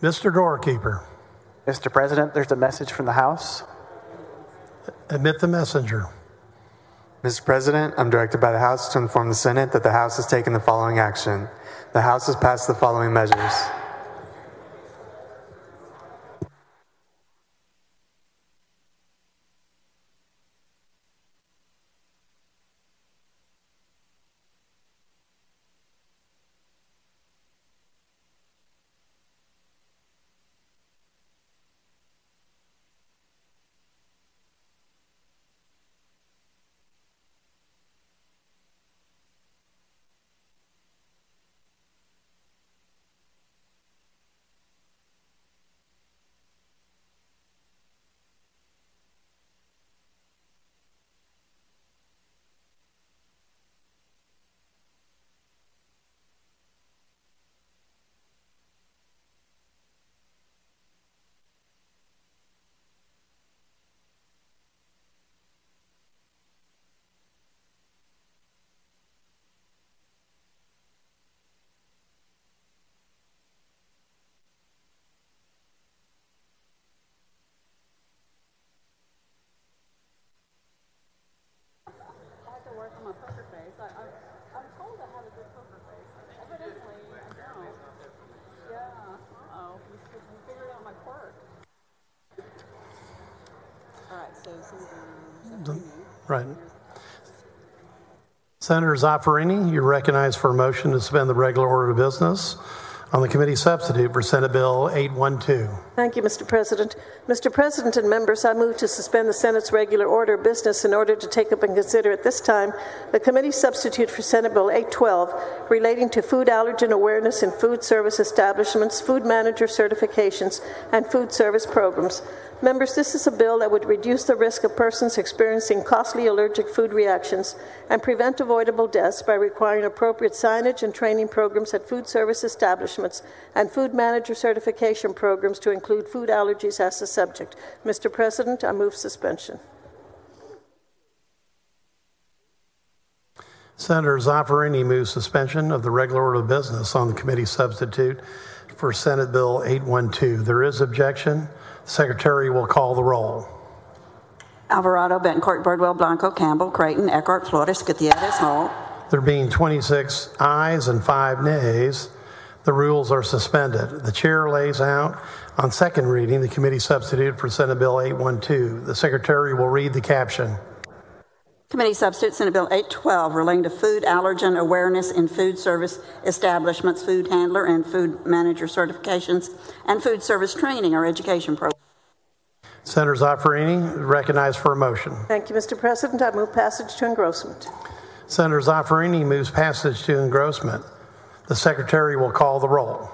Speaker 16: Mr. Doorkeeper,
Speaker 5: Mr. President, there's a message from the House.
Speaker 16: admit the messenger.
Speaker 6: Mr. President, I'm directed by the House to inform the Senate that the House has taken the following action. The House has passed the following measures.
Speaker 16: Right. Senator Zaffirini, you're recognized for a motion to suspend the regular order of business on the committee substitute for Senate Bill 812.
Speaker 8: Thank you, Mr. President. Mr. President and members, I move to suspend the Senate's regular order of business in order to take up and consider at this time the committee substitute for Senate Bill 812 relating to food allergen awareness in food service establishments, food manager certifications, and food service programs. Members, this is a bill that would reduce the risk of persons experiencing costly allergic food reactions and prevent avoidable deaths by requiring appropriate signage and training programs at food service establishments and food manager certification programs to include food allergies as a subject. Mr. President, I move suspension.
Speaker 16: Senator Zaffirini moves suspension of the regular order of business on the committee substitute for Senate Bill 812. There is objection. The Secretary will call the roll.
Speaker 4: Alvarado, Bettencourt, Birdwell, Blanco, Campbell, Creighton, Eckhardt, Flores, Gutierrez, Hall.
Speaker 16: There being 26 ayes and 5 nays, the rules are suspended. The chair lays out on second reading the committee substitute for Senate Bill 812. The secretary will read the caption.
Speaker 4: Committee substitute Senate Bill 812 relating to food allergen awareness in food service establishments, food handler and food manager certifications, and food service training or education programs.
Speaker 16: Senator Zaffirini, recognized for a motion.
Speaker 8: Thank you, Mr. President. I move passage to engrossment.
Speaker 16: Senator Zaffirini moves passage to engrossment. The secretary will call the roll.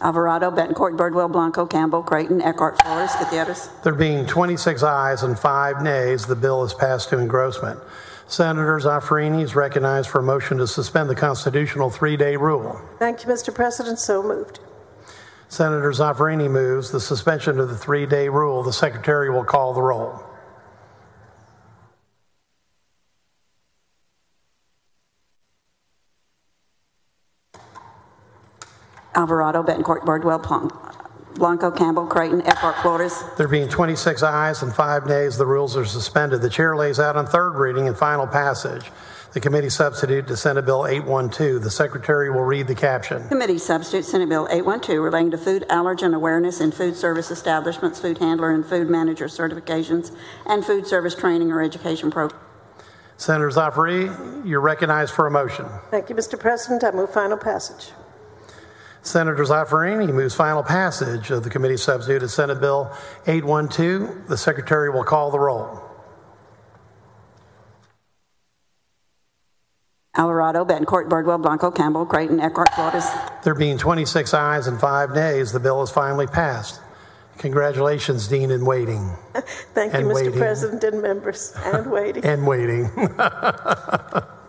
Speaker 4: Alvarado, Bettencourt, Birdwell, Blanco, Campbell, Creighton, Eckhardt, Flores, Gutierrez.
Speaker 16: There being 26 ayes and 5 nays, the bill is passed to engrossment. Senator Zaffirini is recognized for a motion to suspend the constitutional three day rule.
Speaker 8: Thank you, Mr. President. So moved.
Speaker 16: Senator Zaffirini moves the suspension of the three day rule. The secretary will call the roll.
Speaker 4: Alvarado, Bettencourt, Birdwell, Blanco, Campbell, Creighton, Eckhardt, Flores.
Speaker 16: There being 26 ayes and 5 nays, the rules are suspended. The chair lays out on third reading and final passage the committee substitute to Senate Bill 812. The secretary will read the caption.
Speaker 4: Committee substitute Senate Bill 812 relating to food allergen awareness in food service establishments, food handler and food manager certifications, and food service training or education programs.
Speaker 16: Senator Zaffirini, you're recognized for a motion.
Speaker 8: Thank you, Mr. President. I move final passage.
Speaker 16: Senator Zaffirini moves final passage of the committee substitute to Senate Bill 812. The secretary will call the roll.
Speaker 4: Alvarado, Bettencourt, Birdwell, Blanco, Campbell, Creighton, Eckhardt, Flores.
Speaker 16: There being 26 ayes and 5 nays, the bill is finally passed. Congratulations, Dean, in waiting.
Speaker 8: Thank
Speaker 16: and
Speaker 8: you, Mr.
Speaker 16: waiting.
Speaker 8: President and members, and waiting.
Speaker 16: and waiting.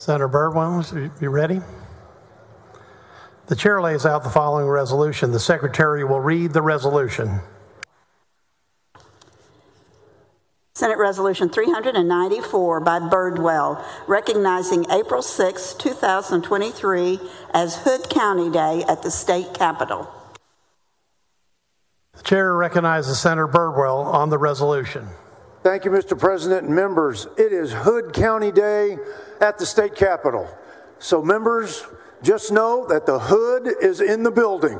Speaker 16: Senator Birdwell, you ready? The chair lays out the following resolution. The secretary will read the resolution.
Speaker 4: Senate Resolution 394 by Birdwell, recognizing April 6, 2023 as Hood County Day at the state capitol.
Speaker 16: The chair recognizes Senator Birdwell on the resolution.
Speaker 12: Thank you, Mr. President and members. It is Hood County Day at the state capitol. So, members, just know that the hood is in the building.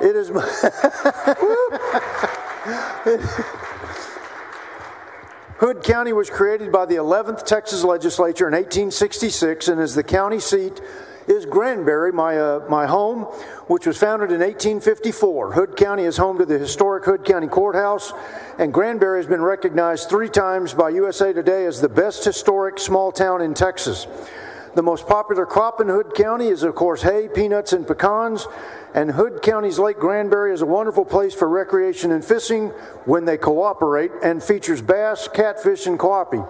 Speaker 12: It is. Hood County was created by the 11th Texas legislature in 1866 and is the county seat is Granbury, my, uh, my home, which was founded in 1854. Hood County is home to the historic Hood County Courthouse, and Granbury has been recognized three times by USA Today as the best historic small town in Texas. The most popular crop in Hood County is, of course, hay, peanuts, and pecans. And Hood County's Lake Granbury is a wonderful place for recreation and fishing when they cooperate and features bass, catfish, and crappie.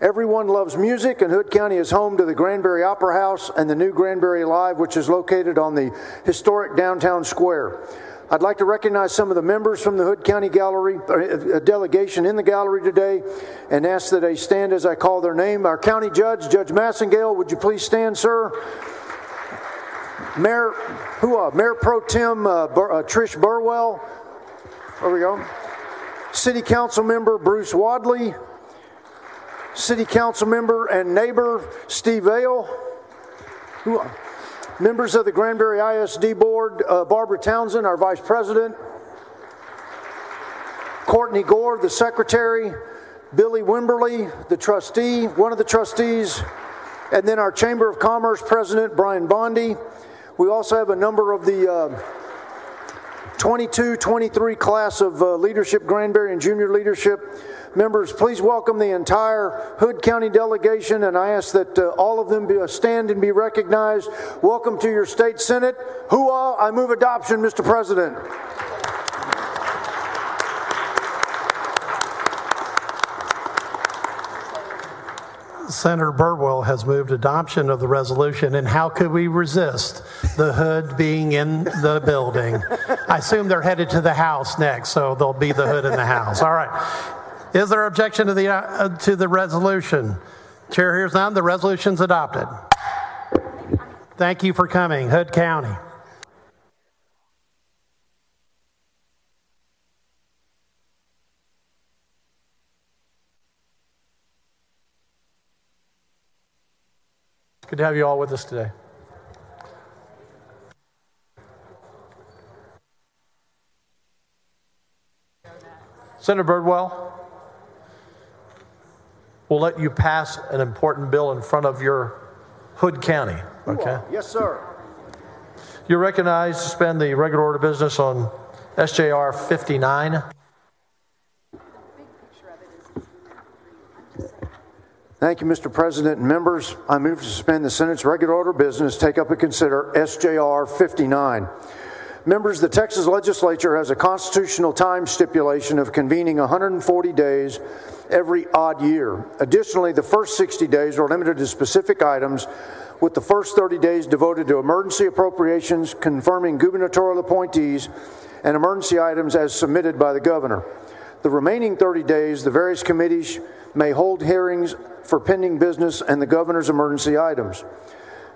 Speaker 12: Everyone loves music, and Hood County is home to the Granbury Opera House and the new Granbury Live, which is located on the historic downtown square. I'd like to recognize some of the members from the Hood County Gallery, a delegation in the gallery today, and ask that they stand as I call their name. Our county judge, Judge Massingill, would you please stand, sir? Mayor, who, uh, Mayor Pro Tem uh, Bur- uh, Trish Burwell. There we go. City Council Member Bruce Wadley. City Council Member and neighbor Steve Vale. Who, members of the Granbury ISD Board, uh, Barbara Townsend, our Vice President. Courtney Gore, the Secretary. Billy Wimberly, the trustee, one of the trustees. And then our Chamber of Commerce President, Brian Bondi. We also have a number of the uh, 22 23 class of uh, leadership, Granbury and junior leadership. Members, please welcome the entire Hood County delegation, and I ask that uh, all of them be, uh, stand and be recognized. Welcome to your state senate. Hooah! I move adoption, Mr. President.
Speaker 16: Senator Birdwell has moved adoption of the resolution, and how could we resist the hood being in the building? I assume they're headed to the House next, so there'll be the hood in the House. All right. Is there objection to the uh, to the resolution? Chair hears none. The resolution's adopted. Thank you for coming, Hood County. Good to have you all with us today. Senator Birdwell, we'll let you pass an important bill in front of your Hood County, okay?
Speaker 12: Yes, sir.
Speaker 16: You're recognized to suspend the regular order of business on SJR 59.
Speaker 12: Thank you, Mr. President and members. I move to suspend the Senate's regular order business, take up and consider SJR 59. Members, the Texas legislature has a constitutional time stipulation of convening 140 days every odd year. Additionally, the first 60 days are limited to specific items, with the first 30 days devoted to emergency appropriations, confirming gubernatorial appointees, and emergency items as submitted by the governor. The remaining 30 days, the various committees may hold hearings for pending business and the governor's emergency items.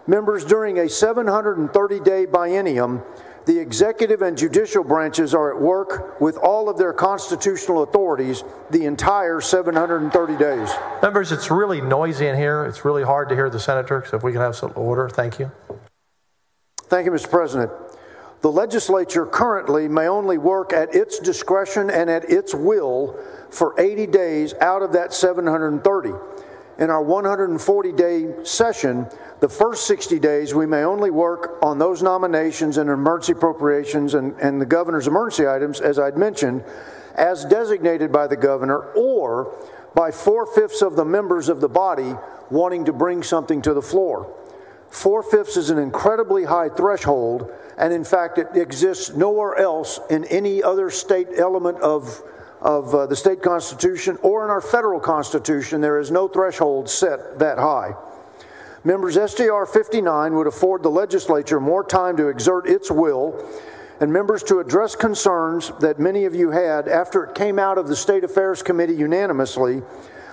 Speaker 12: Members, during a 730 day biennium, the executive and judicial branches are at work with all of their constitutional authorities the entire 730 days.
Speaker 1: Members, it's really noisy in here. It's really hard to hear the senator. So if we can have some order, thank you.
Speaker 12: Thank you, Mr. President. The legislature currently may only work at its discretion and at its will for 80 days out of that 730. In our 140 day session, the first 60 days, we may only work on those nominations and emergency appropriations and, and the governor's emergency items, as I'd mentioned, as designated by the governor or by four fifths of the members of the body wanting to bring something to the floor. Four fifths is an incredibly high threshold, and in fact, it exists nowhere else in any other state element of of uh, the state constitution or in our federal constitution, there is no threshold set that high. Members, SJR 59 would afford the legislature more time to exert its will and members to address concerns that many of you had after it came out of the State Affairs Committee unanimously.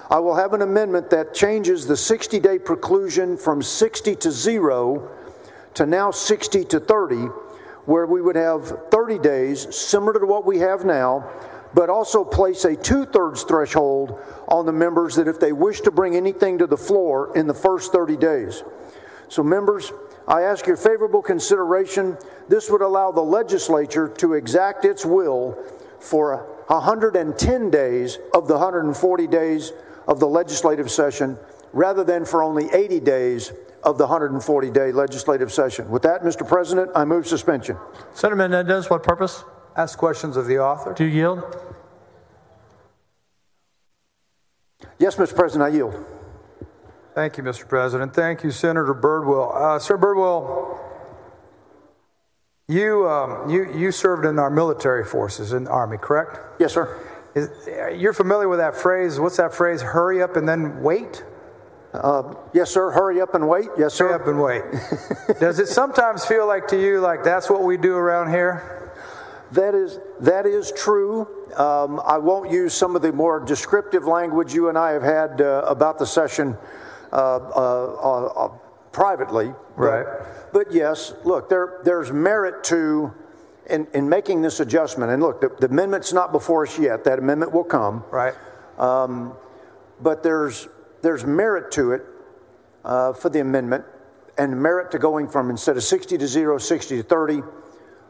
Speaker 12: I will have an amendment that changes the 60 day preclusion from 60 to 0 to now 60 to 30, where we would have 30 days, similar to what we have now, but also place a two thirds threshold on the members that if they wish to bring anything to the floor in the first 30 days. So, members, I ask your favorable consideration. This would allow the legislature to exact its will for 110 days of the 140 days of the legislative session rather than for only 80 days of the 140 day legislative session. With that, Mr. President, I move suspension.
Speaker 1: Senator Menendez, what purpose?
Speaker 15: Ask questions of the author.
Speaker 1: Do you yield?
Speaker 12: Yes, Mr. President, I yield.
Speaker 15: Thank you, Mr. President. Thank you, Senator Birdwell. Uh, Sir Birdwell, you, um, you, you served in our military forces in the Army, correct?
Speaker 12: Yes, sir.
Speaker 15: Is, you're familiar with that phrase. What's that phrase? Hurry up and then wait?
Speaker 12: Uh, yes, sir. Hurry up and wait. Yes, sir.
Speaker 15: Hurry up and wait. Does it sometimes feel like to you like that's what we do around here?
Speaker 12: That is that is true. Um, I won't use some of the more descriptive language you and I have had uh, about the session uh, uh, uh privately.
Speaker 15: Right.
Speaker 12: But, but, yes, look, there there's merit to in, in making this adjustment. And look, the, the, amendment's not before us yet. That amendment will come.
Speaker 15: Right.
Speaker 12: Um, but there's there's merit to it uh, for the amendment, and merit to going from instead of 60 to 0, 60 to 30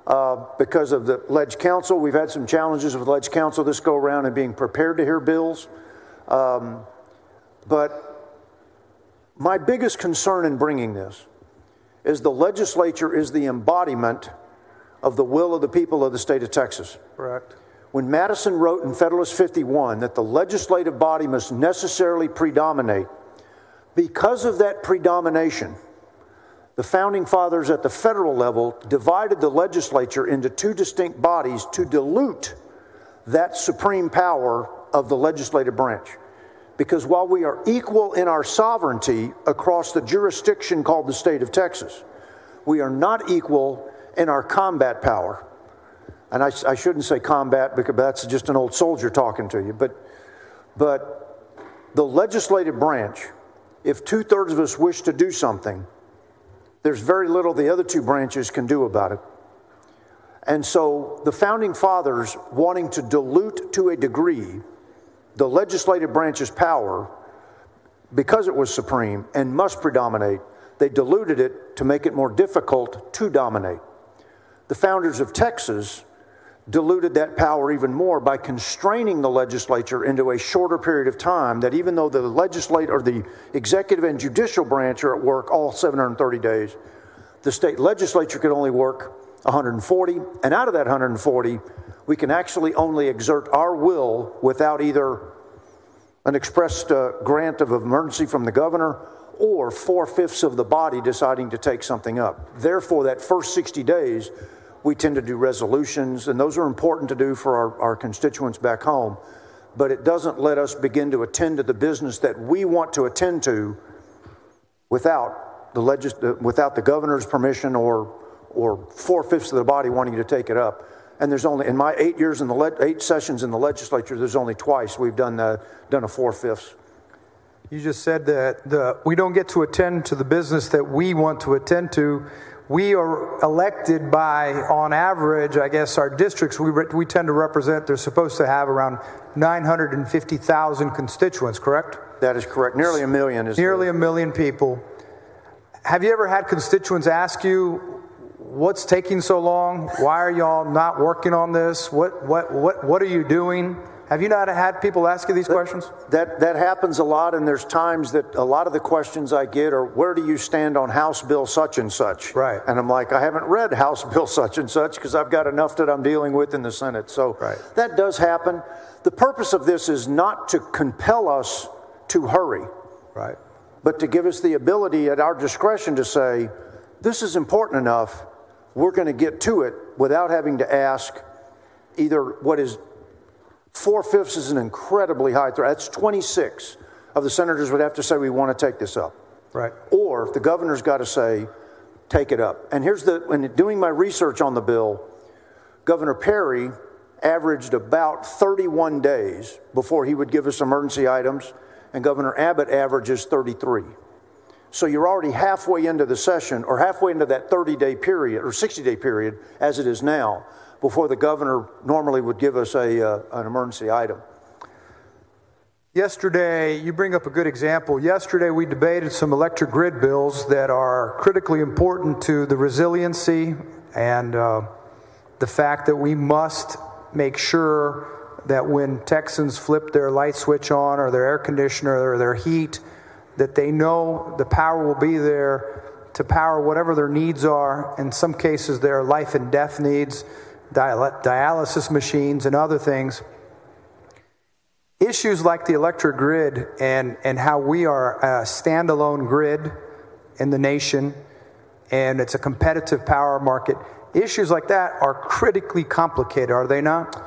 Speaker 12: uh, because of the Ledge Council. We've had some challenges with Ledge Council this go around and being prepared to hear bills. Um, but my biggest concern in bringing this is the legislature is the embodiment of the will of the people of the state of Texas.
Speaker 15: Correct.
Speaker 12: When Madison wrote in Federalist 51 that the legislative body must necessarily predominate, because of that predomination, the founding fathers at the federal level divided the legislature into two distinct bodies to dilute that supreme power of the legislative branch. Because while we are equal in our sovereignty across the jurisdiction called the state of Texas, we are not equal in our combat power. And I, I shouldn't say combat because that's just an old soldier talking to you, but, but the legislative branch, if two thirds of us wish to do something, there's very little the other two branches can do about it. And so the founding fathers, wanting to dilute to a degree the legislative branch's power because it was supreme and must predominate, they diluted it to make it more difficult to dominate. The founders of Texas diluted that power even more by constraining the legislature into a shorter period of time that even though the legislature or the executive and judicial branch are at work all 730 days the state legislature could only work 140 and out of that 140 we can actually only exert our will without either an expressed uh, grant of emergency from the governor or four-fifths of the body deciding to take something up. Therefore that first 60 days we tend to do resolutions, and those are important to do for our, our constituents back home. But it doesn't let us begin to attend to the business that we want to attend to without the, legis- without the governor's permission or, or four fifths of the body wanting to take it up. And there's only, in my eight years in the le- eight sessions in the legislature, there's only twice we've done, the, done a four fifths.
Speaker 15: You just said that the, we don't get to attend to the business that we want to attend to we are elected by, on average, I guess our districts, we, we tend to represent, they're supposed to have around 950,000 constituents, correct?
Speaker 12: That is correct. Nearly a million is
Speaker 15: Nearly the... a million people. Have you ever had constituents ask you, what's taking so long? Why are y'all not working on this? What, what, what, what are you doing? Have you not had people ask you these
Speaker 12: that,
Speaker 15: questions?
Speaker 12: That that happens a lot, and there's times that a lot of the questions I get are, "Where do you stand on House Bill such and such?"
Speaker 15: Right.
Speaker 12: And I'm like, I haven't read House Bill such and such because I've got enough that I'm dealing with in the Senate. So
Speaker 15: right.
Speaker 12: that does happen. The purpose of this is not to compel us to hurry,
Speaker 15: right,
Speaker 12: but to give us the ability at our discretion to say, "This is important enough. We're going to get to it without having to ask." Either what is Four fifths is an incredibly high threat. That's 26 of the senators would have to say we want to take this up.
Speaker 15: Right.
Speaker 12: Or if the governor's got to say, take it up. And here's the, when doing my research on the bill, Governor Perry averaged about 31 days before he would give us emergency items, and Governor Abbott averages 33. So you're already halfway into the session or halfway into that 30 day period or 60 day period as it is now before the governor normally would give us a, uh, an emergency item.
Speaker 15: Yesterday, you bring up a good example. Yesterday, we debated some electric grid bills that are critically important to the resiliency and uh, the fact that we must make sure that when Texans flip their light switch on or their air conditioner or their heat, that they know the power will be there to power whatever their needs are. In some cases, their life and death needs, dialysis machines, and other things. Issues like the electric grid and, and how we are a standalone grid in the nation and it's a competitive power market, issues like that are critically complicated, are they not?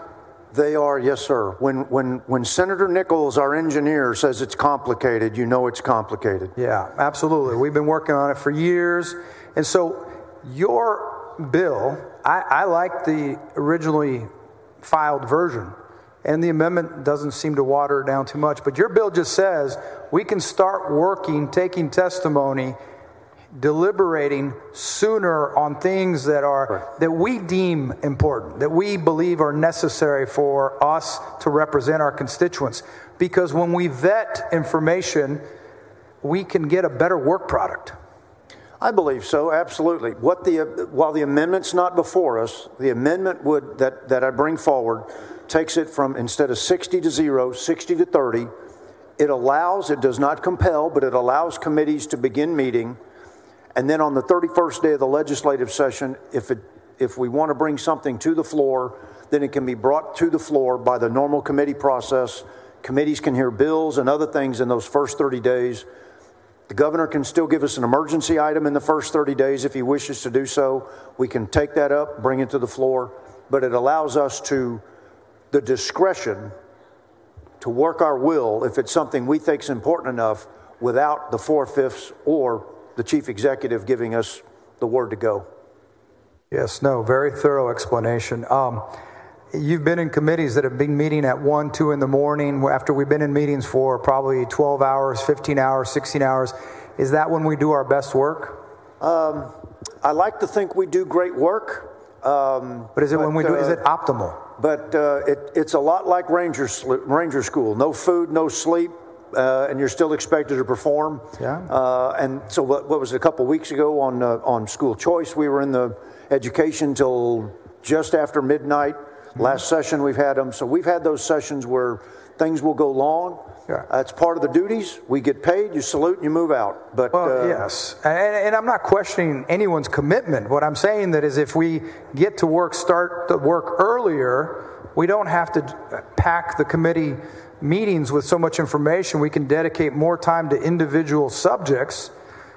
Speaker 12: They are, yes, sir. When, when, when Senator Nichols, our engineer, says it's complicated, you know it's complicated.
Speaker 15: Yeah, absolutely. We've been working on it for years. And so your bill, I, I like the originally filed version. And the amendment doesn't seem to water it down too much. But your bill just says we can start working, taking testimony deliberating sooner on things that are right. that we deem important that we believe are necessary for us to represent our constituents because when we vet information we can get a better work product
Speaker 12: I believe so, absolutely. What the while the amendment's not before us, the amendment would that that I bring forward takes it from instead of 60 to 0, 60 to 30. It allows, it does not compel, but it allows committees to begin meeting and then on the 31st day of the legislative session, if, it, if we want to bring something to the floor, then it can be brought to the floor by the normal committee process. Committees can hear bills and other things in those first 30 days. The governor can still give us an emergency item in the first 30 days if he wishes to do so. We can take that up, bring it to the floor, but it allows us to the discretion to work our will if it's something we think is important enough without the four fifths or the chief executive giving us the word to go.
Speaker 15: Yes, no, very thorough explanation. Um, you've been in committees that have been meeting at 1, 2 in the morning after we've been in meetings for probably 12 hours, 15 hours, 16 hours. Is that when we do our best work?
Speaker 12: Um, I like to think we do great work. Um,
Speaker 15: but is it but, when we do? Uh, is it optimal?
Speaker 12: But uh, it, it's a lot like Ranger, Ranger School. No food, no sleep, uh, and you're still expected to perform.
Speaker 15: Yeah.
Speaker 12: Uh, and so, what, what, was it, a couple weeks ago on uh, on school choice? We were in the education till just after midnight. Mm-hmm. Last session we've had them, so we've had those sessions where things will go long.
Speaker 15: Yeah.
Speaker 12: That's part of the duties. We get paid, you salute, and you move out. But
Speaker 15: well, uh, yes, and, and, I'm not questioning anyone's commitment. What I'm saying that is, if we get to work, start the work earlier, we don't have to pack the committee meetings with so much information, we can dedicate more time to individual subjects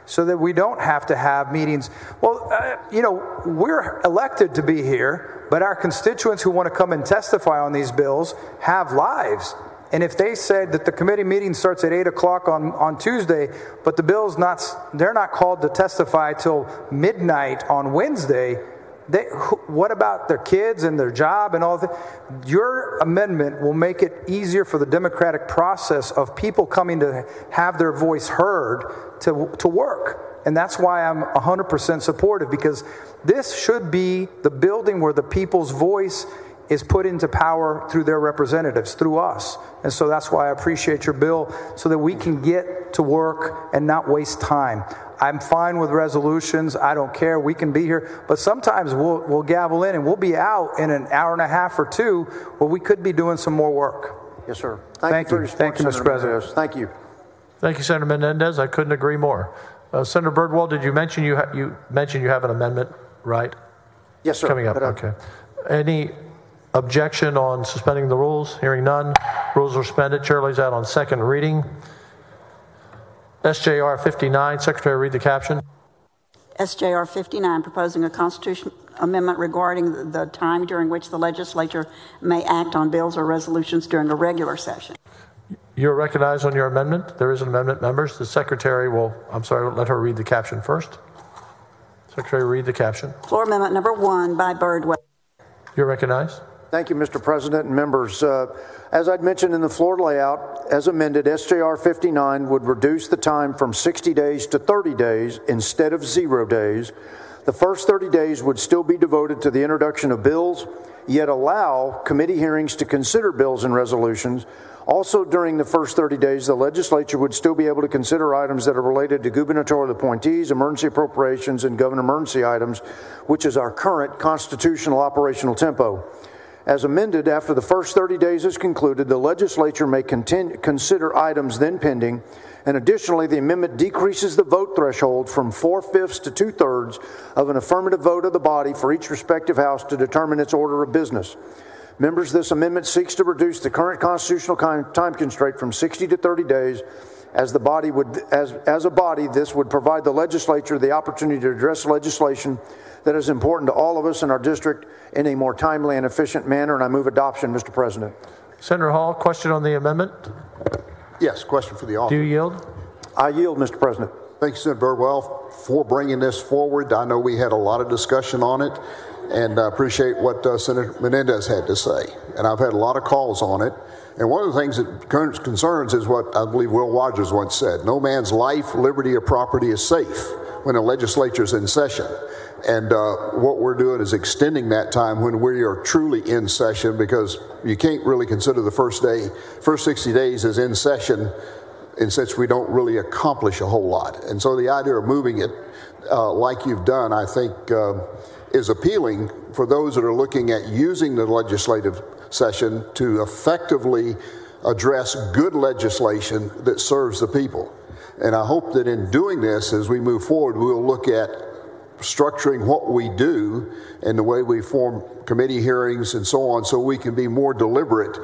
Speaker 15: so that we don't have to have meetings. Well, uh, you know, we're elected to be here, but our constituents who want to come and testify on these bills have lives. And if they said that the committee meeting starts at 8 o'clock on, on Tuesday, but the bill's not, they're not called to testify till midnight on Wednesday, they, what about their kids and their job and all that? Your amendment will make it easier for the democratic process of people coming to have their voice heard to, to work. And that's why I'm 100% supportive because this should be the building where the people's voice is put into power through their representatives, through us. And so that's why I appreciate your bill so that we can get to work and not waste time. I'm fine with resolutions. I don't care. We can be here. But sometimes we'll, we'll gavel in and we'll be out in an hour and a half or two where we could be doing some more work.
Speaker 12: Yes, sir.
Speaker 15: Thank, Thank you. Thank you, Mr. President.
Speaker 12: Thank you.
Speaker 1: Thank you, Senator Menendez. I couldn't agree more. Uh, Senator Birdwell, did you mention you, ha- you mentioned you have an amendment, right?
Speaker 12: Yes, sir.
Speaker 1: Coming up.
Speaker 12: But, uh,
Speaker 1: okay. Any objection on suspending the rules? Hearing none. Rules are suspended. Chair lays out on second reading. SJR 59, Secretary, read the caption.
Speaker 4: SJR 59, proposing a constitution amendment regarding the time during which the legislature may act on bills or resolutions during a regular session.
Speaker 1: You're recognized on your amendment. There is an amendment, members. The secretary will, I'm sorry, let her read the caption first. Secretary, read the caption.
Speaker 4: Floor amendment number one by Birdwell.
Speaker 1: You're recognized.
Speaker 12: Thank you, Mr. President and members. Uh, as I'd mentioned in the floor layout, as amended, SJR 59 would reduce the time from 60 days to 30 days instead of zero days. The first 30 days would still be devoted to the introduction of bills, yet allow committee hearings to consider bills and resolutions. Also, during the first 30 days, the legislature would still be able to consider items that are related to gubernatorial appointees, emergency appropriations, and government emergency items, which is our current constitutional operational tempo. As amended, after the first 30 days is concluded, the legislature may continue, consider items then pending. And additionally, the amendment decreases the vote threshold from four fifths to two thirds of an affirmative vote of the body for each respective House to determine its order of business. Members, this amendment seeks to reduce the current constitutional time constraint from 60 to 30 days. As the body would, as, as a body, this would provide the legislature the opportunity to address legislation that is important to all of us in our district in a more timely and efficient manner. And I move adoption, Mr. President.
Speaker 1: Senator Hall, question on the amendment?
Speaker 24: Yes, question for the author.
Speaker 1: Do you yield?
Speaker 12: I yield, Mr. President.
Speaker 24: Thank you, Senator Birdwell, for bringing this forward. I know we had a lot of discussion on it, and I appreciate what uh, Senator Menendez had to say. And I've had a lot of calls on it. And one of the things that concerns is what I believe Will Rogers once said no man's life, liberty, or property is safe when the legislature is in session. And uh, what we're doing is extending that time when we are truly in session because you can't really consider the first day, first 60 days as in session in such we don't really accomplish a whole lot. And so the idea of moving it uh, like you've done, I think, uh, is appealing for those that are looking at using the legislative session to effectively address good legislation that serves the people. And I hope that in doing this, as we move forward, we'll look at structuring what we do and the way we form committee hearings and so on so we can be more deliberate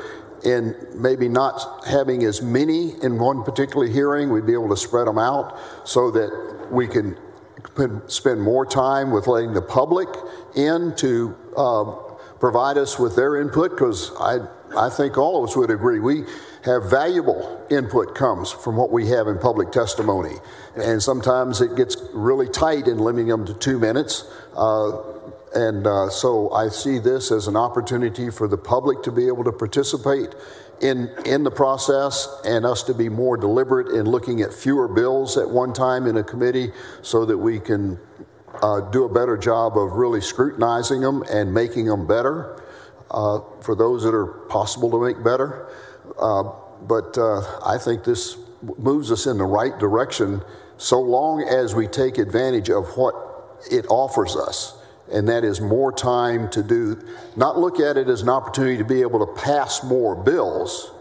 Speaker 24: in maybe not having as many in one particular hearing. We'd be able to spread them out so that we can spend more time with letting the public in to uh, provide us with their input because I, I think all of us would agree. We have valuable input comes from what we have in public testimony. And sometimes it gets really tight in limiting them to two minutes. Uh, and uh, so I see this as an opportunity for the public to be able to participate in, in the process and us to be more deliberate in looking at fewer bills at one time in a committee so that we can uh, do a better job of really scrutinizing them and making them better uh, for those that are possible to make better. Uh, but uh, I think this moves us in the right direction so long as we take advantage of what it offers us. And that is more time to do, not look at it as an opportunity to be able to pass more bills,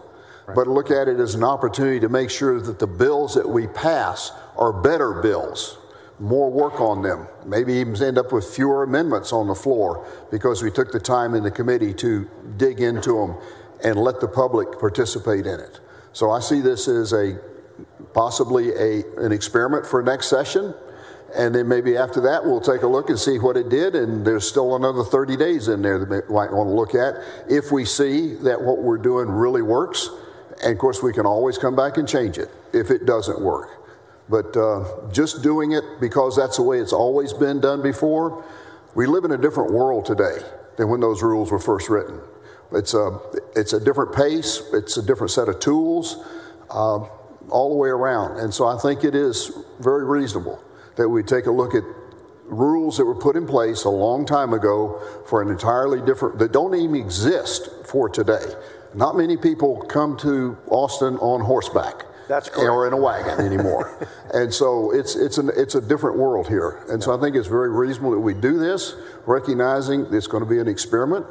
Speaker 24: right. but look at it as an opportunity to make sure that the bills that we pass are better bills more work on them. Maybe even end up with fewer amendments on the floor because we took the time in the committee to dig into them and let the public participate in it. So I see this as a possibly a, an experiment for next session. And then maybe after that, we'll take a look and see what it did. And there's still another 30 days in there that we might want to look at if we see that what we're doing really works. And of course, we can always come back and change it if it doesn't work. But uh, just doing it because that's the way it's always been done before, we live in a different world today than when those rules were first written. It's a, it's a different pace, it's a different set of tools uh, all the way around. And so I think it is very reasonable that we take a look at rules that were put in place a long time ago for an entirely different, that don't even exist for today. Not many people come to Austin on horseback.
Speaker 12: That's correct.
Speaker 24: Or in a wagon anymore. and so it's, it's, an, it's a different world here. And so I think it's very reasonable that we do this, recognizing it's going to be an experiment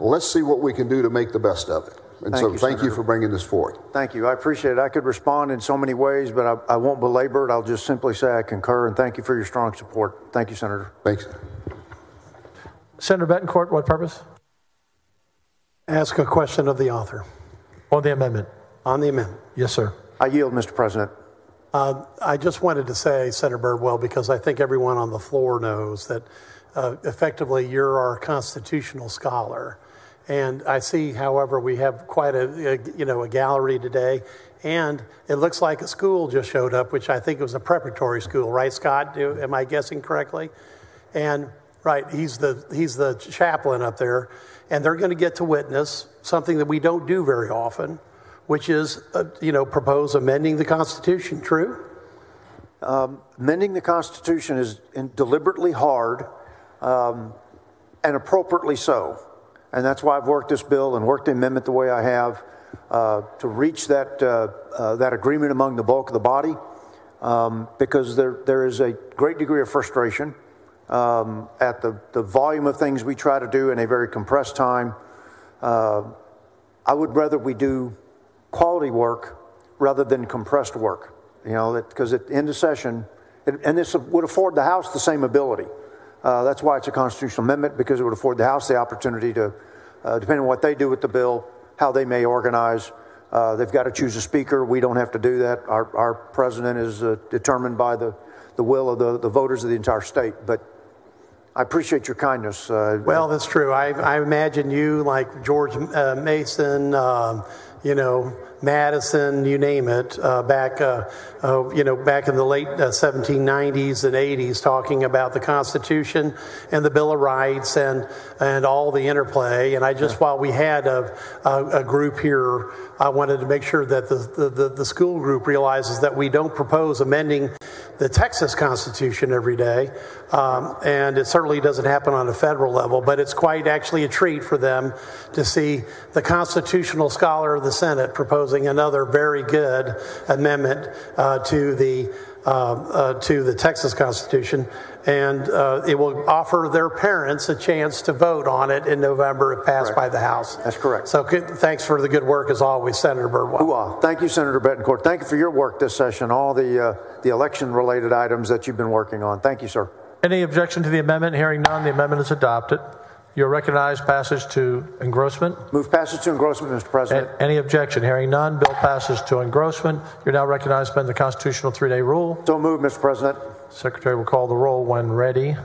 Speaker 24: let's see what we can do to make the best of it. And
Speaker 12: thank
Speaker 24: so
Speaker 12: you,
Speaker 24: thank
Speaker 12: Senator.
Speaker 24: you for bringing this forward.
Speaker 12: Thank you. I appreciate it. I could respond in so many ways, but I, I won't belabor it. I'll just simply say I concur and thank you for your strong support. Thank you, Senator.
Speaker 24: Thanks.
Speaker 1: Senator Bettencourt, what purpose?
Speaker 16: Ask a question of the author.
Speaker 1: On the amendment.
Speaker 16: On the amendment.
Speaker 1: Yes, sir.
Speaker 12: I yield, Mr. President.
Speaker 16: Uh, I just wanted to say, Senator Birdwell, because I think everyone on the floor knows that uh, effectively you're our constitutional scholar. And I see, however, we have quite a, a, you know a gallery today, And it looks like a school just showed up, which I think was a preparatory school, right, Scott? Do- Am I guessing correctly? And right, he's the he's the chaplain up there, and they're going to get to witness something that we don't do very often, which is uh, you know propose amending the Constitution. True.
Speaker 12: Um, amending the Constitution is in- deliberately hard um, and appropriately so. And that's why I've worked this bill and worked the amendment the way I have uh, to reach that, uh, uh, that agreement among the bulk of the body um, because there, there is a great degree of frustration um, at the, the volume of things we try to do in a very compressed time. Uh, I would rather we do quality work rather than compressed work. You know, because at the end of session, and, and this would afford the House the same ability. Uh, that's why it's a constitutional amendment because it would afford the House the opportunity to, uh, depending on what they do with the bill, how they may organize. Uh, they've got to choose a speaker. We don't have to do that. Our, our president is uh, determined by the, the will of the, the voters of the entire state. But I appreciate your kindness. Uh,
Speaker 16: Well, that's true. I, I imagine you, like George uh, Mason, um, you know, Madison, you name it, uh, back, uh, uh, you know, back in the late uh, 1790s and 80s, talking about the Constitution and the Bill of Rights and and all the interplay. And I just, while we had a, a, a group here, I wanted to make sure that the, the, the, school group realizes that we don't propose amending the Texas Constitution every day. Um, and it certainly doesn't happen on a federal level, but it's quite actually a treat for them to see the constitutional scholar of the Senate proposing another very good amendment uh, to the uh, uh, to the Texas Constitution, and uh, it will offer their parents a chance to vote on it in November if passed by the House.
Speaker 12: That's correct.
Speaker 16: So good, thanks for the good work as always, Senator Birdwell.
Speaker 12: Hoo-ah. Thank you, Senator Bettencourt. Thank you for your work this session, all the, uh, the election related items that you've been working on. Thank you, sir.
Speaker 1: Any objection to the amendment? Hearing none, the amendment is adopted. You're recognized passage to engrossment.
Speaker 12: Move passage to engrossment, Mr. President.
Speaker 1: A- Any objection? Hearing none, bill passes to engrossment. You're now recognized suspend the constitutional three-day rule.
Speaker 12: So move, Mr. President.
Speaker 1: Secretary will call the roll when ready.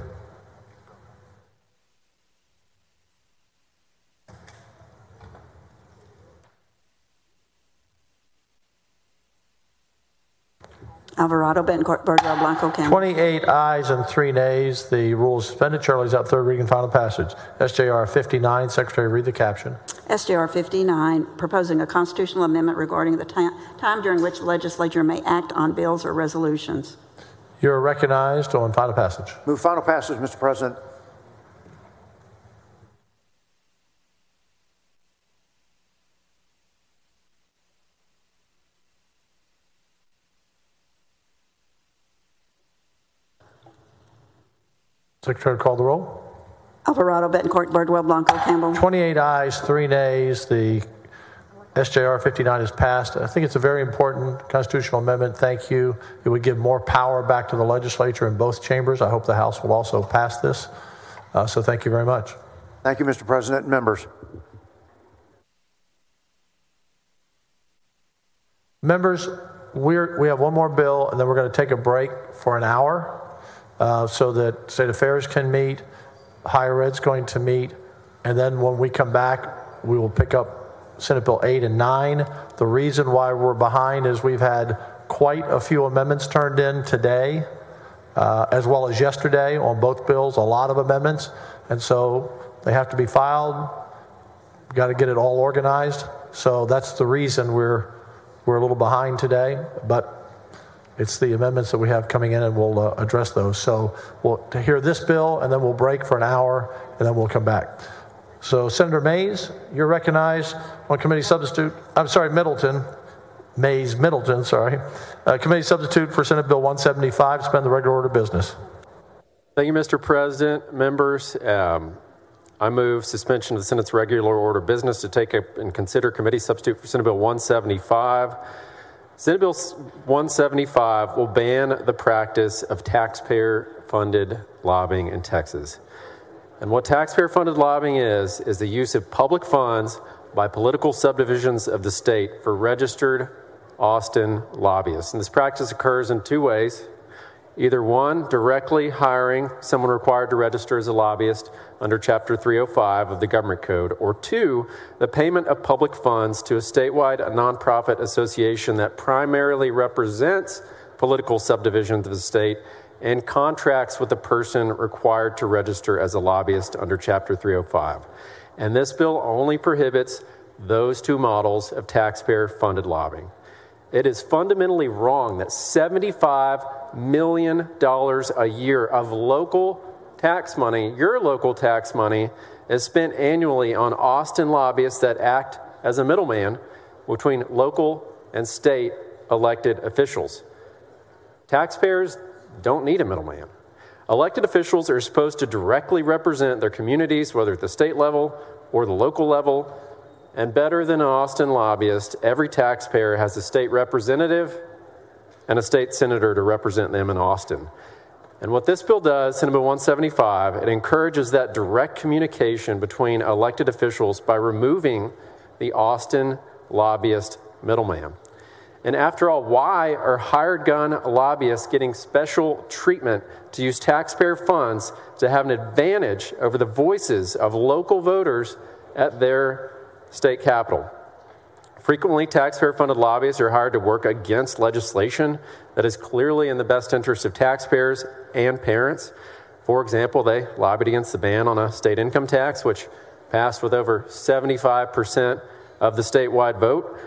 Speaker 4: Alvarado, Bettencourt, Birdwell, Blanco, Campbell.
Speaker 1: 28 ayes and three nays. The rule is suspended. Chair lays out third reading and final passage. SJR 59. Secretary, read the caption.
Speaker 4: SJR 59, proposing a constitutional amendment regarding the ti- time during which the legislature may act on bills or resolutions.
Speaker 1: You're recognized on final passage.
Speaker 12: Move final passage, Mr. President.
Speaker 1: Secretary, call the roll.
Speaker 4: Alvarado, Bettencourt, Birdwell, Blanco, Campbell.
Speaker 1: 28 ayes, three nays. The SJR 59 is passed. I think it's a very important constitutional amendment. Thank you. It would give more power back to the legislature in both chambers. I hope the House will also pass this. Uh, so thank you very much.
Speaker 12: Thank you, Mr. President. Members.
Speaker 1: Members, we're, we have one more bill, and then we're going to take a break for an hour uh, so that State Affairs can meet, Higher Ed's going to meet, and then when we come back, we will pick up Senate Bill 8 and 9. The reason why we're behind is we've had quite a few amendments turned in today, uh, as well as yesterday on both bills, a lot of amendments, and so they have to be filed. Got to get it all organized. So that's the reason we're we're a little behind today, but it's the amendments that we have coming in, and we'll uh, address those. So we'll to hear this bill, and then we'll break for an hour, and then we'll come back. So Senator Mayes, you're recognized on committee substitute. I'm sorry, Middleton. Mayes Middleton, sorry. Uh, committee substitute for Senate Bill 175, spend the regular order of business.
Speaker 25: Thank you, Mr. President. Members, um, I move suspension of the Senate's regular order of business to take up and consider committee substitute for Senate Bill 175. Senate Bill 175 will ban the practice of taxpayer funded lobbying in Texas. And what taxpayer funded lobbying is, is the use of public funds by political subdivisions of the state for registered Austin lobbyists. And this practice occurs in two ways Either one, directly hiring someone required to register as a lobbyist under Chapter 305 of the Government Code, or two, the payment of public funds to a statewide nonprofit association that primarily represents political subdivisions of the state and contracts with the person required to register as a lobbyist under Chapter 305. And this bill only prohibits those two models of taxpayer funded lobbying. It is fundamentally wrong that $75 million a year of local tax money, your local tax money, is spent annually on Austin lobbyists that act as a middleman between local and state elected officials. Taxpayers don't need a middleman. Elected officials are supposed to directly represent their communities, whether at the state level or the local level. And better than an Austin lobbyist, every taxpayer has a state representative and a state senator to represent them in Austin. And what this bill does, Senate Bill 175, it encourages that direct communication between elected officials by removing the Austin lobbyist middleman. And after all, why are hired gun lobbyists getting special treatment to use taxpayer funds to have an advantage over the voices of local voters at their state capital? Frequently, taxpayer funded lobbyists are hired to work against legislation that is clearly in the best interest of taxpayers and parents. For example, they lobbied against the ban on a state income tax, which passed with over 75% of the statewide vote.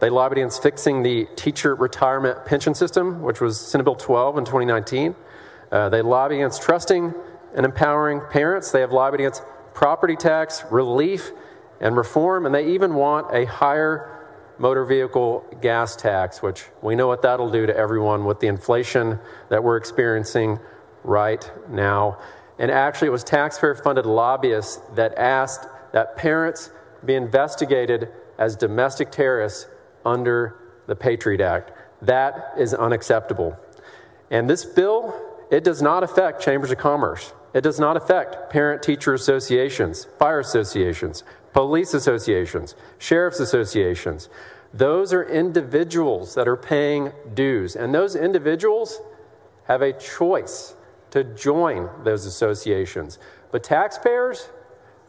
Speaker 25: They lobbied against fixing the teacher retirement pension system, which was Senate Bill 12 in 2019. Uh, they lobbied against trusting and empowering parents. They have lobbied against property tax relief and reform, and they even want a higher motor vehicle gas tax, which we know what that'll do to everyone with the inflation that we're experiencing right now. And actually, it was taxpayer funded lobbyists that asked that parents be investigated as domestic terrorists under the Patriot Act. That is unacceptable. And this bill, it does not affect chambers of commerce. It does not affect parent teacher associations, fire associations, police associations, sheriff's associations. Those are individuals that are paying dues. And those individuals have a choice to join those associations. But taxpayers,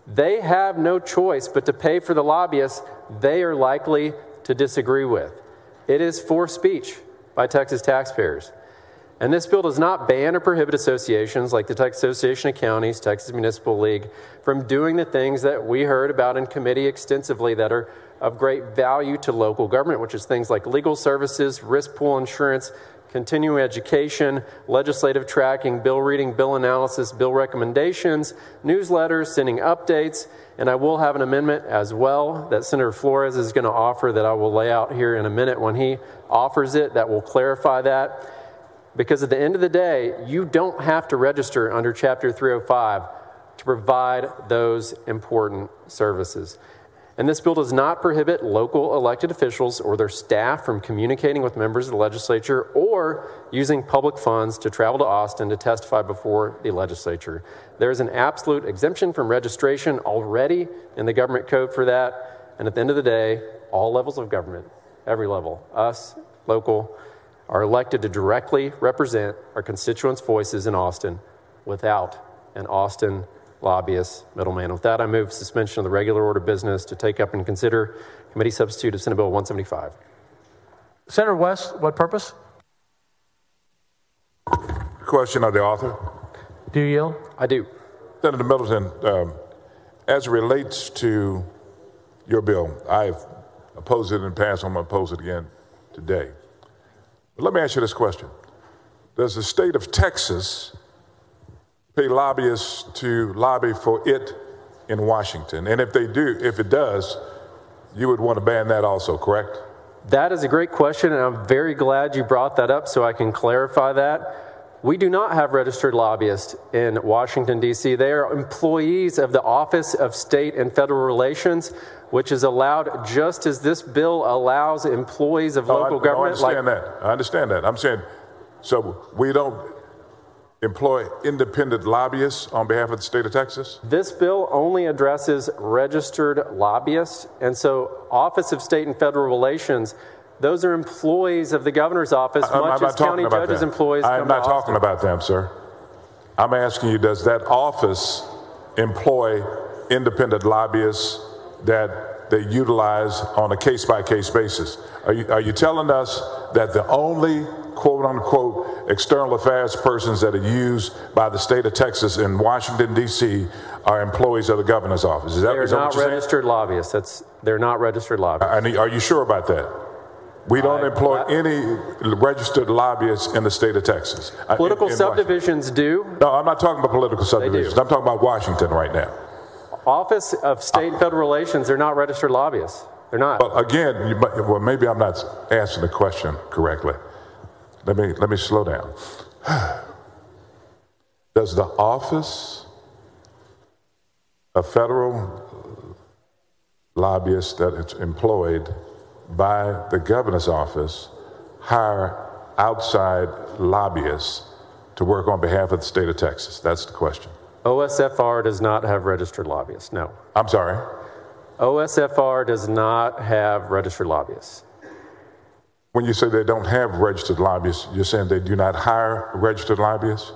Speaker 25: they have no choice but to pay for the lobbyists they are likely to disagree with. It is for speech by Texas taxpayers. And this bill does not ban or prohibit associations like the Texas Association of Counties, Texas Municipal League, from doing the things that we heard about in committee extensively that are of great value to local government, which is things like legal services, risk pool insurance, continuing education, legislative tracking, bill reading, bill analysis, bill recommendations, newsletters, sending updates, and I will have an amendment as well that Senator Flores is going to offer that I will lay out here in a minute when he offers it that will clarify that. Because at the end of the day, you don't have to register under Chapter 305 to provide those important services. And this bill does not prohibit local elected officials or their staff from communicating with members of the legislature or using public funds to travel to Austin to testify before the legislature. There is an absolute exemption from registration already in the government code for that. And at the end of the day, all levels of government, every level, us, local, are elected to directly represent our constituents' voices in Austin without an Austin lobbyist middleman. With that, I move suspension of the regular order of business to take up and consider committee substitute of Senate Bill 175.
Speaker 1: Senator West, what purpose?
Speaker 11: Question of the author.
Speaker 1: Do you yield?
Speaker 25: I do.
Speaker 11: Senator Middleton, um, as it relates to your bill, I've opposed it in the past, I'm going to oppose it again today. But let me ask you this question Does the state of Texas pay lobbyists to lobby for it in Washington? And if they do, if it does, you would want to ban that also, correct?
Speaker 25: That is a great question, and I'm very glad you brought that up so I can clarify that. We do not have registered lobbyists in Washington, D.C. They are employees of the Office of State and Federal Relations, which is allowed just as this bill allows employees of
Speaker 11: No,
Speaker 25: local
Speaker 11: I,
Speaker 25: government.
Speaker 11: No, I understand that. I understand that. I'm saying, so we don't employ independent lobbyists on behalf of the state of Texas?
Speaker 25: This bill only addresses registered lobbyists, and so Office of State and Federal Relations Those are employees of the governor's office,
Speaker 11: I'm,
Speaker 25: much
Speaker 11: I'm not
Speaker 25: as county
Speaker 11: talking about
Speaker 25: judges'
Speaker 11: them.
Speaker 25: employees
Speaker 11: I'm not talking about them, sir. I'm asking you, does that office employ independent lobbyists that they utilize on a case by case basis? Are you, are you telling us that the only quote unquote external affairs persons that are used by the state of Texas in Washington, D.C. are employees of the governor's office? Is that,
Speaker 25: They're
Speaker 11: is that
Speaker 25: not
Speaker 11: what you're saying?
Speaker 25: registered lobbyists. That's, they're not registered lobbyists.
Speaker 11: Are you sure about that? We don't employ any registered lobbyists in the state of Texas. Uh, in-
Speaker 25: Political
Speaker 11: in Washington.
Speaker 25: subdivisions do.
Speaker 11: No, I'm not talking about political subdivisions. I'm talking about Washington right now.
Speaker 25: Office of State and Federal Relations, they're not registered lobbyists. They're not.
Speaker 11: Well, again, you, well, maybe I'm not answering the question correctly. Let me let me slow down. Does the office of federal lobbyists that is employed by the governor's office hire outside lobbyists to work on behalf of the state of Texas? That's the question.
Speaker 25: OSFR does not have registered lobbyists. No.
Speaker 11: I'm sorry.
Speaker 25: OSFR does not have registered lobbyists.
Speaker 11: When you say they don't have registered lobbyists, you're saying they do not hire registered lobbyists?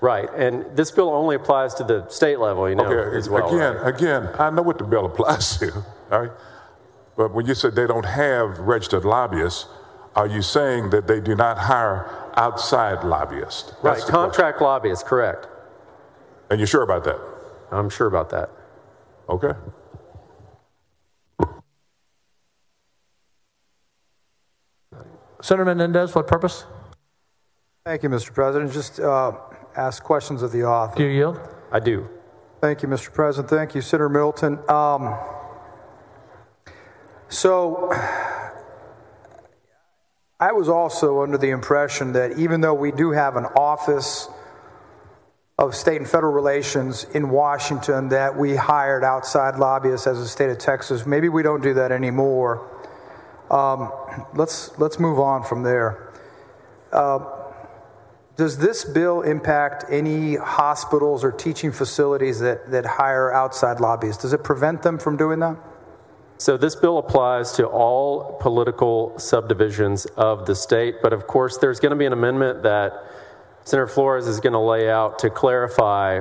Speaker 25: Right. And this bill only applies to the state level, you know,
Speaker 11: Okay,
Speaker 25: well.
Speaker 11: again,
Speaker 25: right?
Speaker 11: again, I know what the bill applies to, all right? But when you say they don't have registered lobbyists, are you saying that they do not hire outside lobbyists?
Speaker 25: Right.
Speaker 11: That's the
Speaker 25: Contract lobbyists, correct.
Speaker 11: Question. And you're sure about that?
Speaker 25: I'm sure about that.
Speaker 11: Okay.
Speaker 1: Senator Menendez, what purpose?
Speaker 15: Thank you, Mr. President. Just uh, ask questions of the author.
Speaker 1: Do you yield?
Speaker 25: I do.
Speaker 15: Thank you, Mr. President. Thank you, Senator Milton. Um, so, I was also under the impression that even though we do have an office of state and federal relations in Washington that we hired outside lobbyists as a state of Texas, maybe we don't do that anymore. Um, let's let's move on from there. Uh, does this bill impact any hospitals or teaching facilities that, that hire outside lobbyists? Does it prevent them from doing that?
Speaker 25: So this bill applies to all political subdivisions of the state, but of course, there's going to be an amendment that Senator Flores is going to lay out to clarify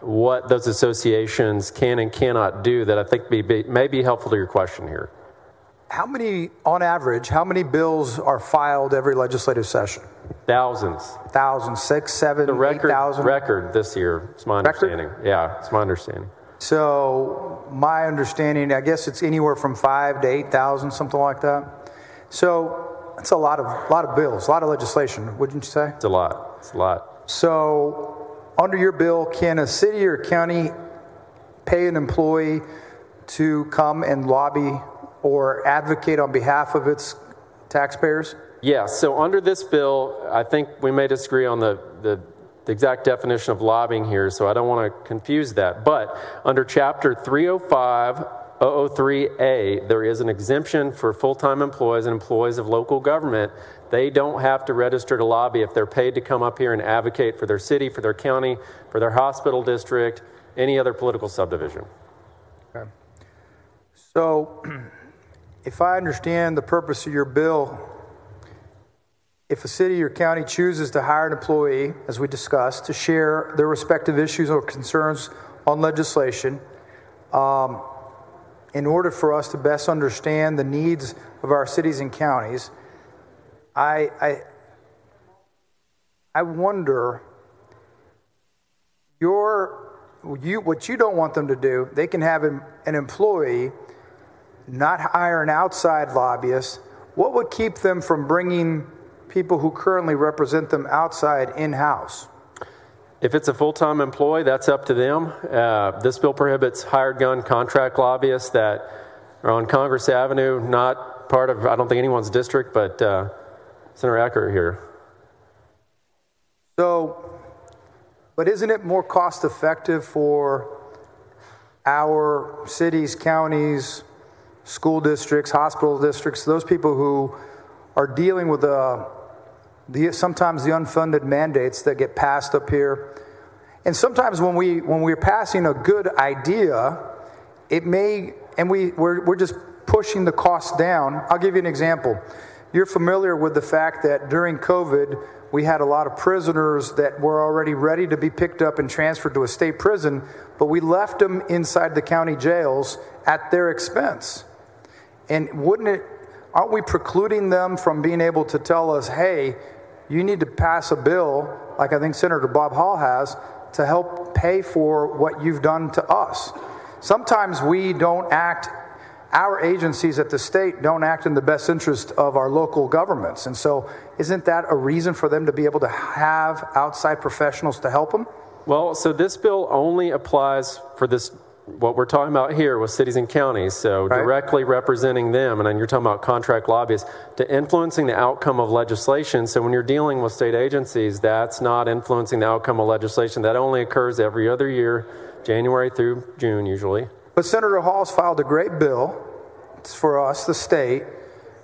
Speaker 25: what those associations can and cannot do that I think be, be, may be helpful to your question here.
Speaker 15: How many, on average, how many bills are filed every legislative session?
Speaker 25: Thousands.
Speaker 15: Thousands, six, seven,
Speaker 25: The record,
Speaker 15: eight thousand?
Speaker 25: record this year, it's my
Speaker 15: Record?
Speaker 25: understanding. Yeah, it's my understanding.
Speaker 15: So, my understanding, I guess it's anywhere from five to eight thousand, something like that. So, that's a lot of a lot of bills, a lot of legislation, wouldn't you say?
Speaker 25: It's a lot. It's a lot.
Speaker 15: So, under your bill, can a city or county pay an employee to come and lobby or advocate on behalf of its taxpayers?
Speaker 25: Yeah, so under this bill, I think we may disagree on the, the, the exact definition of lobbying here, so I don't want to confuse that. But under Chapter 305, 003A, there is an exemption for full time employees and employees of local government. They don't have to register to lobby if they're paid to come up here and advocate for their city, for their county, for their hospital district, any other political subdivision.
Speaker 15: Okay. So, if I understand the purpose of your bill, if a city or county chooses to hire an employee, as we discussed, to share their respective issues or concerns on legislation, um, in order for us to best understand the needs of our cities and counties, I, I, I wonder your, you, what you don't want them to do, they can have an, an employee not hire an outside lobbyist. What would keep them from bringing people who currently represent them outside in house?
Speaker 25: If it's a full time employee, that's up to them. Uh, this bill prohibits hired gun contract lobbyists that are on Congress Avenue, not part of, I don't think, anyone's district, but uh, Senator Acker here.
Speaker 15: So, but isn't it more cost effective for our cities, counties, school districts, hospital districts, those people who are dealing with the, the sometimes the unfunded mandates that get passed up here? And sometimes when we when we're passing a good idea, it may and we we're, we're just pushing the cost down. I'll give you an example. You're familiar with the fact that during COVID, we had a lot of prisoners that were already ready to be picked up and transferred to a state prison, but we left them inside the county jails at their expense. And wouldn't it, aren't we precluding them from being able to tell us, hey, you need to pass a bill, like I think Senator Bob Hall has, to help pay for what you've done to us? Sometimes we don't act our agencies at the state don't act in the best interest of our local governments. And so, isn't that a reason for them to be able to have outside professionals to help them?
Speaker 25: Well, so this bill only applies for this, what we're talking about here with cities and counties. So, right. directly representing them, and then you're talking about contract lobbyists, to influencing the outcome of legislation. So, when you're dealing with state agencies, that's not influencing the outcome of legislation. That only occurs every other year, January through June, usually.
Speaker 15: But Senator Hall's filed a great bill for us, the state,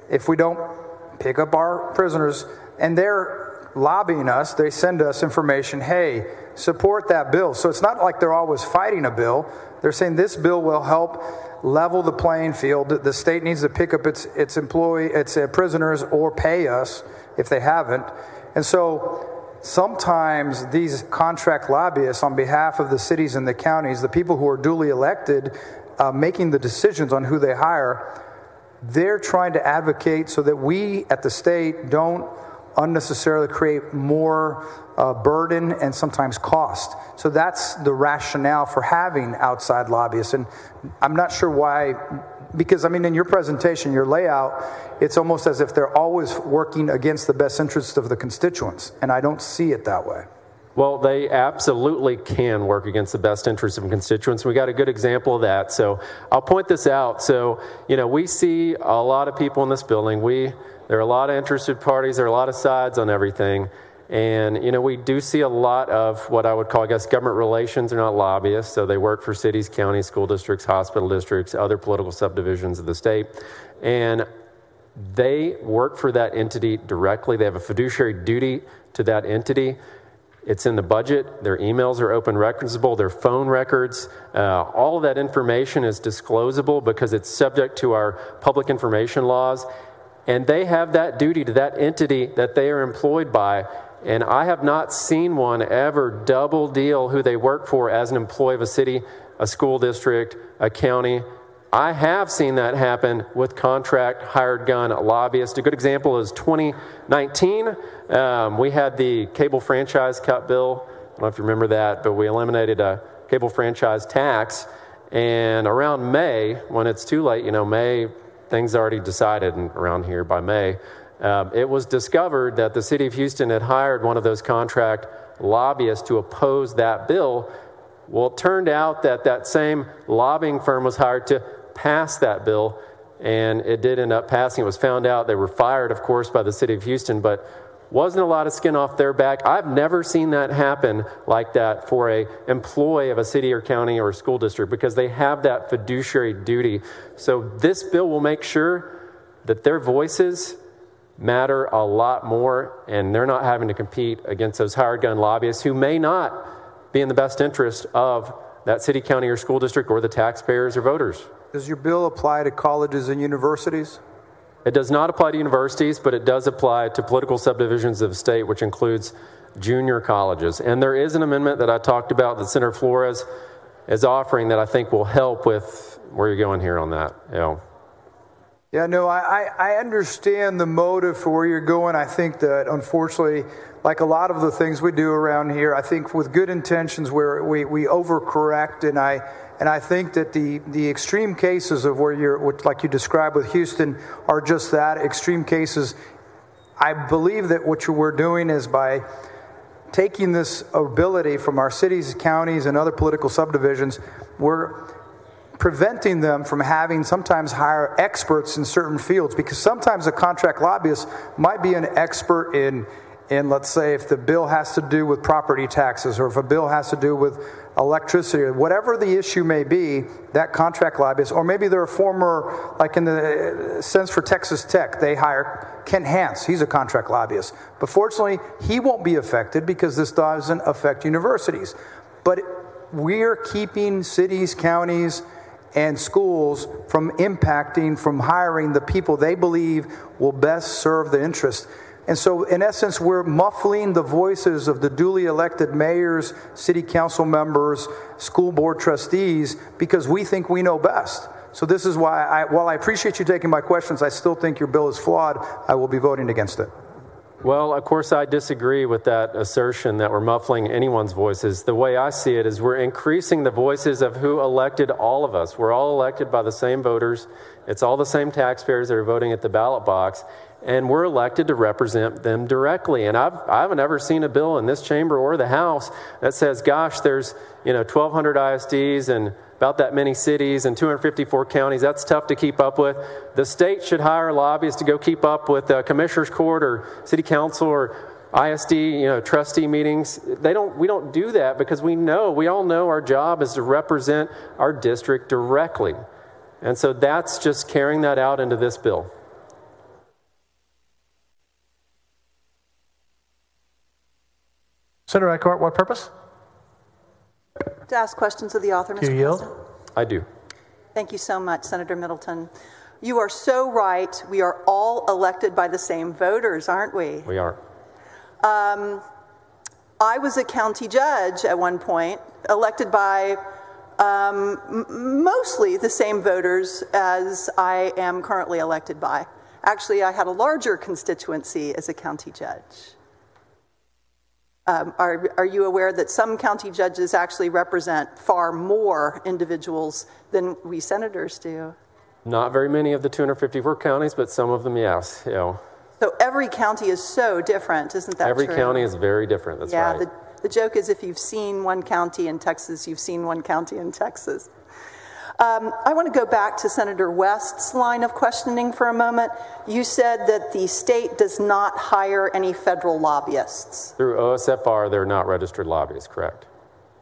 Speaker 15: if we don't pick up our prisoners, and they're lobbying us, they send us information, hey, support that bill. So it's not like they're always fighting a bill. They're saying this bill will help level the playing field. The state needs to pick up its its employee, its uh, prisoners, or pay us if they haven't. And so sometimes these contract lobbyists on behalf of the cities and the counties, the people who are duly elected, uh, making the decisions on who they hire, they're trying to advocate so that we at the state don't unnecessarily create more uh, burden and sometimes cost. So that's the rationale for having outside lobbyists. And I'm not sure why because I mean, in your presentation, your layout, it's almost as if they're always working against the best interests of the constituents, and I don't see it that way.
Speaker 25: Well, they absolutely can work against the best interests of constituents. We got a good example of that. So I'll point this out. So, you know, we see a lot of people in this building. We there are a lot of interested parties, there are a lot of sides on everything. And, you know, we do see a lot of what I would call, I guess, government relations. They're not lobbyists, so they work for cities, counties, school districts, hospital districts, other political subdivisions of the state. And they work for that entity directly. They have a fiduciary duty to that entity. It's in the budget. Their emails are open recordable, their phone records. Uh, all of that information is disclosable because it's subject to our public information laws. And they have that duty to that entity that they are employed by and I have not seen one ever double deal who they work for as an employee of a city, a school district, a county. I have seen that happen with contract hired gun lobbyists. A good example is 2019. Um, we had the cable franchise cut bill. I don't know if you remember that, but we eliminated a cable franchise tax. And around May, when it's too late, you know, May, things already decided around here by May. Um, it was discovered that the city of Houston had hired one of those contract lobbyists to oppose that bill. Well, it turned out that that same lobbying firm was hired to pass that bill, and it did end up passing. It was found out they were fired, of course, by the city of Houston, but wasn't a lot of skin off their back. I've never seen that happen like that for a employee of a city or county or school district because they have that fiduciary duty. So this bill will make sure that their voices matter a lot more, and they're not having to compete against those hired gun lobbyists who may not be in the best interest of that city, county, or school district or the taxpayers or voters.
Speaker 15: Does your bill apply to colleges and universities?
Speaker 25: It does not apply to universities, but it does apply to political subdivisions of the state, which includes junior colleges. And there is an amendment that I talked about that Senator Flores is offering that I think will help with where you're going here on that. You know,
Speaker 15: yeah, no, I, I understand the motive for where you're going. I think that unfortunately, like a lot of the things we do around here, I think with good intentions where we, we overcorrect and I and I think that the, the extreme cases of where you're like you described with Houston are just that extreme cases. I believe that what we're doing is by taking this ability from our cities, counties, and other political subdivisions, we're preventing them from having sometimes hire experts in certain fields because sometimes a contract lobbyist might be an expert in in let's say if the bill has to do with property taxes or if a bill has to do with electricity or whatever the issue may be that contract lobbyist or maybe they're a former like in the sense for texas tech they hire kent hance he's a contract lobbyist. But fortunately he won't be affected because this doesn't affect universities. But we're keeping cities counties and schools from impacting, from hiring the people they believe will best serve the interest. And so, in essence, we're muffling the voices of the duly elected mayors, city council members, school board trustees, because we think we know best. So, this is why, I, while I appreciate you taking my questions, I still think your bill is flawed. I will be voting against it.
Speaker 25: Well, of course, I disagree with that assertion that we're muffling anyone's voices. The way I see it is we're increasing the voices of who elected all of us. We're all elected by the same voters, it's all the same taxpayers that are voting at the ballot box, and we're elected to represent them directly. And I've, I haven't ever seen a bill in this chamber or the House that says, gosh, there's you know 1,200 ISDs and about that many cities and 254 counties. That's tough to keep up with. The state should hire lobbyists to go keep up with the commissioner's court or city council or ISD, you know, trustee meetings. They don't. We don't do that because we know. We all know our job is to represent our district directly, and so that's just carrying that out into this bill.
Speaker 1: Senator Eckhardt, what purpose?
Speaker 10: To ask questions of the author,
Speaker 1: Do
Speaker 10: Mr.
Speaker 1: you yield?
Speaker 10: President.
Speaker 25: I do.
Speaker 10: Thank you so much, Senator Middleton. You are so right. We are all elected by the same voters, aren't we?
Speaker 25: We are.
Speaker 10: Um, I was a county judge at one point, elected by um, m- mostly the same voters as I am currently elected by. Actually, I had a larger constituency as a county judge. Um, are, are you aware that some county judges actually represent far more individuals than we senators do?
Speaker 25: Not very many of the 254 counties, but some of them, yes. You know,
Speaker 10: So every county is so different, isn't that
Speaker 25: every
Speaker 10: true?
Speaker 25: county is very different. That's
Speaker 10: yeah,
Speaker 25: right.
Speaker 10: the, the joke is if you've seen one county in Texas, you've seen one county in Texas. Um, I want to go back to Senator West's line of questioning for a moment. You said that the state does not hire any federal lobbyists,
Speaker 25: Through OSFR, they're not registered lobbyists, correct?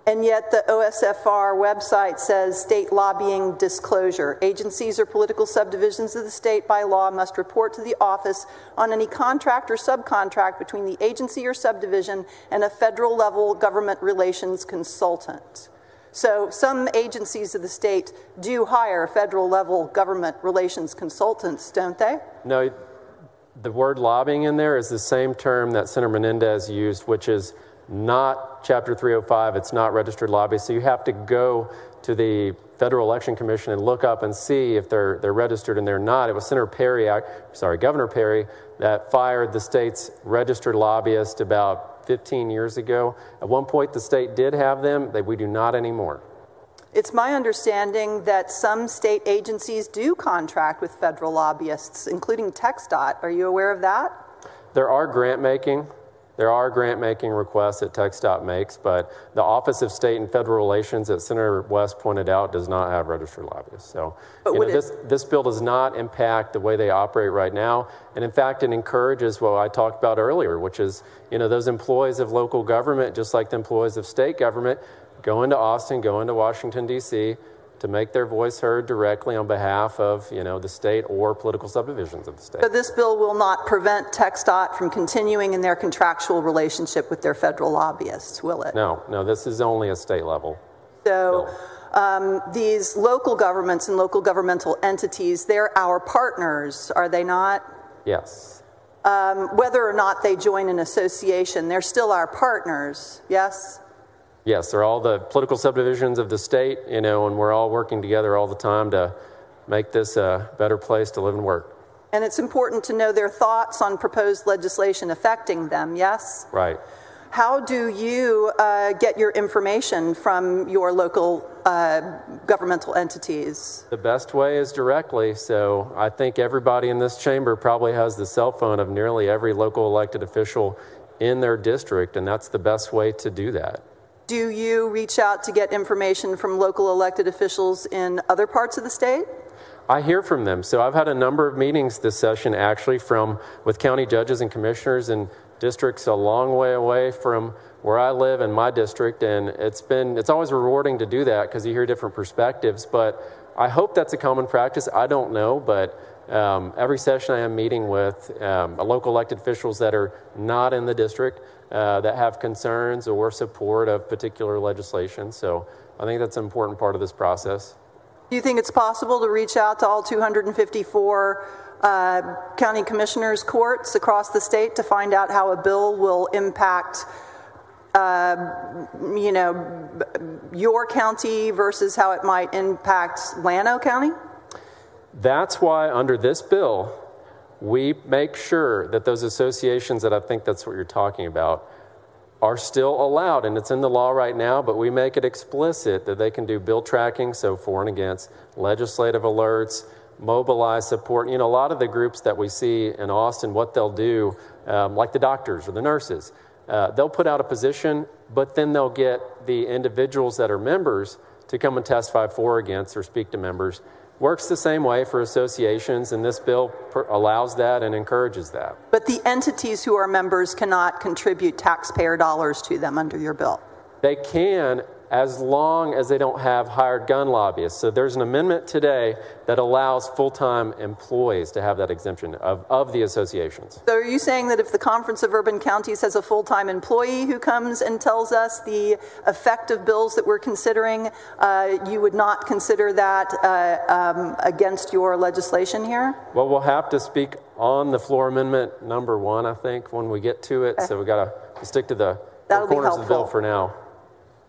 Speaker 10: and yet the OSFR website says state lobbying disclosure. Agencies or political subdivisions of the state by law must report to the office on any contract or subcontract between the agency or subdivision and a federal level government relations consultant. So some agencies of the state do hire federal level government relations consultants, don't they?
Speaker 25: No, the word lobbying in there is the same term that Senator Menendez used, which is not Chapter 305. It's not registered lobbyists. So you have to go to the Federal Election Commission and look up and see if they're they're registered and they're not. It was Senator Perry, sorry, Governor Perry, that fired the state's registered lobbyist about 15 years ago. At one point, the state did have them. They, we do not anymore.
Speaker 10: It's my understanding that some state agencies do contract with federal lobbyists, including TxDOT. Are you aware of that?
Speaker 25: There are grant making. There are grant making requests that TxDOT makes, but the Office of State and Federal Relations, that Senator West pointed out, does not have registered lobbyists. So you know, this, this bill does not impact the way they operate right now. And in fact, it encourages what I talked about earlier, which is you know, those employees of local government, just like the employees of state government, go into Austin, go into Washington, D.C., to make their voice heard directly on behalf of you know, the state or political subdivisions of the state.
Speaker 10: So this bill will not prevent TxDOT from continuing in their contractual relationship with their federal lobbyists, will it?
Speaker 25: No, no, this is only a state level.
Speaker 10: So um, these local governments and local governmental entities, they're our partners, are they not?
Speaker 25: Yes.
Speaker 10: Um, whether or not they join an association, they're still our partners, yes?
Speaker 25: Yes, they're all the political subdivisions of the state, you know, and we're all working together all the time to make this a better place to live and work.
Speaker 10: And it's important to know their thoughts on proposed legislation affecting them, yes?
Speaker 25: Right.
Speaker 10: How do you uh, get your information from your local uh, governmental entities?
Speaker 25: The best way is directly. So I think everybody in this chamber probably has the cell phone of nearly every local elected official in their district, and that's the best way to do that.
Speaker 10: Do you reach out to get information from local elected officials in other parts of the state?
Speaker 25: I hear from them. So I've had a number of meetings this session actually from with county judges and commissioners in districts a long way away from where I live in my district and it's been it's always rewarding to do that because you hear different perspectives but I hope that's a common practice. I don't know, but um, every session I am meeting with um, local elected officials that are not in the district uh, that have concerns or support of particular legislation. So I think that's an important part of this process.
Speaker 10: Do you think it's possible to reach out to all 254 uh, county commissioners' courts across the state to find out how a bill will impact, uh, you know, your county versus how it might impact Llano County?
Speaker 25: That's why under this bill, we make sure that those associations that I think that's what you're talking about are still allowed, and it's in the law right now, but we make it explicit that they can do bill tracking, so for and against, legislative alerts, mobilize support. You know, a lot of the groups that we see in Austin, what they'll do, um, like the doctors or the nurses, uh, they'll put out a position, but then they'll get the individuals that are members to come and testify for or against or speak to members. Works the same way for associations, and this bill per- allows that and encourages that.
Speaker 10: But the entities who are members cannot contribute taxpayer dollars to them under your bill.
Speaker 25: They can as long as they don't have hired gun lobbyists. So there's an amendment today that allows full time employees to have that exemption of, of the associations.
Speaker 10: So are you saying that if the Conference of Urban Counties has a full time employee who comes and tells us the effect of bills that we're considering, uh, you would not consider that uh, um, against your legislation here?
Speaker 25: Well, we'll have to speak on the floor amendment number one, I think, when we get to it. So we've got to stick to the
Speaker 10: That'll
Speaker 25: corners of the bill for now.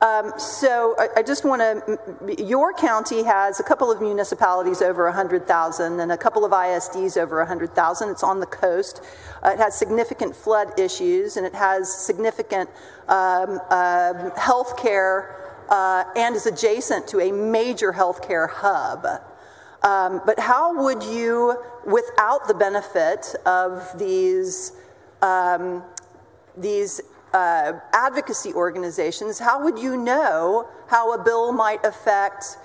Speaker 10: Um, so I, I just want to, your county has a couple of municipalities over 100,000 and a couple of ISDs over 100,000. It's on the coast. Uh, it has significant flood issues and it has significant um, um health care uh, and is adjacent to a major healthcare hub. Um, but how would you, without the benefit of these, um, these uh, advocacy organizations, how would you know how a bill might affect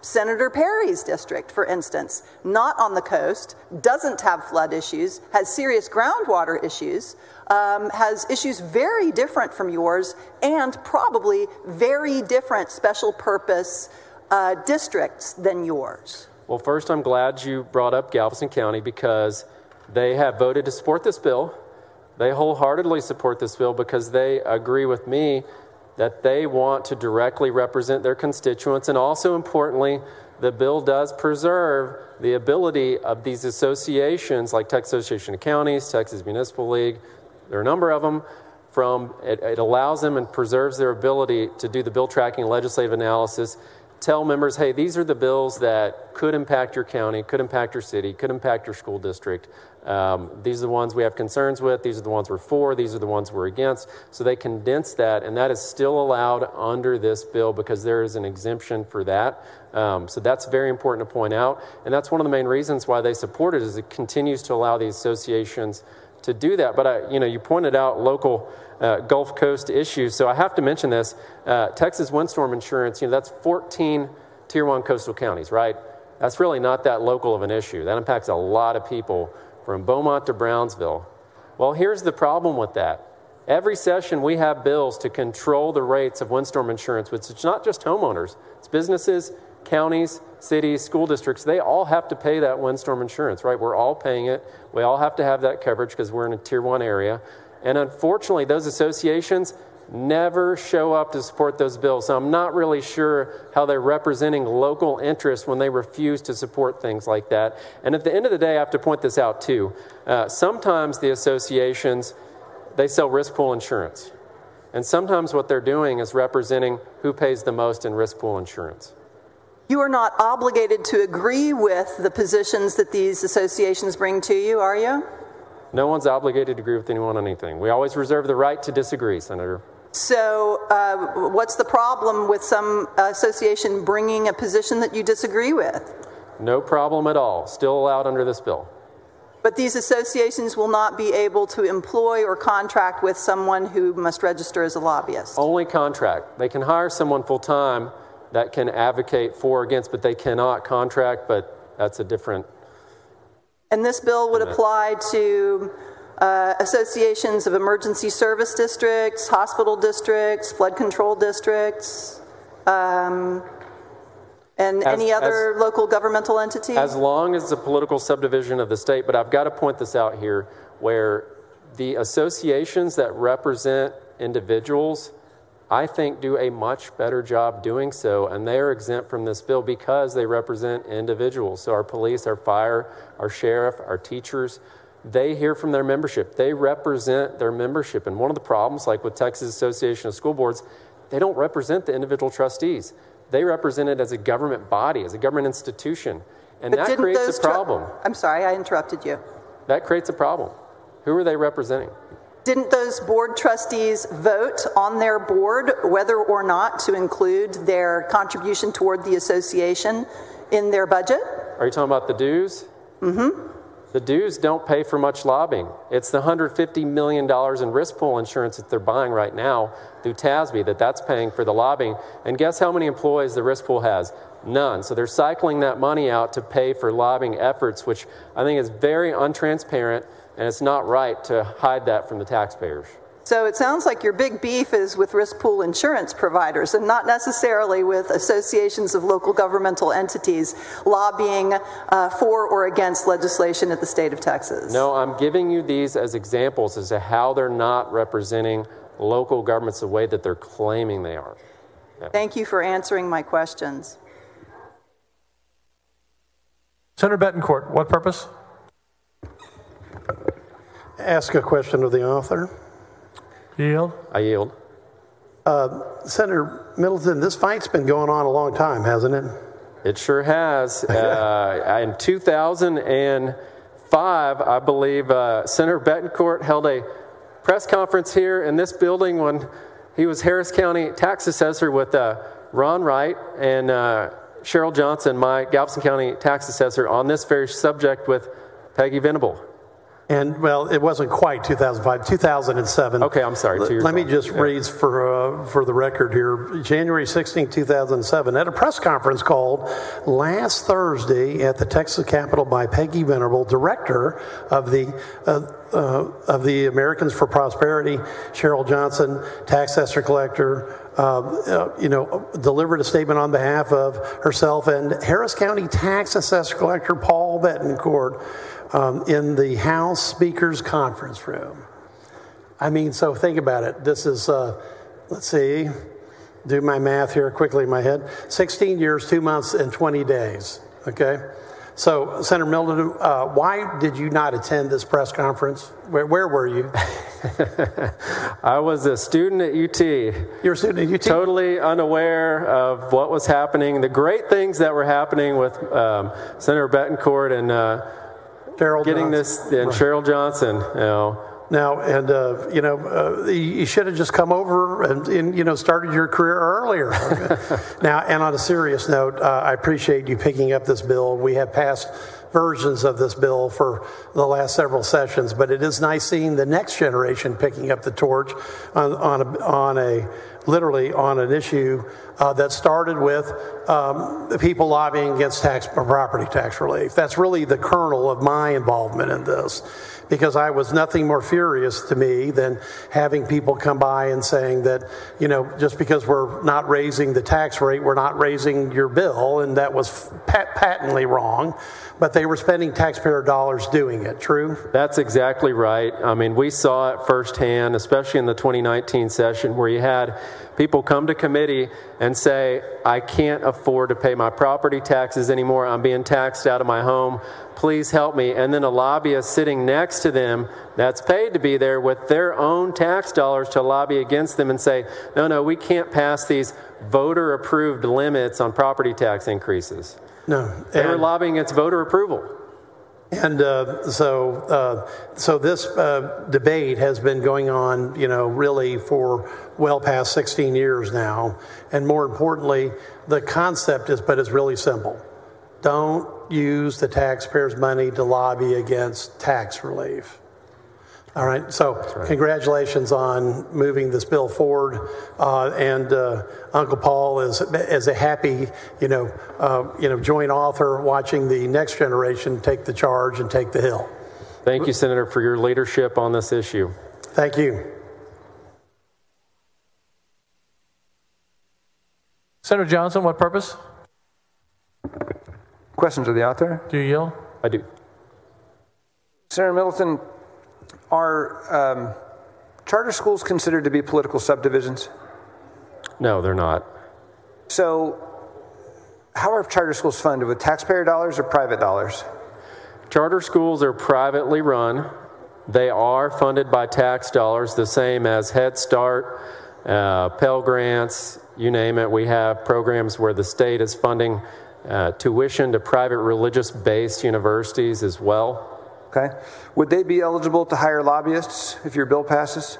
Speaker 10: Senator Perry's district, for instance? Not on the coast, doesn't have flood issues, has serious groundwater issues, um, has issues very different from yours, and probably very different special purpose uh, districts than yours.
Speaker 25: Well, first, I'm glad you brought up Galveston County because they have voted to support this bill. They wholeheartedly support this bill because they agree with me that they want to directly represent their constituents. And also importantly, the bill does preserve the ability of these associations, like Texas Association of Counties, Texas Municipal League, there are a number of them, from it, it allows them and preserves their ability to do the bill tracking legislative analysis tell members, hey, these are the bills that could impact your county, could impact your city, could impact your school district. Um, these are the ones we have concerns with. These are the ones we're for. These are the ones we're against. So they condense that, and that is still allowed under this bill because there is an exemption for that. Um, so that's very important to point out, and that's one of the main reasons why they support it. Is it continues to allow the associations to do that. But I, you know, you pointed out local uh, Gulf Coast issues, so I have to mention this. Uh, Texas windstorm insurance, you know, that's 14 tier one coastal counties, right? That's really not that local of an issue. That impacts a lot of people from Beaumont to Brownsville. Well, here's the problem with that. Every session, we have bills to control the rates of windstorm insurance, which is not just homeowners, it's businesses, counties, cities, school districts. They all have to pay that windstorm insurance, right? We're all paying it. We all have to have that coverage because we're in a tier one area. And unfortunately, those associations never show up to support those bills. So I'm not really sure how they're representing local interests when they refuse to support things like that. And at the end of the day, I have to point this out too. Uh, sometimes the associations they sell risk pool insurance, and sometimes what they're doing is representing who pays the most in risk pool insurance.
Speaker 10: You are not obligated to agree with the positions that these associations bring to you, are you?
Speaker 25: No one's obligated to agree with anyone on anything. We always reserve the right to disagree, Senator.
Speaker 10: So, uh, what's the problem with some association bringing a position that you disagree with?
Speaker 25: No problem at all. Still allowed under this bill.
Speaker 10: But these associations will not be able to employ or contract with someone who must register as a lobbyist.
Speaker 25: Only contract. They can hire someone full time that can advocate for or against, but they cannot contract, but that's a different.
Speaker 10: And this bill would apply to uh, associations of emergency service districts, hospital districts, flood control districts, um, and
Speaker 25: As-
Speaker 10: any other
Speaker 25: as-
Speaker 10: local governmental entity?
Speaker 25: As long as a political subdivision of the state, but I've got to point this out here where the associations that represent individuals, I think, do a much better job doing so, and they are exempt from this bill because they represent individuals. So, our police, our fire, our sheriff, our teachers, they hear from their membership. They represent their membership. And one of the problems, like with Texas Association of School Boards, they don't represent the individual trustees. They represent it as a government body, as a government institution. And
Speaker 10: But
Speaker 25: that creates a problem.
Speaker 10: I'm sorry, I interrupted you.
Speaker 25: That creates a problem. Who are they representing?
Speaker 10: Didn't those board trustees vote on their board whether or not to include their contribution toward the association in their budget?
Speaker 25: Are you talking about the dues?
Speaker 10: Mm-hmm.
Speaker 25: The dues don't pay for much lobbying. It's the $150 million in risk pool insurance that they're buying right now through TASB that that's paying for the lobbying. And guess how many employees the risk pool has? None. So they're cycling that money out to pay for lobbying efforts, which I think is very untransparent, and it's not right to hide that from the taxpayers.
Speaker 10: So it sounds like your big beef is with risk pool insurance providers and not necessarily with associations of local governmental entities lobbying uh, for or against legislation at the state of Texas.
Speaker 25: No, I'm giving you these as examples as to how they're not representing local governments the way that they're claiming they are.
Speaker 10: Thank you for answering my questions.
Speaker 1: Senator Bettencourt, what purpose?
Speaker 16: Ask a question of the author.
Speaker 1: Yield.
Speaker 25: I yield.
Speaker 16: Uh, Senator Middleton, this fight's been going on a long time, hasn't it?
Speaker 25: It sure has. Uh, in 2005, I believe uh, Senator Bettencourt held a press conference here in this building when he was Harris County tax assessor with uh, Ron Wright and uh, Cheryl Johnson, my Galveston County tax assessor, on this very subject with Peggy Venable.
Speaker 16: And well, it wasn't quite 2005, 2007.
Speaker 25: Okay, I'm sorry. Two years
Speaker 16: Let me just
Speaker 25: Yeah.
Speaker 16: read for uh, for the record here. January 16, 2007, at a press conference called last Thursday at the Texas Capitol by Peggy Venerable, director of the uh, uh, of the Americans for Prosperity, Cheryl Johnson, tax assessor collector. Uh, uh, you know, delivered a statement on behalf of herself and Harris County tax assessor collector Paul Bettencourt um, in the House Speaker's conference room. I mean, so think about it. This is, uh, let's see, do my math here quickly in my head 16 years, two months, and 20 days. Okay? So, Senator Milton, uh, why did you not attend this press conference? Where, where were you?
Speaker 25: I was a student at UT. You
Speaker 16: were a student at UT?
Speaker 25: Totally unaware of what was happening, the great things that were happening with um, Senator Bettencourt and uh,
Speaker 16: Cheryl
Speaker 25: getting
Speaker 16: Johnson.
Speaker 25: this, and
Speaker 16: Right.
Speaker 25: Cheryl Johnson. You know,
Speaker 16: Now, and uh, you know, uh, you you should have just come over and, and you know started your career earlier. now, and on a serious note, uh, I appreciate you picking up this bill. We have passed versions of this bill for the last several sessions, but it is nice seeing the next generation picking up the torch on on a, on a literally on an issue uh, that started with um, people lobbying against tax property tax relief. That's really the kernel of my involvement in this because I was nothing more furious to me than having people come by and saying that, you know, just because we're not raising the tax rate, we're not raising your bill, and that was pat- patently wrong. But they were spending taxpayer dollars doing it. True?
Speaker 25: That's exactly right. I mean, we saw it firsthand, especially in the 2019 session, where you had people come to committee and say, I can't afford to pay my property taxes anymore. I'm being taxed out of my home. Please help me. And then a lobbyist sitting next to them that's paid to be there with their own tax dollars to lobby against them and say, no, no, we can't pass these voter approved limits on property tax increases.
Speaker 16: No.
Speaker 25: They were lobbying its voter approval.
Speaker 16: And uh, so, uh, so this uh, debate has been going on, you know, really for well past 16 years now. And more importantly, the concept is, but it's really simple. Don't use the taxpayers' money to lobby against tax relief. All right. So, congratulations on moving this bill forward. Uh, and uh, Uncle Paul is as a happy, you know, uh, you know, joint author, watching the next generation take the charge and take the hill.
Speaker 25: Thank you, Senator, for your leadership on this issue.
Speaker 16: Thank you.
Speaker 1: Senator Johnson, what purpose?
Speaker 20: Questions of the author?
Speaker 1: Do you yield?
Speaker 25: I do.
Speaker 20: Senator Middleton, are um, charter schools considered to be political subdivisions?
Speaker 25: No, they're not.
Speaker 20: So, how are charter schools funded? With taxpayer dollars or private dollars?
Speaker 25: Charter schools are privately run. They are funded by tax dollars, the same as Head Start, uh, Pell Grants, you name it. We have programs where the state is funding uh, tuition to private religious based universities as well.
Speaker 20: Okay. Would they be eligible to hire lobbyists if your bill passes?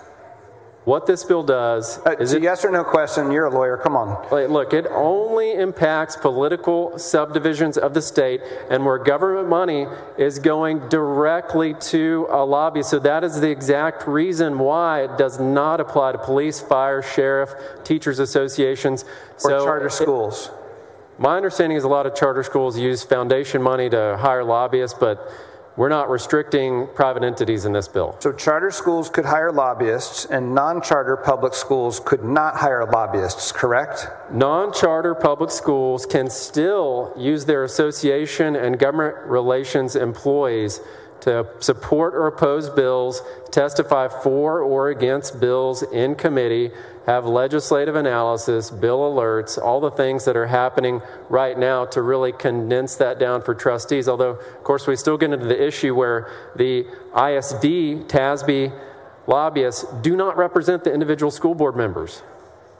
Speaker 25: What this bill does
Speaker 20: uh,
Speaker 25: is
Speaker 20: a yes or no question. You're a lawyer. Come on.
Speaker 25: Look, it only impacts political subdivisions of the state and where government money is going directly to a lobby. So that is the exact reason why it does not apply to police, fire, sheriff, teachers associations,
Speaker 20: or
Speaker 25: so
Speaker 20: charter schools.
Speaker 25: It, my understanding is a lot of charter schools use foundation money to hire lobbyists, but we're not restricting private entities in this bill.
Speaker 20: So charter schools could hire lobbyists and non-charter public schools could not hire lobbyists, correct?
Speaker 25: Non-charter public schools can still use their association and government relations employees to support or oppose bills, testify for or against bills in committee, have legislative analysis, bill alerts, all the things that are happening right now to really condense that down for trustees. Although, of course, we still get into the issue where the ISD, TASB lobbyists do not represent the individual school board members.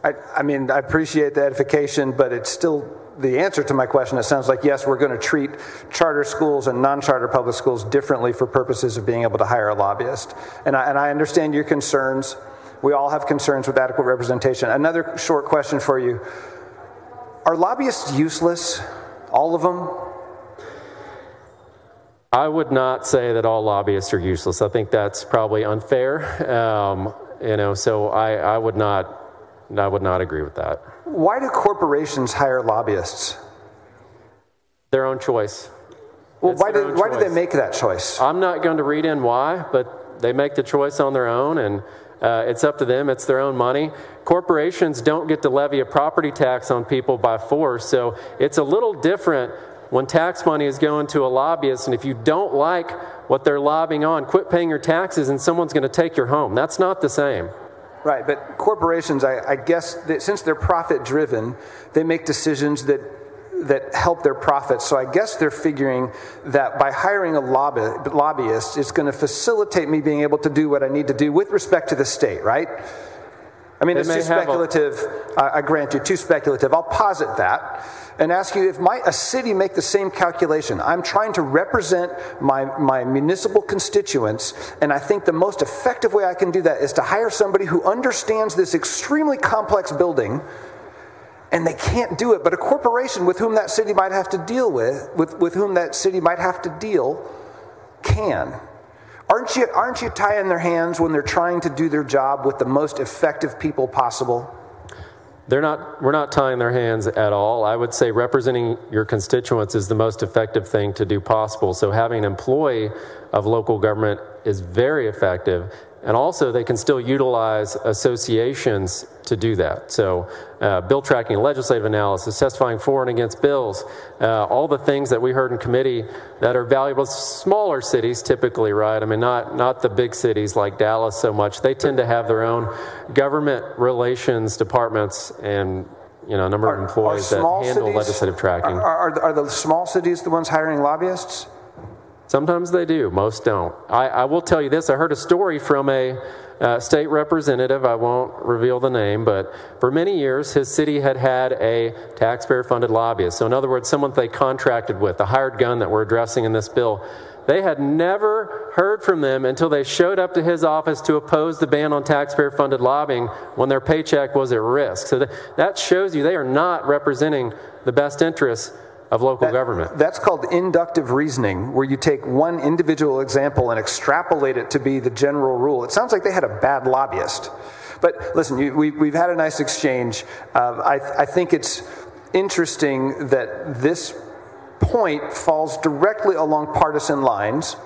Speaker 20: I, I mean, I appreciate the edification, but it's still the answer to my question. It sounds like yes, we're going to treat charter schools and non-charter public schools differently for purposes of being able to hire a lobbyist. And I, and I understand your concerns. We all have concerns with adequate representation. Another short question for you: Are lobbyists useless? All of them?
Speaker 25: I would not say that all lobbyists are useless. I think that's probably unfair. Um, you know, so I, I would not I would not agree with that.
Speaker 20: Why do corporations hire lobbyists?
Speaker 25: Their own choice.
Speaker 20: Well, it's why, do, why do they make that choice?
Speaker 25: I'm not going to read in why, but they make the choice on their own, and uh, it's up to them. It's their own money. Corporations don't get to levy a property tax on people by force, so it's a little different when tax money is going to a lobbyist, and if you don't like what they're lobbying on, quit paying your taxes, and someone's going to take your home. That's not the same.
Speaker 20: Right, but corporations, I, I guess, that since they're profit driven, they make decisions that that help their profits. So I guess they're figuring that by hiring a lobby, lobbyist, it's going to facilitate me being able to do what I need to do with respect to the state, right? I mean,
Speaker 25: They
Speaker 20: it's too speculative. I I grant you, too speculative. I'll posit that and ask you if might a city make the same calculation? I'm trying to represent my, my municipal constituents, and I think the most effective way I can do that is to hire somebody who understands this extremely complex building and they can't do it. But a corporation with whom that city might have to deal with, with, with whom that city might have to deal, can. Aren't you, aren't you tying their hands when they're trying to do their job with the most effective people possible?
Speaker 25: They're not, we're not tying their hands at all. I would say representing your constituents is the most effective thing to do possible. So having an employee of local government is very effective. And also, they can still utilize associations to do that. So, uh, bill tracking, legislative analysis, testifying for and against bills, uh, all the things that we heard in committee that are valuable. Smaller cities, typically, right? I mean, not not the big cities like Dallas so much. They tend to have their own government relations departments and you know a number of employees that handle
Speaker 20: cities-
Speaker 25: legislative tracking.
Speaker 20: Are, are, are the small cities the ones hiring lobbyists?
Speaker 25: Sometimes they do, most don't. I, I will tell you this I heard a story from a uh, state representative, I won't reveal the name, but for many years his city had had a taxpayer funded lobbyist. So, in other words, someone they contracted with, the hired gun that we're addressing in this bill. They had never heard from them until they showed up to his office to oppose the ban on taxpayer funded lobbying when their paycheck was at risk. So that, that shows you they are not representing the best interests of local government.
Speaker 20: That's called inductive reasoning, where you take one individual example and extrapolate it to be the general rule. It sounds like they had a bad lobbyist. But listen, you, we, we've had a nice exchange. Uh, I, I think it's interesting that this point falls directly along partisan lines.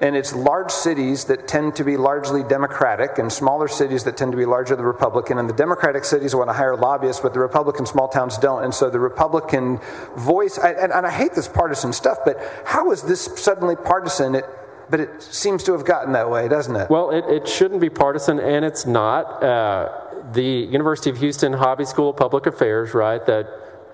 Speaker 20: And it's large cities that tend to be largely Democratic and smaller cities that tend to be larger largely Republican. And the Democratic cities want to hire lobbyists, but the Republican small towns don't. And so the Republican voice, and, and I hate this partisan stuff, but how is this suddenly partisan? It, but it seems to have gotten that way, doesn't it?
Speaker 25: Well, it, it shouldn't be partisan, and it's not. Uh, the University of Houston Hobby School of Public Affairs, right, that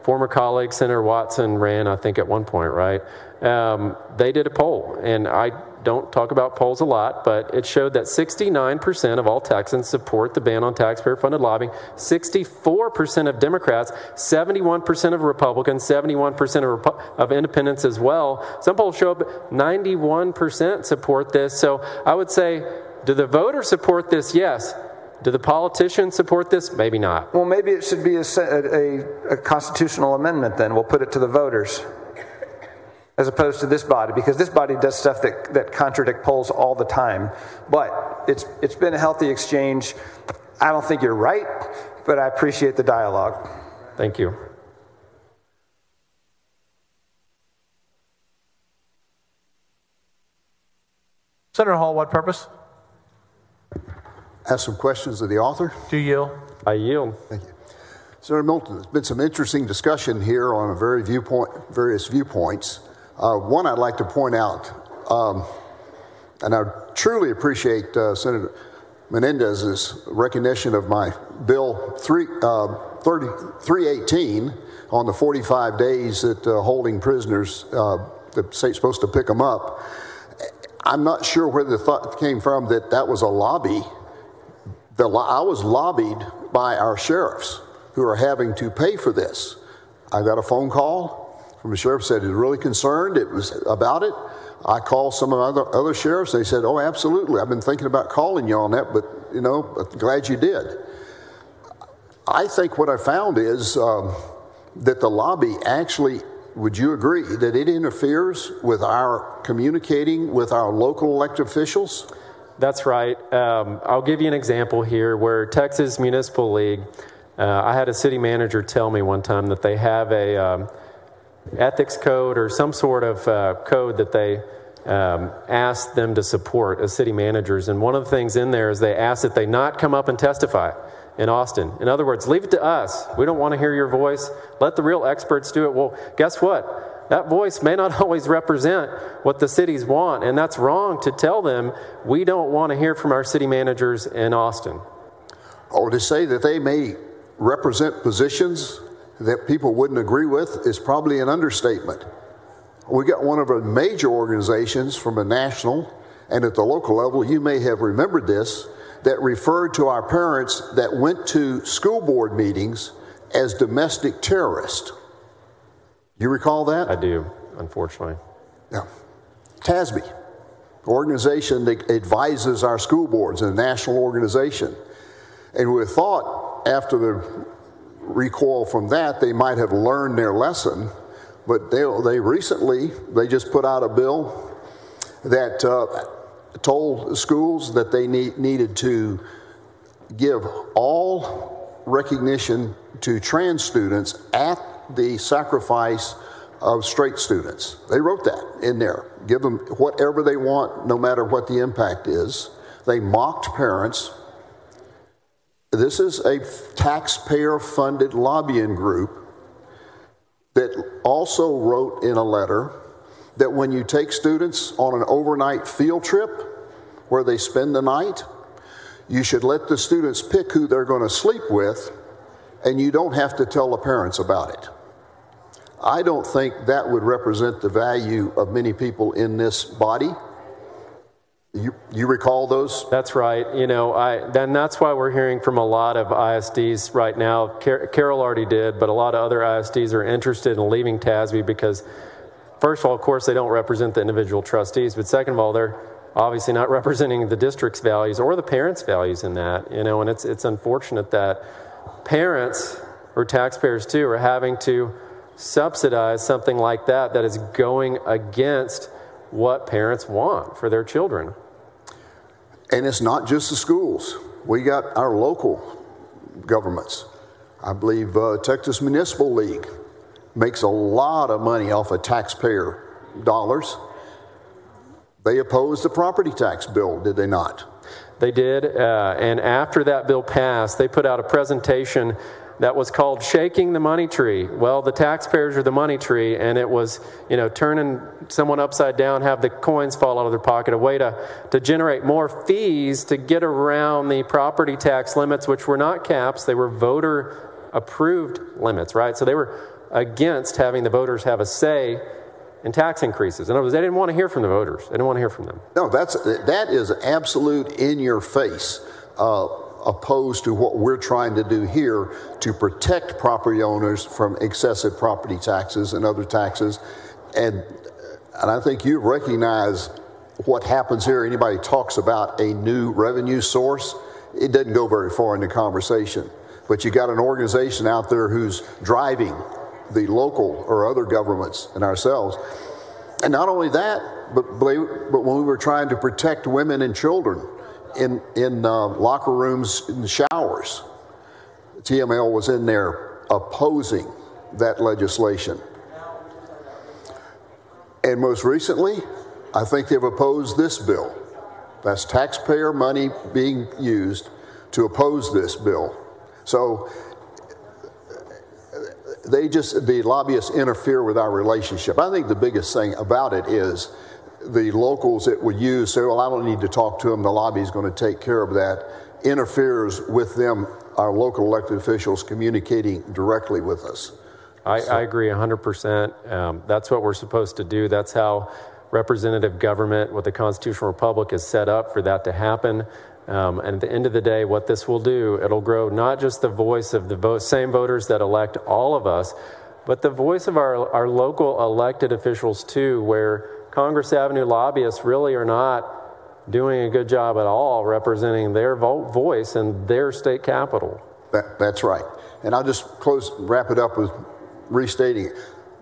Speaker 25: former colleague Senator Watson ran, I think, at one point, right? Um, they did a poll, and I don't talk about polls a lot, but it showed that 69% of all Texans support the ban on taxpayer funded lobbying, 64% of Democrats, 71% of Republicans, 71% of, of independents as well. Some polls show up 91% support this. So I would say, do the voters support this? Yes. Do the politicians support this? Maybe not.
Speaker 20: Well, maybe it should be a, a, a constitutional amendment then. We'll put it to the voters as opposed to this body because this body does stuff that, that contradict polls all the time. But it's, it's been a healthy exchange. I don't think you're right, but I appreciate the dialogue.
Speaker 25: Thank you.
Speaker 1: Senator Hall, what purpose?
Speaker 24: Ask some questions of the author.
Speaker 1: Do you yield?
Speaker 25: I yield.
Speaker 24: Thank you. Senator Middleton, there's been some interesting discussion here on a very viewpoint, various viewpoints. Uh, one I'd like to point out, um, and I truly appreciate uh, Senator Menendez's recognition of my bill 3, uh, 30, 318 on the 45 days that uh, holding prisoners, uh, the state's supposed to pick them up. I'm not sure where the thought came from that that was a lobby. The, I was lobbied by our sheriffs who are having to pay for this. I got a phone call the sheriff said he was really concerned. It was about it. I called some of the other, other sheriffs. They said, "Oh, absolutely. I've been thinking about calling you on that, but you know, glad you did." I think what I found is um, that the lobby actually. Would you agree that it interferes with our communicating with our local elected officials?
Speaker 25: That's right. Um, I'll give you an example here where Texas Municipal League. Uh, I had a city manager tell me one time that they have a um, ethics code or some sort of uh, code that they um, ask them to support as city managers. And one of the things in there is they ask that they not come up and testify in Austin. In other words, leave it to us. We don't want to hear your voice. Let the real experts do it. Well, guess what? That voice may not always represent what the cities want, and that's wrong to tell them we don't want to hear from our city managers in Austin.
Speaker 24: Or to say that they may represent positions that people wouldn't agree with is probably an understatement. We got one of our major organizations from a national and at the local level, you may have remembered this, that referred to our parents that went to school board meetings as domestic terrorists. You recall that?
Speaker 25: I do, unfortunately.
Speaker 24: Yeah. TASB, organization that advises our school boards, a national organization. And we thought after the recoil from that, they might have learned their lesson. But they, they recently, they just put out a bill that uh, told schools that they need, needed to give all recognition to trans students at the sacrifice of straight students. They wrote that in there. Give them whatever they want, no matter what the impact is. They mocked parents this is a taxpayer funded lobbying group that also wrote in a letter that when you take students on an overnight field trip where they spend the night, you should let the students pick who they're going to sleep with, and you don't have to tell the parents about it. I don't think that would represent the value of many people in this body. You, you recall those?
Speaker 25: That's right. You know, I, then that's why we're hearing from a lot of ISDs right now. Car- Carroll already did, but a lot of other ISDs are interested in leaving TASB because, first of all, of course, they don't represent the individual trustees, but second of all, they're obviously not representing the district's values or the parents' values in that. You know, and it's it's unfortunate that parents or taxpayers too are having to subsidize something like that that is going against what parents want for their children.
Speaker 24: And it's not just the schools. We got our local governments. I believe uh, Texas Municipal League makes a lot of money off of taxpayer dollars. They opposed the property tax bill, did they not?
Speaker 25: They did. Uh, and after that bill passed, they put out a presentation that was called shaking the money tree. Well, the taxpayers are the money tree, and it was, you know, turning someone upside down, have the coins fall out of their pocket, a way to, to generate more fees to get around the property tax limits, which were not caps, they were voter approved limits, right? So they were against having the voters have a say in tax increases. In other words, they didn't want to hear from the voters. They didn't want to hear from them.
Speaker 24: No, that's that is absolute in your face. Uh, opposed to what we're trying to do here to protect property owners from excessive property taxes and other taxes. And, and I think you recognize what happens here. Anybody talks about a new revenue source, it doesn't go very far in the conversation. But you got an organization out there who's driving the local or other governments and ourselves. And not only that, but, but when we were trying to protect women and children in, in uh, locker rooms in the showers. TML was in there opposing that legislation. And most recently, I think they've opposed this bill. That's taxpayer money being used to oppose this bill. So they just, the lobbyists interfere with our relationship. I think the biggest thing about it is the locals that would use say, well, I don't need to talk to them. The lobby is going to take care of that. Interferes with them, our local elected officials communicating directly with us.
Speaker 25: I, so. I agree 100%. Um, that's what we're supposed to do. That's how representative government with the constitutional republic is set up for that to happen. Um, and at the end of the day, what this will do, it'll grow not just the voice of the vote, same voters that elect all of us, but the voice of our, our local elected officials too, where Congress Avenue lobbyists really are not doing a good job at all representing their vote, voice in their state capital.
Speaker 24: That, that's right. And I'll just close, wrap it up with restating it.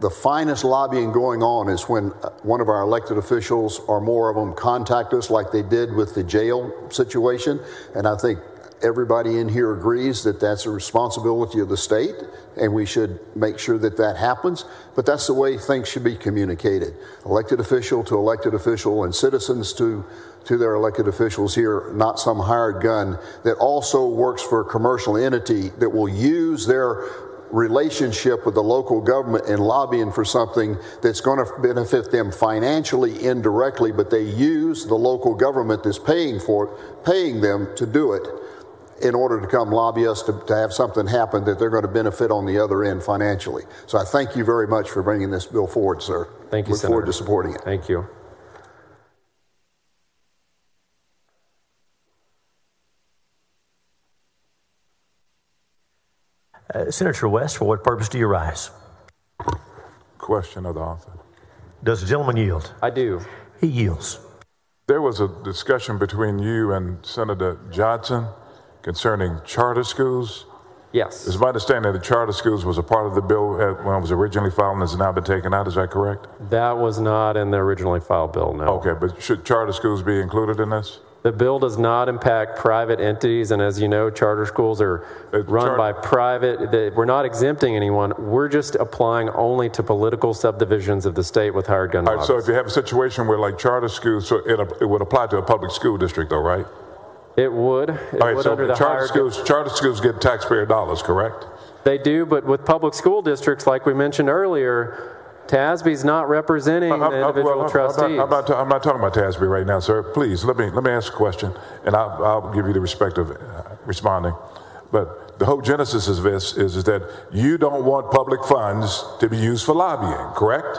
Speaker 24: The finest lobbying going on is when uh, one of our elected officials or more of them contact us, like they did with the jail situation. And I think everybody in here agrees that that's a responsibility of the state, and we should make sure that that happens. But that's the way things should be communicated elected official to elected official, and citizens to, to their elected officials here, not some hired gun that also works for a commercial entity that will use their relationship with the local government and lobbying for something that's going to benefit them financially indirectly, but they use the local government that's paying for it, paying them to do it in order to come lobby us to, to have something happen that they're going to benefit on the other end financially. So I thank you very much for bringing this bill forward, sir.
Speaker 25: Thank you,
Speaker 24: Look
Speaker 25: Senator.
Speaker 24: forward to supporting it.
Speaker 25: Thank you.
Speaker 26: Uh, Senator West, for what purpose do you rise?
Speaker 11: Question of the author.
Speaker 26: Does the gentleman yield?
Speaker 25: I do.
Speaker 26: He yields.
Speaker 11: There was a discussion between you and Senator Johnson concerning charter schools.
Speaker 25: Yes.
Speaker 11: It's my understanding that the charter schools was a part of the bill when it was originally filed and has now been taken out. Is that correct?
Speaker 25: That was not in the originally filed bill, no.
Speaker 11: Okay, but should charter schools be included in this?
Speaker 25: The bill does not impact private entities, and as you know, charter schools are uh, run char- by private. We're not exempting anyone. We're just applying only to political subdivisions of the state with hired gun
Speaker 11: All right, so if you have a situation where, like charter schools, so it, it would apply to a public school district, though, right?
Speaker 25: It would. It
Speaker 11: All right,
Speaker 25: would
Speaker 11: so
Speaker 25: under the
Speaker 11: charter schools, charter schools get taxpayer dollars, correct?
Speaker 25: They do, but with public school districts, like we mentioned earlier, TASB's not representing uh, uh, uh, the individual
Speaker 11: well,
Speaker 25: trustees.
Speaker 11: I'm not, I'm, not, I'm not talking about TASB right now, sir. Please let me let me ask a question, and I'll, I'll give you the respect of uh, responding. But the whole genesis of this is, is that you don't want public funds to be used for lobbying, correct?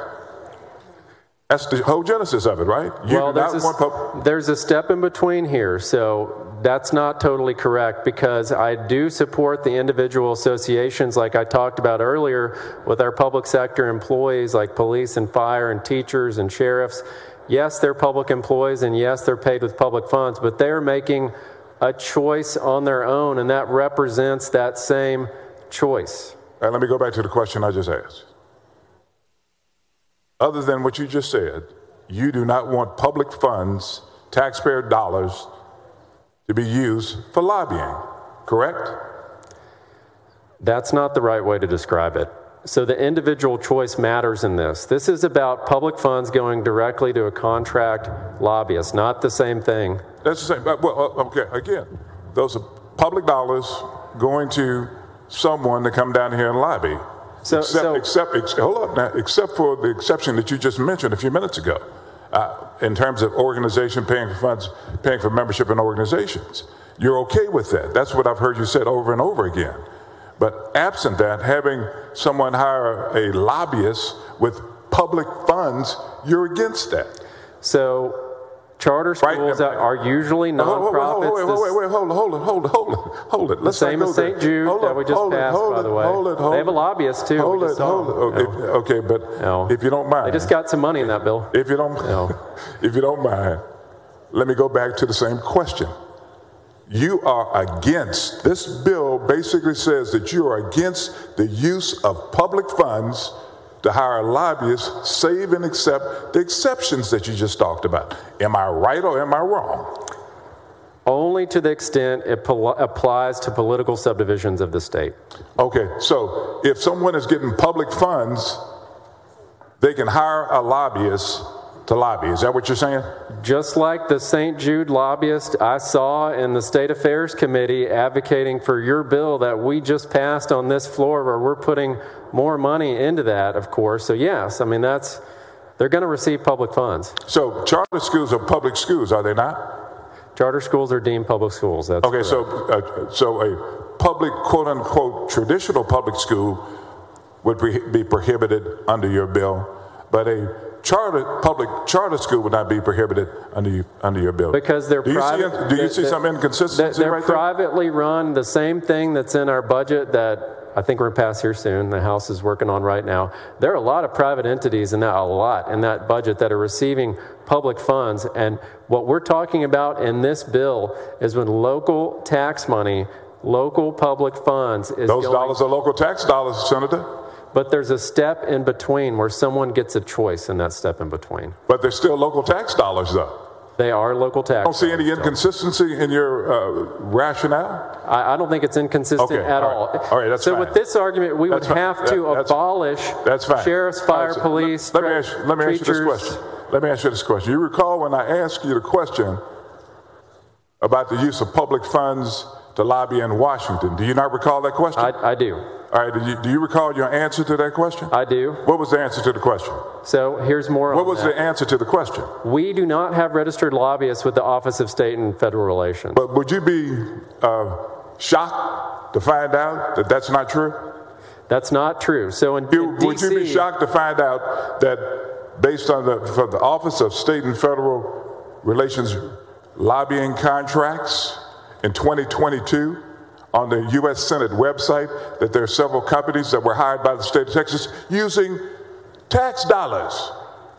Speaker 11: That's the whole genesis of it, right? You
Speaker 25: well, there's
Speaker 11: not
Speaker 25: a, there's a step in between here. So that's not totally correct because I do support the individual associations, like I talked about earlier, with our public sector employees like police and fire and teachers and sheriffs. Yes, they're public employees and yes, they're paid with public funds, but they're making a choice on their own, and that represents that same choice.
Speaker 11: And let me go back to the question I just asked. Other than what you just said, you do not want public funds, taxpayer dollars, to be used for lobbying, correct?
Speaker 25: That's not the right way to describe it. So the individual choice matters in this. This is about public funds going directly to a contract lobbyist, not the same thing.
Speaker 11: That's the same. Well, uh, okay, again, those are public dollars going to someone to come down here and lobby.
Speaker 25: So-
Speaker 11: except,
Speaker 25: so-
Speaker 11: except, ex- hold up now, except for the exception that you just mentioned a few minutes ago, uh, in terms of organization paying for funds, paying for membership in organizations. You're okay with that. That's what I've heard you said over and over again. But absent that, having someone hire a lobbyist with public funds, you're against that.
Speaker 25: So charter schools that are usually
Speaker 11: uh, hold,
Speaker 25: nonprofits.
Speaker 11: hold, wait, wait, wait, hold it, hold it, hold it, hold it, hold it.
Speaker 25: The
Speaker 11: Let's not
Speaker 25: same as. St. Jude
Speaker 11: Hold
Speaker 25: that we just passed, by the way.
Speaker 11: Hold it, hold
Speaker 25: they have a lobbyist too.
Speaker 11: Hold it, hold it. Okay, okay, but if you don't mind,
Speaker 25: They just got some money in that bill.
Speaker 11: if you don't, if you don't mind, let me go back to the same question. You are against this bill. Basically, says that you are against the use of public funds to hire lobbyists, save and accept the exceptions that you just talked about. Am I right or am I wrong?
Speaker 25: Only to the extent it pol- applies to political subdivisions of the state.
Speaker 11: Okay, so if someone is getting public funds, they can hire a lobbyist to lobby. Is that what you're saying?
Speaker 25: Just like the St. Jude lobbyist I saw in the State Affairs Committee advocating for your bill that we just passed on this floor, where we're putting more money into that, of course. So, yes, I mean, that's, they're going to receive public funds.
Speaker 11: So charter schools are public schools, are they not?
Speaker 25: Charter schools are deemed public schools. That's
Speaker 11: Okay, so uh, so a public quote unquote traditional public school would be be prohibited under your bill, but a charter public charter school would not be prohibited under you, under your bill.
Speaker 25: Because they're
Speaker 11: do you
Speaker 25: private.
Speaker 11: see do you see
Speaker 25: they're-
Speaker 11: some inconsistency
Speaker 25: They're
Speaker 11: right there?
Speaker 25: privately run. The same thing that's in our budget that I think we're going to pass here soon. The House is working on right now. There are a lot of private entities in that, a lot in that budget that are receiving public funds. And what we're talking about in this bill is when local tax money, local public funds is
Speaker 11: Those
Speaker 25: going,
Speaker 11: dollars are local tax dollars, Senator.
Speaker 25: But there's a step in between where someone gets a choice in that step in between.
Speaker 11: But they're still local tax dollars, though.
Speaker 25: They are local tax.
Speaker 11: I don't see any inconsistency in your uh, rationale.
Speaker 25: I, I don't think it's inconsistent
Speaker 11: Okay,
Speaker 25: at
Speaker 11: all
Speaker 25: all.
Speaker 11: right. All right, that's
Speaker 25: so
Speaker 11: fine.
Speaker 25: with this argument, we
Speaker 11: That's
Speaker 25: would
Speaker 11: fine.
Speaker 25: have to
Speaker 11: That- that's-
Speaker 25: abolish
Speaker 11: That's fine.
Speaker 25: sheriff's, fire,
Speaker 11: right, so
Speaker 25: police.
Speaker 11: Let, let me ask, let me ask you this question. Let me ask you this question. You recall when I asked you the question about the use of public funds to lobby in Washington? Do you not recall that question?
Speaker 25: I, I do.
Speaker 11: All right. Do you, do you recall your answer to that question?
Speaker 25: I do.
Speaker 11: What was the answer to the question?
Speaker 25: So here's more.
Speaker 11: What was
Speaker 25: that.
Speaker 11: the answer to the question?
Speaker 25: We do not have registered lobbyists with the Office of State and Federal Relations.
Speaker 11: But would you be uh, shocked to find out that that's not true?
Speaker 25: That's not true. So in, in
Speaker 11: Would you be shocked to find out that based on the, from the Office of State and Federal Relations lobbying contracts in 2022 on the U.S. Senate website that there are several companies that were hired by the state of Texas using tax dollars,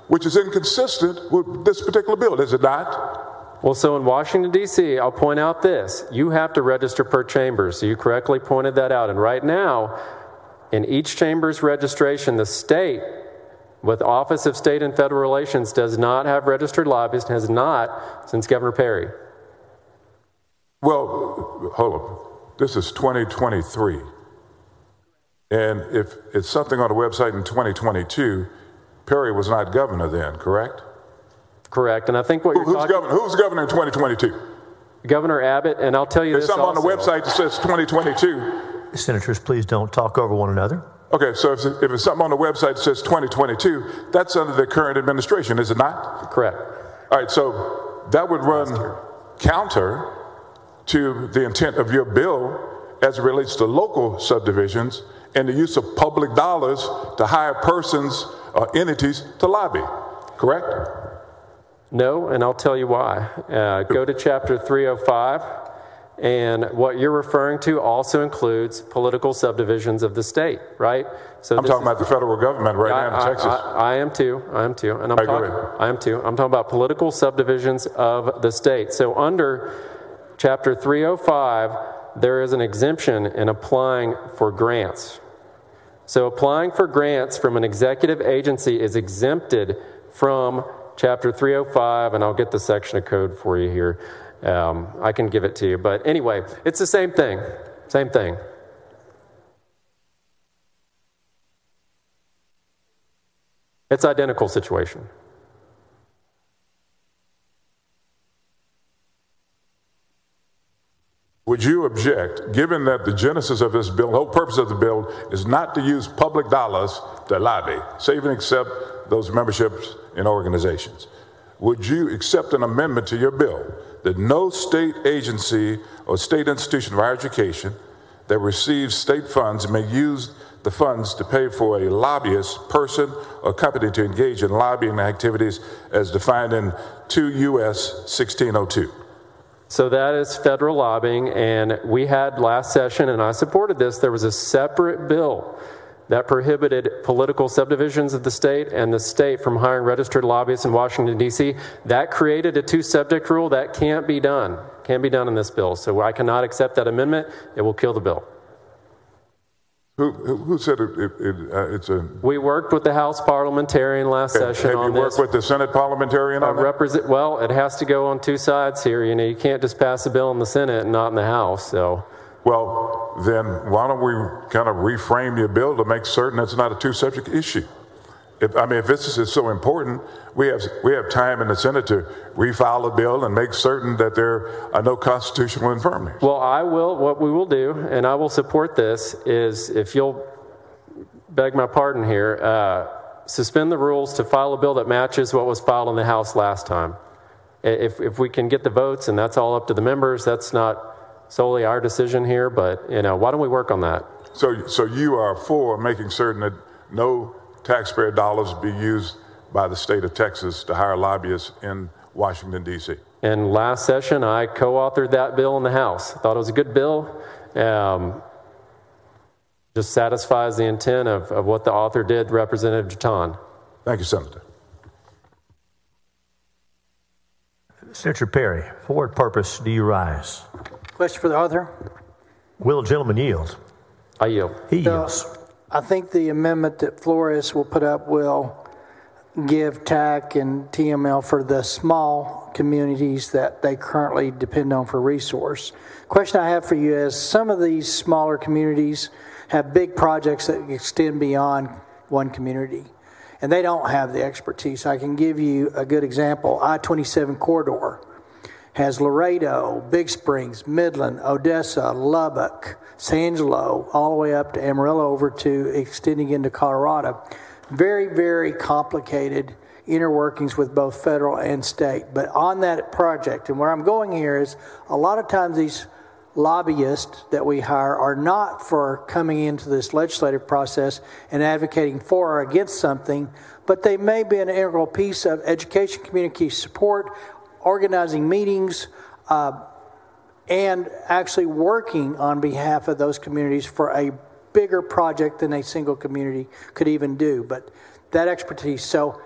Speaker 11: which is inconsistent with this particular bill, is it not?
Speaker 25: Well, so in Washington, D.C., I'll point out this. You have to register per chamber. So you correctly pointed that out. And right now, in each chamber's registration, the state, with Office of State and Federal Relations, does not have registered lobbyists, has not since Governor Perry.
Speaker 11: Well, hold on. This is 2023. And if it's something on the website in 2022, Perry was not governor then, correct?
Speaker 25: Correct. And I think what
Speaker 11: Who-
Speaker 25: you're
Speaker 11: who's
Speaker 25: talking
Speaker 11: governor? Who's governor in 2022?
Speaker 25: Governor Abbott, and I'll tell you
Speaker 11: There's
Speaker 25: this
Speaker 11: something on the website that says 2022.
Speaker 26: Senators, please don't talk over one another.
Speaker 11: Okay, so if if it's something on the website that says 2022, that's under the current administration, is it not?
Speaker 25: Correct.
Speaker 11: All right, so that would run counter to the intent of your bill as it relates to local subdivisions and the use of public dollars to hire persons or entities to lobby, correct?
Speaker 25: No, and I'll tell you why. Uh, go to chapter 305, and what you're referring to also includes political subdivisions of the state, right? So
Speaker 11: I'm talking
Speaker 25: is-
Speaker 11: about the federal government right now in
Speaker 25: I,
Speaker 11: Texas.
Speaker 25: I, I am too. I am too. And I'm
Speaker 11: right,
Speaker 25: talking. I am too. I'm talking about political subdivisions of the state. So under chapter 305, there is an exemption in applying for grants. So applying for grants from an executive agency is exempted from chapter 305, and I'll get the section of code for you here. Um, I can give it to you. But anyway, it's the same thing. Same thing. It's identical situation.
Speaker 11: Would you object, given that the genesis of this bill, the whole purpose of the bill is not to use public dollars to lobby, save and accept those memberships in organizations? Would you accept an amendment to your bill that no state agency or state institution of higher education that receives state funds may use the funds to pay for a lobbyist, person, or company to engage in lobbying activities as defined in 2 U.S. 1602?
Speaker 25: So that is federal lobbying, and we had last session, and I supported this. There was a separate bill that prohibited political subdivisions of the state and the state from hiring registered lobbyists in Washington, D.C. That created a two subject rule that can't be done. Can't be done in this bill. So I cannot accept that amendment. It will kill the bill.
Speaker 11: Who, who said it, it, it, uh, it's a.
Speaker 25: We worked with the House parliamentarian last
Speaker 11: Okay,
Speaker 25: session
Speaker 11: have
Speaker 25: on
Speaker 11: you
Speaker 25: this.
Speaker 11: worked with the Senate parliamentarian on that?
Speaker 25: represent, well, it has to go on two sides here. You know, you can't just pass a bill in the Senate and not in the House. So,
Speaker 11: Well, then why don't we kind of reframe your bill to make certain it's not a two subject issue? If, I mean, if this is so important, we have, we have time in the Senate to refile a bill and make certain that there are no constitutional infirmities.
Speaker 25: well, I will. What we will do, and I will support this, is if you'll beg my pardon here, uh, suspend the rules to file a bill that matches what was filed in the House last time. If if we can get the votes, and that's all up to the members, that's not solely our decision here. But you know, why don't we work on that?
Speaker 11: So, so you are for making certain that no taxpayer dollars be used by the state of Texas to hire lobbyists in Washington, D.C.?
Speaker 25: And last session, I co-authored that bill in the House. I thought it was a good bill. Um, just satisfies the intent of, of what the author did, Representative Jetton.
Speaker 11: Thank you, Senator.
Speaker 26: Senator Perry, for what purpose do you rise?
Speaker 23: Question for the author?
Speaker 26: Will the gentleman yield?
Speaker 25: I yield.
Speaker 26: He
Speaker 23: So,
Speaker 26: yields.
Speaker 23: I think the amendment that Flores will put up will give TAC and TML for the small communities that they currently depend on for resource. Question I have for you is some of these smaller communities have big projects that extend beyond one community and they don't have the expertise. I can give you a good example. I-27 corridor has Laredo, Big Springs, Midland, Odessa, Lubbock, San Angelo, all the way up to Amarillo over to extending into Colorado. Very, very complicated inner workings with both federal and state. But on that project, and where I'm going here is a lot of times these lobbyists that we hire are not for coming into this legislative process and advocating for or against something, but they may be an integral piece of education, community support, organizing meetings, uh, and actually working on behalf of those communities for a bigger project than a single community could even do. But that expertise. So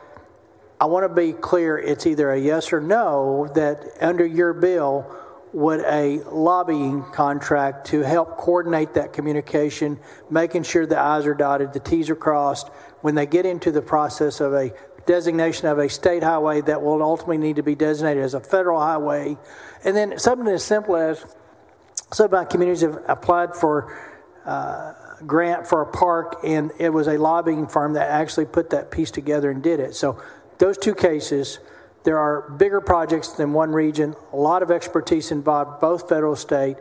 Speaker 23: I want to be clear it's either a yes or no that under your bill, would a lobbying contract to help coordinate that communication, making sure the I's are dotted, the T's are crossed, when they get into the process of a designation of a state highway that will ultimately need to be designated as a federal highway. And then something as simple as some of my communities have applied for uh, grant for a park, and it was a lobbying firm that actually put that piece together and did it. So those two cases, there are bigger projects than one region, a lot of expertise involved, both federal state.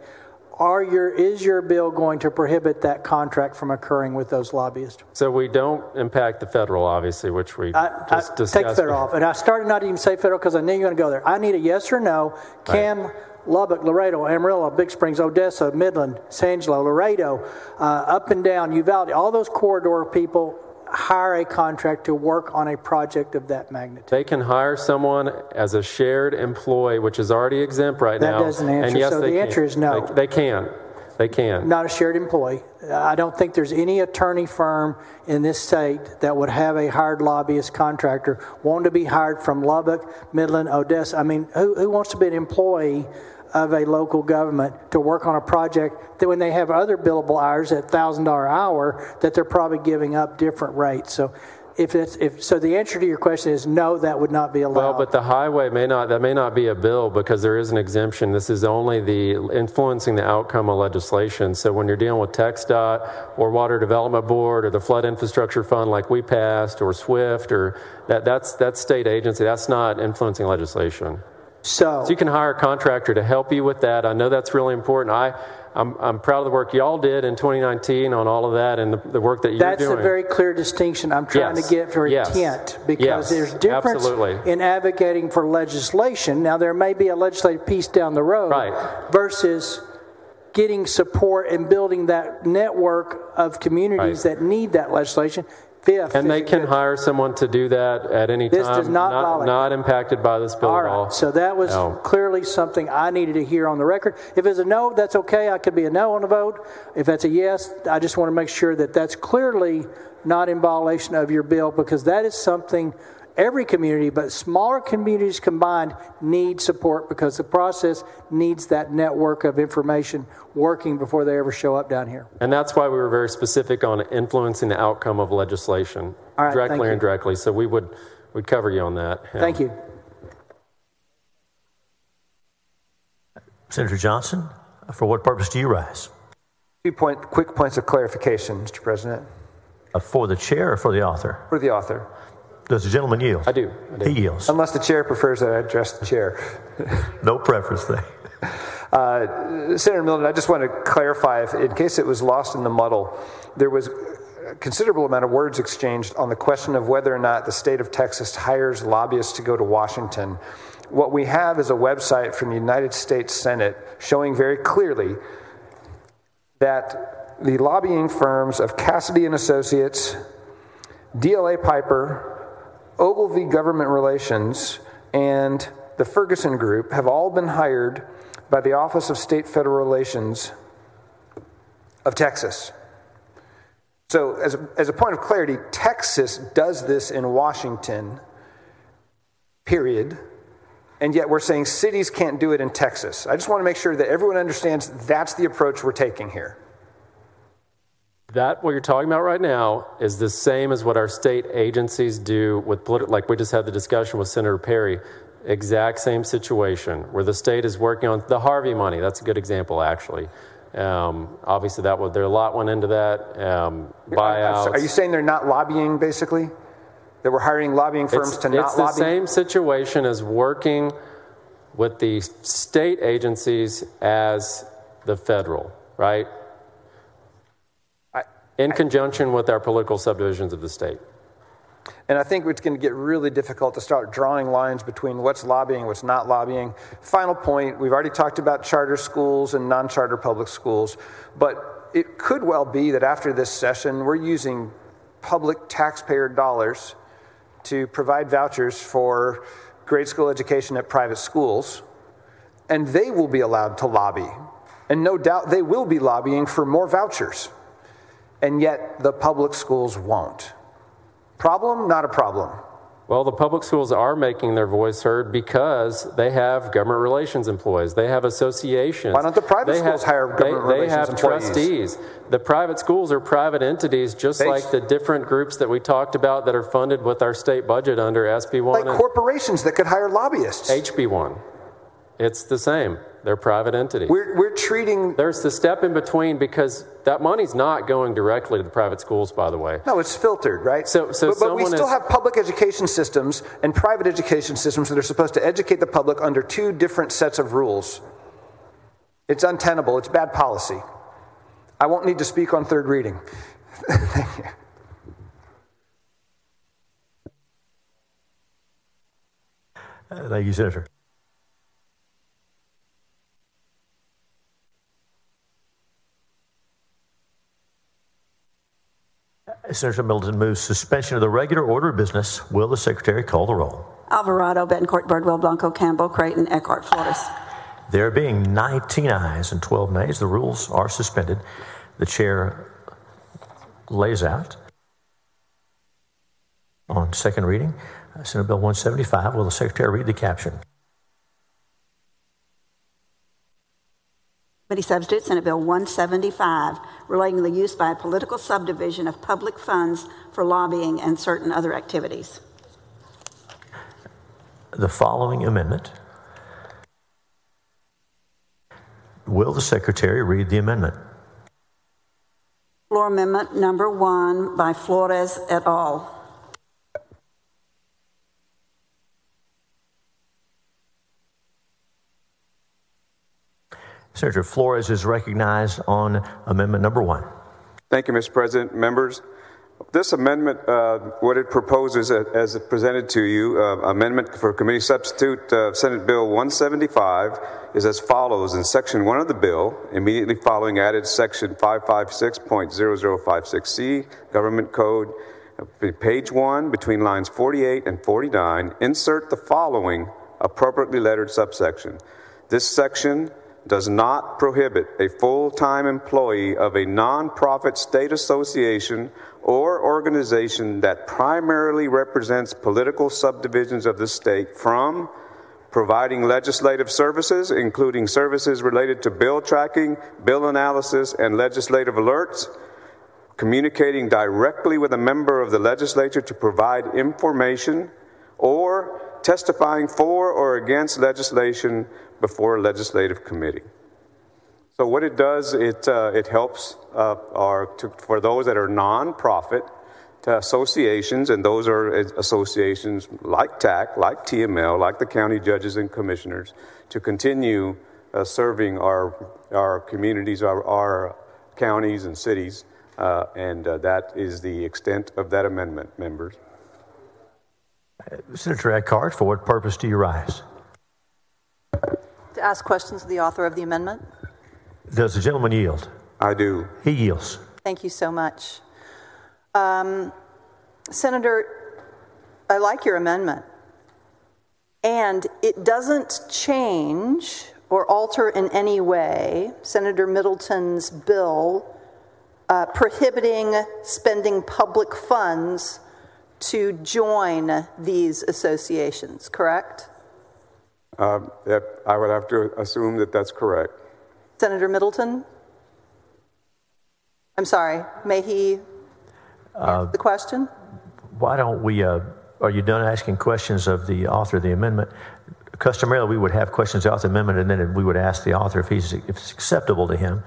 Speaker 23: Are your is your bill going to prohibit that contract from occurring with those lobbyists?
Speaker 25: So we don't impact the federal, obviously, which we
Speaker 23: I,
Speaker 25: just
Speaker 23: I
Speaker 25: discussed.
Speaker 23: take federal off, and I started not even say federal because I knew you were going to go there. I need a yes or no. Can Lubbock, Laredo, Amarillo, Big Springs, Odessa, Midland, San Angelo, Laredo, uh, up and down Uvalde, all those corridor people hire a contract to work on a project of that magnitude?
Speaker 25: They can hire someone as a shared employee, which is already exempt right
Speaker 23: That
Speaker 25: now.
Speaker 23: doesn't answer.
Speaker 25: And yes,
Speaker 23: So the
Speaker 25: can.
Speaker 23: answer is no.
Speaker 25: They, they can. They can.
Speaker 23: Not a shared employee. I don't think there's any attorney firm in this state that would have a hired lobbyist contractor wanting to be hired from Lubbock, Midland, Odessa. I mean, who, who wants to be an employee of a local government to work on a project that when they have other billable hours at $1,000 hour that they're probably giving up different rates. So if it's, if, so the answer to your question is no, that would not be allowed.
Speaker 25: Well, but the highway may not, that may not be a bill because there is an exemption. This is only the influencing the outcome of legislation. So when you're dealing with TxDOT or Water Development Board or the Flood Infrastructure Fund like we passed or SWIFT or that, that's, that's state agency. That's not influencing legislation.
Speaker 23: So,
Speaker 25: So you can hire a contractor to help you with that. I know that's really important. I, I'm, I'm proud of the work y'all did in 2019 on all of that and the, the work that you're
Speaker 23: That's
Speaker 25: doing.
Speaker 23: a very clear distinction I'm trying
Speaker 25: Yes.
Speaker 23: to get for
Speaker 25: Yes.
Speaker 23: intent because
Speaker 25: Yes.
Speaker 23: there's difference
Speaker 25: Absolutely.
Speaker 23: in advocating for legislation. Now there may be a legislative piece down the road right. versus getting support and building that network of communities that need that legislation. Fifth,
Speaker 25: and they can hire someone to do that at any
Speaker 23: This
Speaker 25: time.
Speaker 23: does not
Speaker 25: not,
Speaker 23: violate
Speaker 25: not impacted by this bill
Speaker 23: All
Speaker 25: at all.
Speaker 23: so that was
Speaker 25: No.
Speaker 23: clearly something I needed to hear on the record. If it's a no, that's okay. I could be a no on the vote. If that's a yes, I just want to make sure that that's clearly not in violation of your bill because that is something every community, but smaller communities combined, need support because the process needs that network of information working before they ever show up down here.
Speaker 25: And that's why we were very specific on influencing the outcome of legislation,
Speaker 23: All right,
Speaker 25: directly
Speaker 23: thank
Speaker 25: or indirectly. So we would would cover you on that. Yeah.
Speaker 23: Thank you.
Speaker 26: Senator Johnson, for what purpose do you rise?
Speaker 20: Two point, quick points of clarification, Mr. President.
Speaker 26: Uh, for the chair or for the author?
Speaker 20: For the author.
Speaker 26: Does the gentleman yield?
Speaker 20: I do. I do.
Speaker 26: He yields.
Speaker 20: Unless the chair prefers that I address the chair.
Speaker 26: No preference there.
Speaker 20: Uh, Senator Middleton, I just want to clarify, if, in case it was lost in the muddle, there was a considerable amount of words exchanged on the question of whether or not the state of Texas hires lobbyists to go to Washington. What we have is a website from the United States Senate showing very clearly that the lobbying firms of Cassidy and Associates, DLA Piper, Ogilvy Government Relations, and the Ferguson Group have all been hired by the Office of State Federal Relations of Texas. So, as a, as a point of clarity, Texas does this in Washington, period. And yet we're saying cities can't do it in Texas. I just want to make sure that everyone understands that's the approach we're taking here.
Speaker 25: That what you're talking about right now is the same as what our state agencies do with political. like we just had the discussion with Senator Perry. Exact same situation where the state is working on the Harvey money. That's a good example, actually. Um, obviously, that was there a lot went into that um, buyouts.
Speaker 20: Are you saying they're not lobbying, basically? That we're hiring lobbying firms
Speaker 25: it's,
Speaker 20: to not lobby.
Speaker 25: it's the
Speaker 20: lobby?
Speaker 25: same situation as working with the state agencies as the federal, right? In conjunction with our political subdivisions of the state.
Speaker 20: And I think it's going to get really difficult to start drawing lines between what's lobbying, what's not lobbying. Final point we've already talked about charter schools and non charter public schools, but it could well be that after this session, we're using public taxpayer dollars to provide vouchers for grade school education at private schools, and they will be allowed to lobby. And no doubt they will be lobbying for more vouchers. And yet the public schools won't. Problem? Not a problem.
Speaker 25: Well, the public schools are making their voice heard because they have government relations employees. They have associations.
Speaker 20: Why don't the private
Speaker 25: They
Speaker 20: schools
Speaker 25: have,
Speaker 20: hire government
Speaker 25: they, they have
Speaker 20: employees?
Speaker 25: trustees. The private schools are private entities, just
Speaker 20: They-
Speaker 25: like the different groups that we talked about that are funded with our state budget under SB one
Speaker 20: Like corporations that could hire lobbyists.
Speaker 25: HB one. It's the same. They're private entities.
Speaker 20: We're, we're treating.
Speaker 25: There's the step in between because that money's not going directly to the private schools, by the way.
Speaker 20: No, it's filtered, right?
Speaker 25: So, so
Speaker 20: but, but we still
Speaker 25: is-
Speaker 20: have public education systems and private education systems that are supposed to educate the public under two different sets of rules. It's untenable. It's bad policy. I won't need to speak on third reading. Thank you.
Speaker 26: Thank you, Senator. Senator Middleton moves suspension of the regular order of business. Will the secretary call the roll?
Speaker 4: Alvarado, Bettencourt, Birdwell, Blanco, Campbell, Creighton, Eckhardt, Flores.
Speaker 26: There being 19 ayes and 12 nays, the rules are suspended. The chair lays out on second reading Senate Bill 175. Will the secretary read the caption?
Speaker 4: Committee substitute Senate Bill 175, relating the use by a political subdivision of public funds for lobbying and certain other activities.
Speaker 26: The following amendment. Will the secretary read the amendment?
Speaker 4: Floor amendment number one by Flores et al.
Speaker 26: Senator Flores is recognized on amendment number one.
Speaker 14: Thank you, Mr. President. Members, this amendment, uh, what it proposes uh, as it presented to you, uh, amendment for committee substitute uh, Senate Bill 175 is as follows. In section one of the bill, immediately following added section 556.0056C, Government Code, uh, page one, between lines 48 and 49, insert the following appropriately lettered subsection. This section does not prohibit a full time employee of a nonprofit state association or organization that primarily represents political subdivisions of the state from providing legislative services, including services related to bill tracking, bill analysis, and legislative alerts, communicating directly with a member of the legislature to provide information, or testifying for or against legislation before a legislative committee. So what it does, it, uh, it helps uh, our, to, for those that are nonprofit associations, and those are associations like TAC, like TML, like the county judges and commissioners, to continue uh, serving our, our communities, our, our counties and cities, uh, and uh, that is the extent of that amendment, members.
Speaker 26: Senator Eckhardt, for what purpose do you rise?
Speaker 10: To ask questions of the author of the amendment.
Speaker 26: Does the gentleman yield?
Speaker 14: I do.
Speaker 26: He yields.
Speaker 10: Thank you so much. Um, Senator, I like your amendment. And it doesn't change or alter in any way Senator Middleton's bill uh, prohibiting spending public funds to join these associations, correct?
Speaker 14: Uh, yep, I would have to assume that that's correct.
Speaker 10: Senator Middleton? I'm sorry, may he
Speaker 26: uh,
Speaker 10: the question?
Speaker 26: Why don't we, uh, are you done asking questions of the author of the amendment? Customarily, we would have questions of the amendment and then we would ask the author if, he's, if it's acceptable to him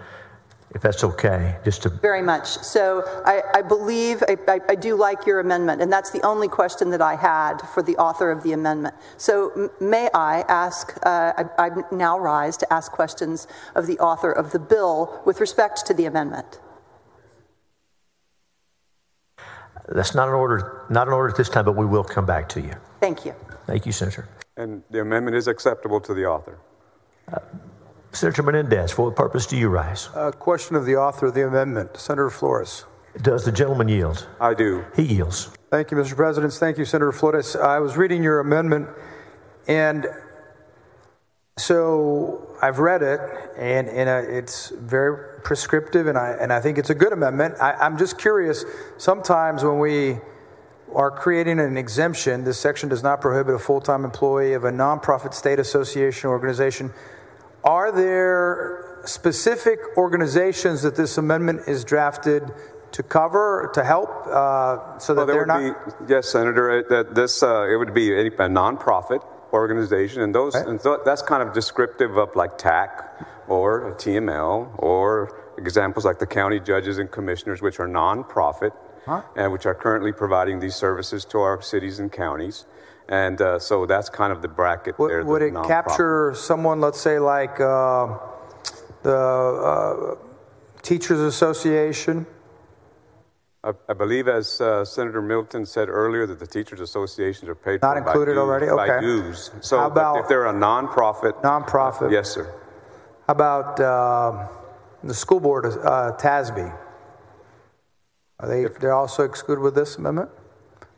Speaker 26: if that's okay, just to.
Speaker 10: Very much. So I, I believe, I, I, I, do like your amendment, and that's the only question that I had for the author of the amendment. So may I ask, uh, I, I now rise to ask questions of the author of the bill with respect to the amendment.
Speaker 26: That's not an order, not an order at this time, but we will come back to you.
Speaker 10: Thank you.
Speaker 26: Thank you, Senator.
Speaker 14: And the amendment is acceptable to the author.
Speaker 26: Uh, Senator Menendez, for what purpose do you rise?
Speaker 15: A question of the author of the amendment, Senator Flores.
Speaker 26: Does the gentleman yield?
Speaker 14: I do.
Speaker 26: He yields.
Speaker 15: Thank you, Mr. President. Thank you, Senator Flores. I was reading your amendment, and so I've read it, and, and uh, it's very prescriptive, and I, and I think it's a good amendment. I, I'm just curious, sometimes when we are creating an exemption, this section does not prohibit a full time employee of a nonprofit state association or organization are there specific organizations that this amendment is drafted to cover to help uh, so that
Speaker 14: well,
Speaker 15: they're not?
Speaker 14: Be, yes, Senator. That this uh, it would be a, a nonprofit organization, and those and so that's kind of descriptive of like TAC or TML or examples like the county judges and commissioners, which are nonprofit huh? and which are currently providing these services to our cities and counties. And uh, so that's kind of the bracket
Speaker 15: would,
Speaker 14: there.
Speaker 15: Would it capture someone, let's say, like uh, the uh, Teachers Association?
Speaker 14: I, I believe, as uh, Senator Middleton said earlier, that the Teachers Associations are paid
Speaker 15: Not included already? Okay.
Speaker 14: By dues. So
Speaker 15: How about,
Speaker 14: if they're a nonprofit.
Speaker 15: Nonprofit.
Speaker 14: Yes, sir.
Speaker 15: How about uh, the school board, uh, TASB? Are they they're also excluded with this amendment?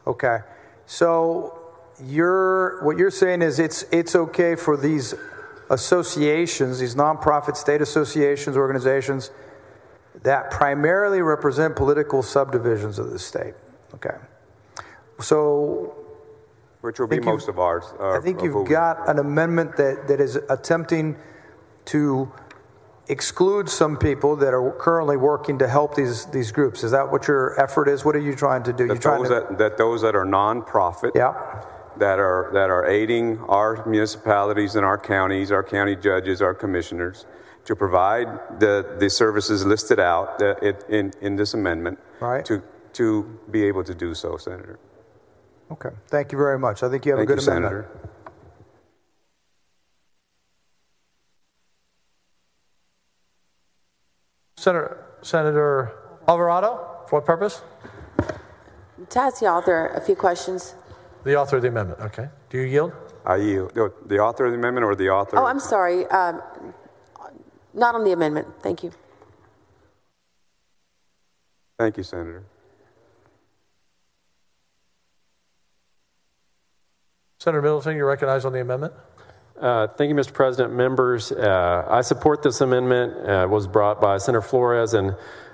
Speaker 15: Okay. So you're what you're saying is it's it's okay for these associations, these nonprofit state associations, organizations that primarily represent political subdivisions of the state. Okay. So
Speaker 14: which will be most of ours.
Speaker 15: Uh, I think you've got an amendment that, that is attempting to exclude some people that are currently working to help these these groups. Is that what your effort is? What are you trying to do?
Speaker 14: That, those, to... that, that those that are nonprofit.
Speaker 15: Yeah
Speaker 14: that are that are aiding our municipalities and our counties, our county judges, our commissioners, to provide the, the services listed out uh, in, in this amendment
Speaker 15: right.
Speaker 14: to to be able to do so, Senator.
Speaker 15: Okay. Thank you very much. I think you have
Speaker 14: Thank
Speaker 15: a good
Speaker 14: you,
Speaker 15: amendment.
Speaker 14: Senator.
Speaker 1: Senator, Senator Alvarado, for what purpose?
Speaker 27: To ask the author a few questions.
Speaker 1: The author of the amendment, okay. Do you yield?
Speaker 14: I yield. The- The author of the amendment or the author?
Speaker 27: Oh, I'm sorry. Um, not on the amendment. Thank you.
Speaker 14: Thank you, Senator.
Speaker 1: Senator Middleton, you're recognized on the amendment.
Speaker 25: Uh, Thank you, Mr. President. Members, uh, I support this amendment. Uh, It was brought by Senator Flores and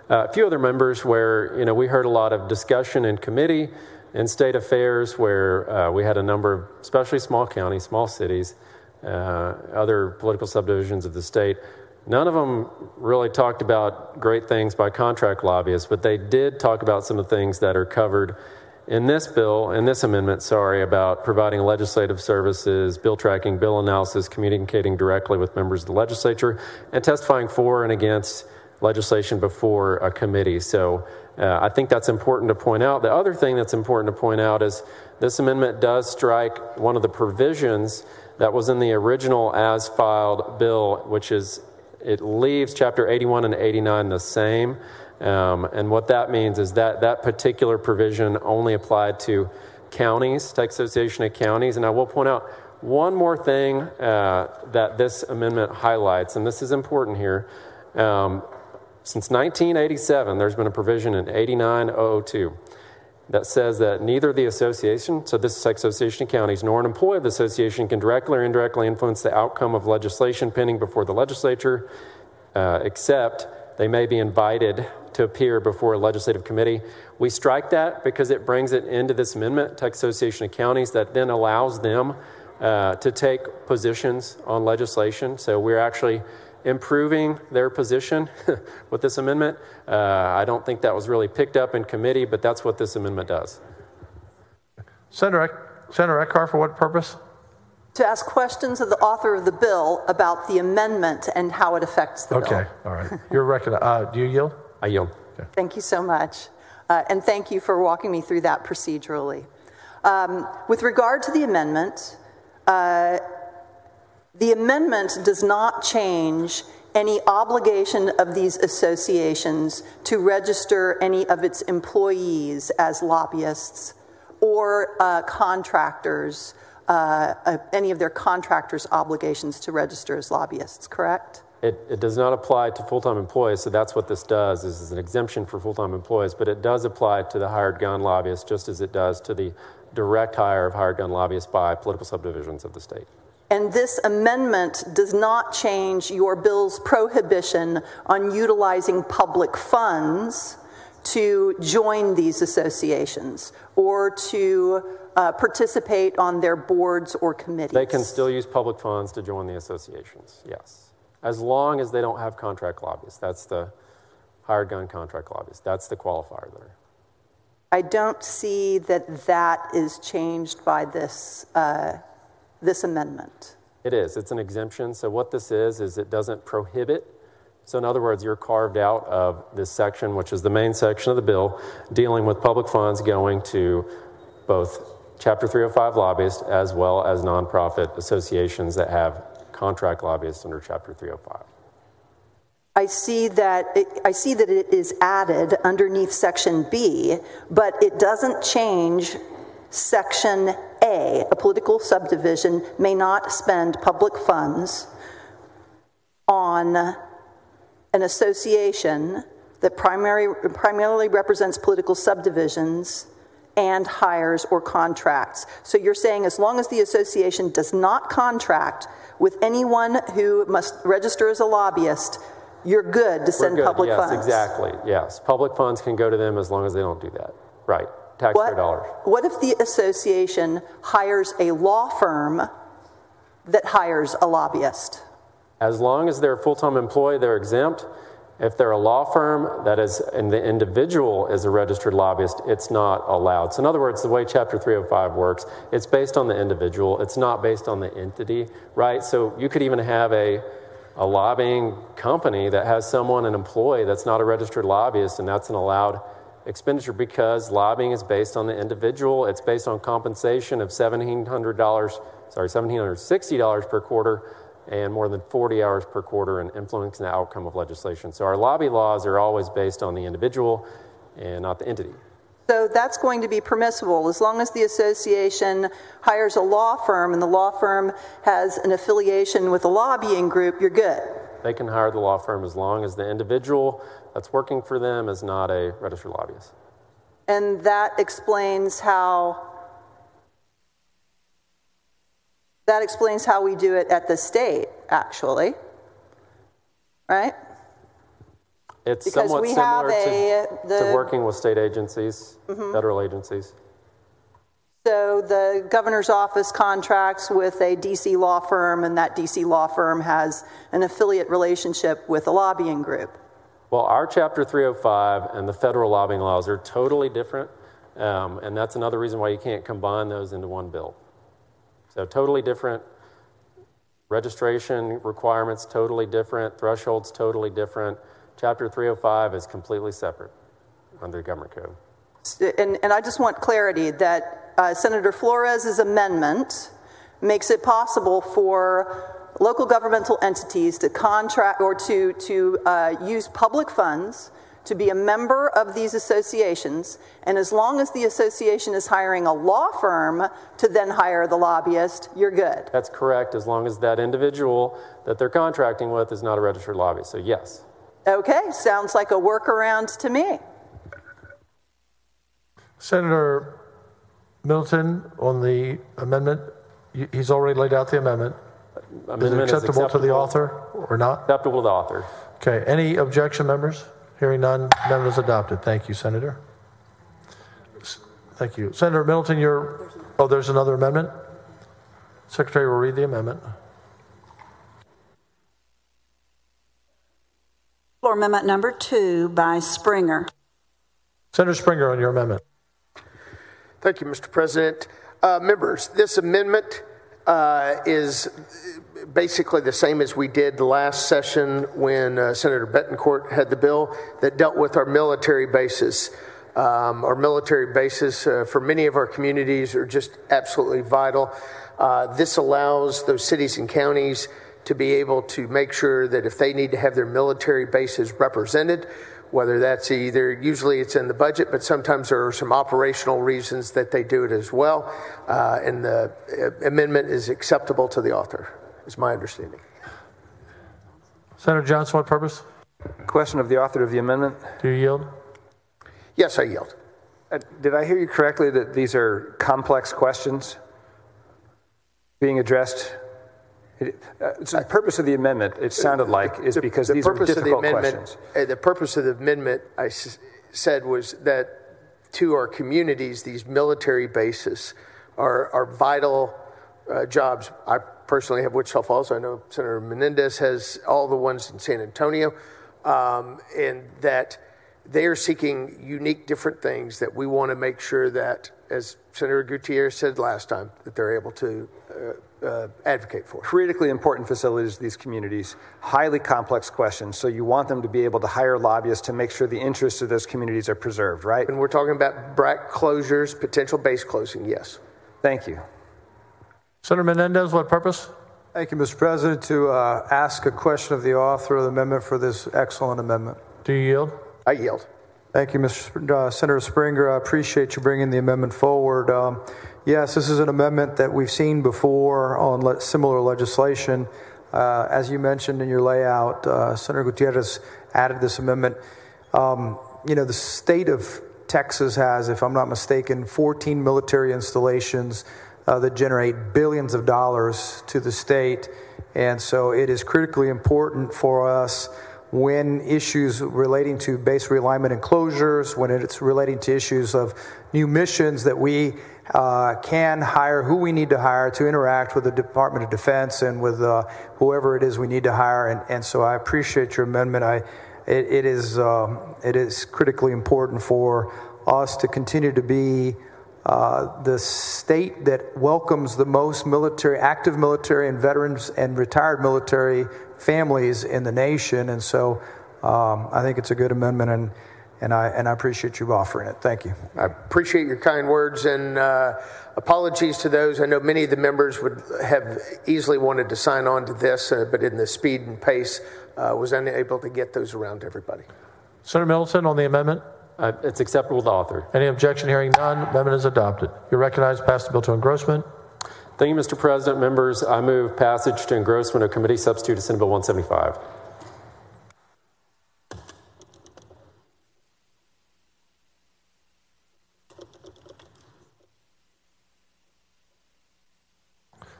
Speaker 25: uh, a few other members where, you know, we heard a lot of discussion in committee and state affairs where uh, we had a number of, especially small counties, small cities, uh, other political subdivisions of the state. None of them really talked about great things by contract lobbyists, but they did talk about some of the things that are covered in this bill, in this amendment, sorry, about providing legislative services, bill tracking, bill analysis, communicating directly with members of the legislature, and testifying for and against legislation before a committee. So uh, I think that's important to point out. The other thing that's important to point out is this amendment does strike one of the provisions that was in the original as filed bill, which is it leaves chapter 81 and 89 the same. Um, and what that means is that that particular provision only applied to counties, Texas Association of Counties. And I will point out one more thing uh, that this amendment highlights, and this is important here. Um, since 1987, there's been a provision in 89002 that says that neither the association, so this is Association of Counties, nor an employee of the association can directly or indirectly influence the outcome of legislation pending before the legislature, uh, except they may be invited to appear before a legislative committee. We strike that because it brings it into this amendment, Texas Association of Counties, that then allows them uh, to take positions on legislation. So we're actually improving their position with this amendment. Uh, I don't think that was really picked up in committee, but that's what this amendment does.
Speaker 1: Senator, Senator Eckhardt, for what purpose?
Speaker 10: To ask questions of the author of the bill about the amendment and how it affects the bill.
Speaker 1: Okay, all right. You're recognized. Uh, do you yield?
Speaker 25: I yield.
Speaker 10: Thank you so much. Uh, and thank you for walking me through that procedurally. Um, with regard to the amendment, uh, the amendment does not change any obligation of these associations to register any of its employees as lobbyists or uh, contractors, uh, uh, any of their contractors' obligations to register as lobbyists, correct?
Speaker 25: It, it does not apply to full-time employees, so that's what this does. This is an exemption for full-time employees, but it does apply to the hired gun lobbyists, just as it does to the direct hire of hired gun lobbyists by political subdivisions of the state.
Speaker 10: And this amendment does not change your bill's prohibition on utilizing public funds to join these associations or to uh, participate on their boards or committees.
Speaker 25: They can still use public funds to join the associations, yes. As long as they don't have contract lobbyists. That's the hired gun contract lobbyists. That's the qualifier there.
Speaker 10: I don't see that that is changed by this, uh, this amendment.
Speaker 25: It is. It's an exemption. So what this is is it doesn't prohibit. So in other words, you're carved out of this section, which is the main section of the bill, dealing with public funds going to both Chapter 305 lobbyists as well as nonprofit associations that have contract lobbyists under Chapter 305.
Speaker 10: I see that it, I see that it is added underneath section B, but it doesn't change section A. A political subdivision may not spend public funds on an association that primary, primarily represents political subdivisions and hires or contracts. So you're saying as long as the association does not contract with anyone who must register as a lobbyist, you're good to send
Speaker 25: good.
Speaker 10: public
Speaker 25: yes,
Speaker 10: funds.
Speaker 25: exactly. Yes. Public funds can go to them as long as they don't do that. Right. Taxpayer
Speaker 10: What,
Speaker 25: dollars.
Speaker 10: what if the association hires a law firm that hires a lobbyist?
Speaker 25: As long as they're a full time employee, they're exempt. If they're a law firm that is, and the individual is a registered lobbyist, it's not allowed. So, in other words, the way Chapter 305 works, it's based on the individual, it's not based on the entity, right? So, you could even have a, a lobbying company that has someone, an employee, that's not a registered lobbyist, and that's an allowed expenditure because lobbying is based on the individual. It's based on compensation of $1,700, sorry, $1,760 per quarter and more than 40 hours per quarter in influencing the outcome of legislation. So our lobby laws are always based on the individual and not the entity.
Speaker 10: So that's going to be permissible as long as the association hires a law firm and the law firm has an affiliation with a lobbying group, you're good.
Speaker 25: They can hire the law firm as long as the individual that's working for them is not a registered lobbyist.
Speaker 10: And that explains how that explains how we do it at the state, actually. Right?
Speaker 25: It's
Speaker 10: Because
Speaker 25: somewhat similar
Speaker 10: a-
Speaker 25: to,
Speaker 10: the-
Speaker 25: to working with state agencies,
Speaker 10: Mhm.
Speaker 25: federal agencies.
Speaker 10: So the governor's office contracts with a DC law firm, and that DC law firm has an affiliate relationship with a lobbying group.
Speaker 25: Well, our Chapter 305 and the federal lobbying laws are totally different, um, and that's another reason why you can't combine those into one bill. So, totally different. Registration requirements totally different. Thresholds totally different. Chapter 305 is completely separate under the government code.
Speaker 10: And, and I just want clarity that uh, Senator Flores's amendment makes it possible for local governmental entities to contract or to, to uh, use public funds to be a member of these associations. And as long as the association is hiring a law firm to then hire the lobbyist, you're good.
Speaker 25: That's correct, as long as that individual that they're contracting with is not a registered lobbyist. So, yes.
Speaker 10: Okay, sounds like a workaround to me.
Speaker 1: Senator Middleton, on the amendment, he's already laid out the amendment. Is it
Speaker 25: Amendment is
Speaker 1: acceptable to the author or not?
Speaker 25: Acceptable to the author.
Speaker 1: Okay, any objection, members? Hearing none, amendment is adopted. Thank you, Senator. S- Thank you. Senator Middleton, you're, oh, there's another amendment? Secretary will read the amendment.
Speaker 4: Floor amendment number two by Springer.
Speaker 1: Senator Springer on your amendment.
Speaker 28: Thank you, Mr. President. Uh, members, this amendment uh, is basically the same as we did last session when uh, Senator Bettencourt had the bill that dealt with our military bases. Um, our military bases uh, for many of our communities are just absolutely vital. Uh, this allows those cities and counties to be able to make sure that if they need to have their military bases represented, whether that's either usually it's in the budget, but sometimes there are some operational reasons that they do it as well. Uh, and the uh, amendment is acceptable to the author, is my understanding.
Speaker 1: Senator Johnson, what purpose?
Speaker 20: Question of the author of the amendment.
Speaker 1: Do you yield?
Speaker 28: Yes, I yield.
Speaker 20: Uh, did I hear you correctly that these are complex questions being addressed? It, uh, so the purpose of the amendment, it sounded like, is
Speaker 28: The-
Speaker 20: because
Speaker 28: the
Speaker 20: these are
Speaker 28: the
Speaker 20: difficult
Speaker 28: amendment-
Speaker 20: questions.
Speaker 28: uh, the purpose of the amendment, I s- said, was that to our communities, these military bases are, are vital uh, jobs. I personally have Wichita Falls. I know Senator Menendez has all the ones in San Antonio, um, and that they are seeking unique, different things that we want to make sure that, as Senator Gutierrez said last time, that they're able to uh, advocate for.
Speaker 20: Critically important facilities to these communities, highly complex questions. So you want them to be able to hire lobbyists to make sure the interests of those communities are preserved, right?
Speaker 28: And we're talking about BRAC closures, potential base closing, yes.
Speaker 20: Thank you.
Speaker 1: Senator Menendez, what purpose?
Speaker 15: Thank you, Mr. President, to uh, ask a question of the author of the amendment for this excellent amendment.
Speaker 1: Do you yield?
Speaker 28: I yield.
Speaker 15: Thank you, Mr. Uh, Senator Springer. I appreciate you bringing the amendment forward. Um, yes, this is an amendment that we've seen before on le- similar legislation. Uh, as you mentioned in your layout, uh, Senator Gutierrez added this amendment. Um, you know, the state of Texas has, if I'm not mistaken, 14 military installations uh, that generate billions of dollars to the state. And so it is critically important for us when issues relating to base realignment and closures, when it's relating to issues of new missions, that we uh, can hire who we need to hire to interact with the Department of Defense and with uh, whoever it is we need to hire. And, and so I appreciate your amendment. I, it, it, is, um, it is critically important for us to continue to be uh, the state that welcomes the most military, active military, and veterans and retired military families in the nation. And so um, I think it's a good amendment. And, and I, and I appreciate you offering it. Thank you.
Speaker 28: I appreciate your kind words and uh, apologies to those. I know many of the members would have easily wanted to sign on to this, uh, but in the speed and pace, uh, was unable to get those around to everybody.
Speaker 1: Senator Middleton on the amendment?
Speaker 25: Uh, it's acceptable to the author.
Speaker 1: Any objection? Hearing none. Amendment is adopted. You're recognized. Pass the bill to engrossment.
Speaker 25: Thank you, Mr. President. Members, I move passage to engrossment of committee substitute to Senate Bill 175.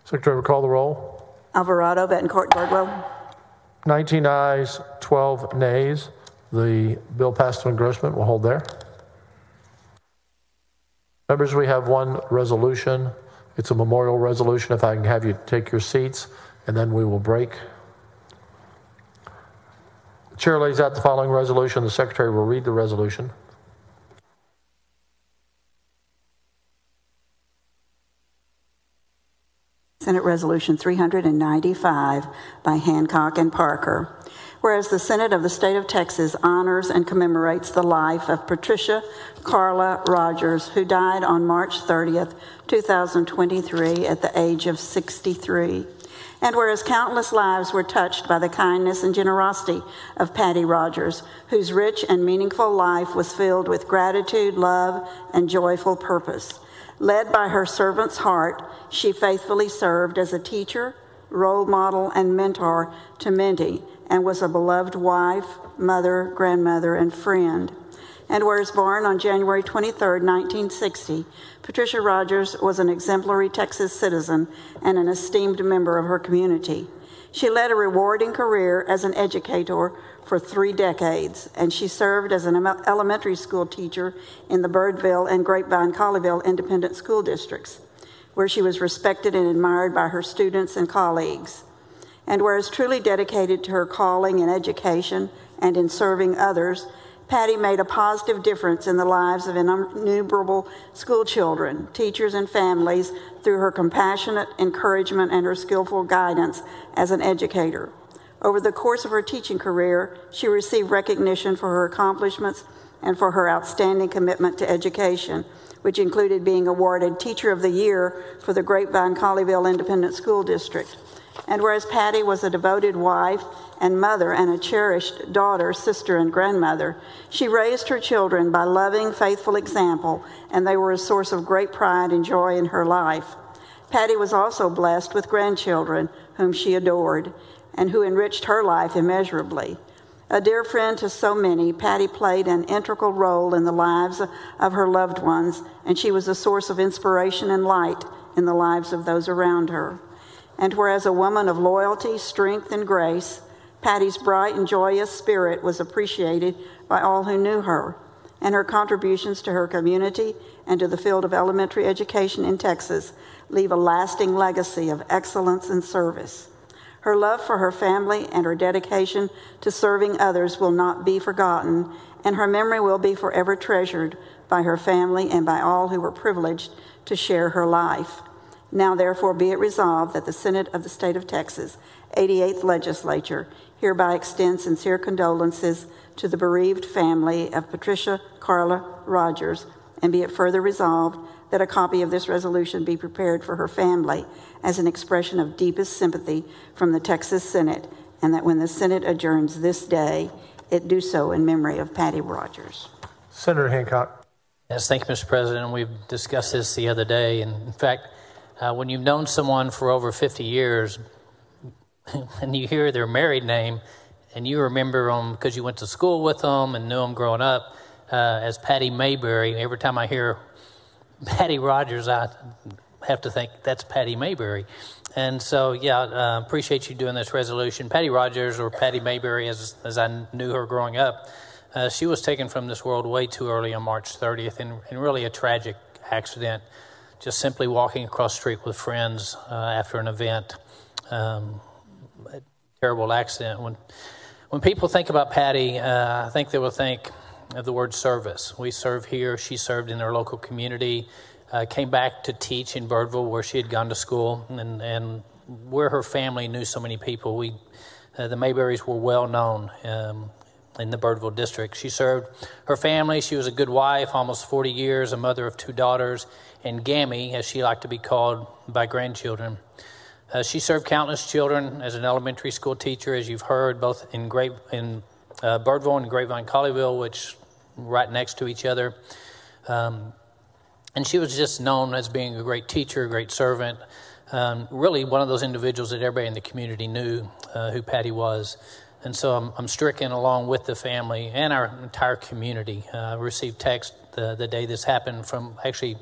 Speaker 1: Secretary, recall the roll.
Speaker 4: Alvarado, Bettencourt, Birdwell.
Speaker 1: 19 ayes, 12 nays. The bill passed to engrossment. We'll hold there. Members, we have one resolution. It's a memorial resolution. If I can have you take your seats, and then we will break. Chair lays out the following resolution. The secretary will read the resolution.
Speaker 4: Senate Resolution 395 by Hancock and Parker. Whereas the Senate of the State of Texas honors and commemorates the life of Patricia Carla Rogers, who died on March 30th, 2023, at the age of 63. And whereas countless lives were touched by the kindness and generosity of Patty Rogers, whose rich and meaningful life was filled with gratitude, love, and joyful purpose. Led by her servant's heart, she faithfully served as a teacher, role model, and mentor to many, and was a beloved wife, mother, grandmother, and friend. And whereas born on January 23, 1960, Patricia Rogers was an exemplary Texas citizen and an esteemed member of her community. She led a rewarding career as an educator for three decades, and she served as an elementary school teacher in the Birdville and Grapevine Colleyville Independent School Districts, where she was respected and admired by her students and colleagues. And whereas truly dedicated to her calling in education and in serving others, Patty made a positive difference in the lives of innumerable school children, teachers, and families through her compassionate encouragement and her skillful guidance as an educator. Over the course of her teaching career, she received recognition for her accomplishments and for her outstanding commitment to education, which included being awarded Teacher of the Year for the Grapevine Colleyville Independent School District. And whereas Patty was a devoted wife and mother and a cherished daughter, sister, and grandmother, she raised her children by loving, faithful example, and they were a source of great pride and joy in her life. Patty was also blessed with grandchildren whom she adored and who enriched her life immeasurably. A dear friend to so many, Patty played an integral role in the lives of her loved ones, and she was a source of inspiration and light in the lives of those around her. And whereas a woman of loyalty, strength, and grace, Patty's bright and joyous spirit was appreciated by all who knew her, and her contributions to her community and to the field of elementary education in Texas leave a lasting legacy of excellence and service. Her love for her family and her dedication to serving others will not be forgotten, and her memory will be forever treasured by her family and by all who were privileged to share her life. Now, therefore, be it resolved that the Senate of the State of Texas, 88th Legislature, hereby extends sincere condolences to the bereaved family of Patricia Carla Rogers, and be it further resolved that a copy of this resolution be prepared for her family as an expression of deepest sympathy from the Texas Senate, and that when the Senate adjourns this day, it do so in memory of Patty Rogers.
Speaker 1: Senator Hancock.
Speaker 3: Yes, thank you, Mr. President. We've discussed this the other day, and in fact, uh, when you've known someone for over 50 years and you hear their married name and you remember them because you went to school with them and knew them growing up uh, as Patty Mayberry, every time I hear Patty Rogers, I have to think that's Patty Mayberry. And so, yeah, uh, appreciate you doing this resolution. Patty Rogers, or Patty Mayberry, as, as I knew her growing up, uh, she was taken from this world way too early on March 30th in, in really a tragic accident just simply walking across the street with friends uh, after an event. Um, terrible accident. When, when people think about Patty, uh, I think they will think of the word service. We serve here. She served in her local community, uh, came back to teach in Birdville where she had gone to school, and, and where her family knew so many people. We, uh, the Mayberries were well known um, in the Birdville district. She served her family. She was a good wife, almost 40 years, a mother of two daughters, and Gammy, as she liked to be called by grandchildren. Uh, she served countless children as an elementary school teacher, as you've heard, both in Grape in uh, Birdville and Grapevine Colleyville, which right next to each other. Um, and she was just known as being a great teacher, a great servant, um, really one of those individuals that everybody in the community knew uh, who Patty was. And so I'm, I'm, stricken along with the family and our entire community. Uh, I received text the, the day this happened from actually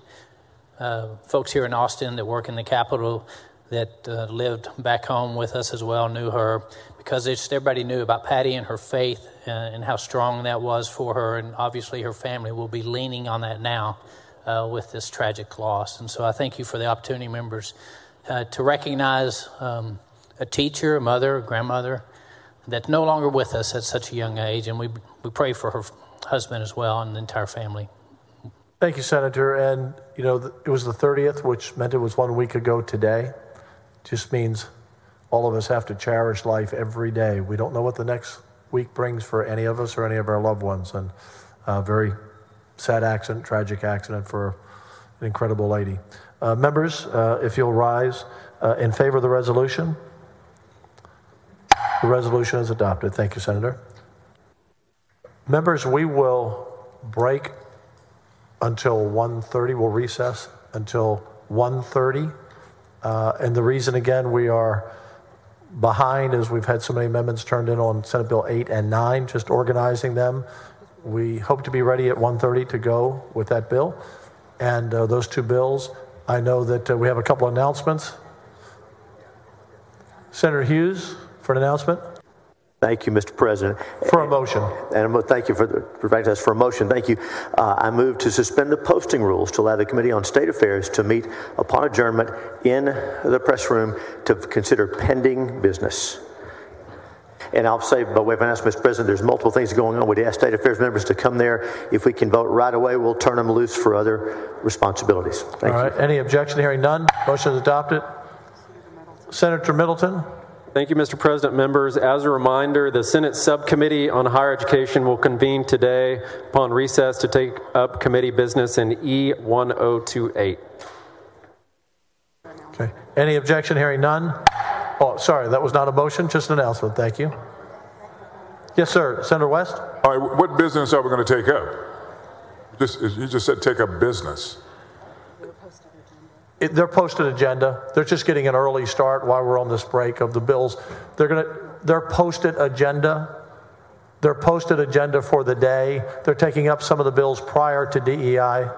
Speaker 3: uh, folks here in Austin that work in the Capitol that uh, lived back home with us as well, knew her, because everybody knew about Patty and her faith uh, and how strong that was for her. And obviously, her family will be leaning on that now uh, with this tragic loss. And so I thank you for the opportunity, members, uh, to recognize um, a teacher, a mother, a grandmother that's no longer with us at such a young age. And we, we pray for her husband as well and the entire family.
Speaker 1: Thank you, Senator. And, you know, it was the 30th, which meant it was one week ago today. Just means all of us have to cherish life every day. We don't know what the next week brings for any of us or any of our loved ones. And uh, very sad accident, tragic accident for an incredible lady. Uh, members, uh, if you'll rise uh, in favor of the resolution. The resolution is adopted. Thank you, Senator. Members, we will break until 1.30. We'll recess until 1.30. Uh, and the reason, again, we are behind is we've had so many amendments turned in on Senate Bill 8 and 9, just organizing them. We hope to be ready at 1.30 to go with that bill. And uh, those two bills, I know that uh, we have a couple announcements. Senator Hughes for an announcement.
Speaker 26: Thank you, Mr. President.
Speaker 1: For a motion.
Speaker 26: And thank you for the, providing us for a motion. Thank you. Uh, I move to suspend the posting rules to allow the Committee on State Affairs to meet upon adjournment in the press room to consider pending business. And I'll say, by way of announcement, Mr. President, there's multiple things going on. We'd ask State Affairs members to come there. If we can vote right away, we'll turn them loose for other responsibilities. Thank
Speaker 1: All
Speaker 26: you.
Speaker 1: Any objection? Hearing none. Motion is adopted. Senator Middleton.
Speaker 25: Thank you, Mr. President. Members, as a reminder, the Senate Subcommittee on Higher Education will convene today upon recess to take up committee business in E1028.
Speaker 1: Okay. Any objection? Hearing none. Oh, sorry, that was not a motion, just an announcement. Thank you. Yes, sir. Senator West.
Speaker 11: All right, what business are we going to take up? Just, you just said take up business.
Speaker 1: It, they're posted agenda. They're just getting an early start while we're on this break of the bills. They're going to, they're posted agenda. They're posted agenda for the day. They're taking up some of the bills prior to DEI.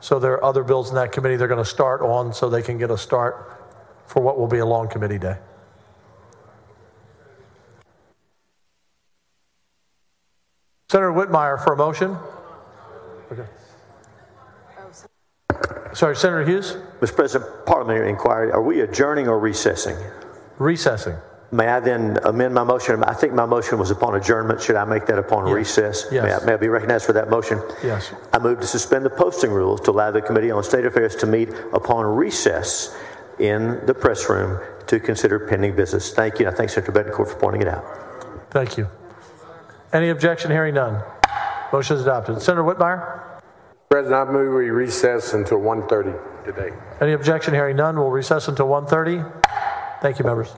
Speaker 1: So there are other bills in that committee they're going to start on so they can get a start for what will be a long committee day. Senator Whitmire for a motion. Okay. Sorry, Senator Hughes?
Speaker 26: Mr. President, parliamentary inquiry. Are we adjourning or recessing?
Speaker 1: Recessing.
Speaker 26: May I then amend my motion? I think my motion was upon adjournment. Should I make that upon recess?
Speaker 1: Yes.
Speaker 26: May I, may I be recognized for that motion?
Speaker 1: Yes.
Speaker 26: I move to suspend the posting rules to allow the Committee on State Affairs to meet upon recess in the press room to consider pending business. Thank you. And I thank Senator Bettencourt for pointing it out.
Speaker 1: Thank you. Any objection? Hearing none. Motion is adopted. Senator Whitmire?
Speaker 29: President, I move we recess until 1.30 today.
Speaker 1: Any objection? Hearing none. We'll recess until 1.30. Thank you, members.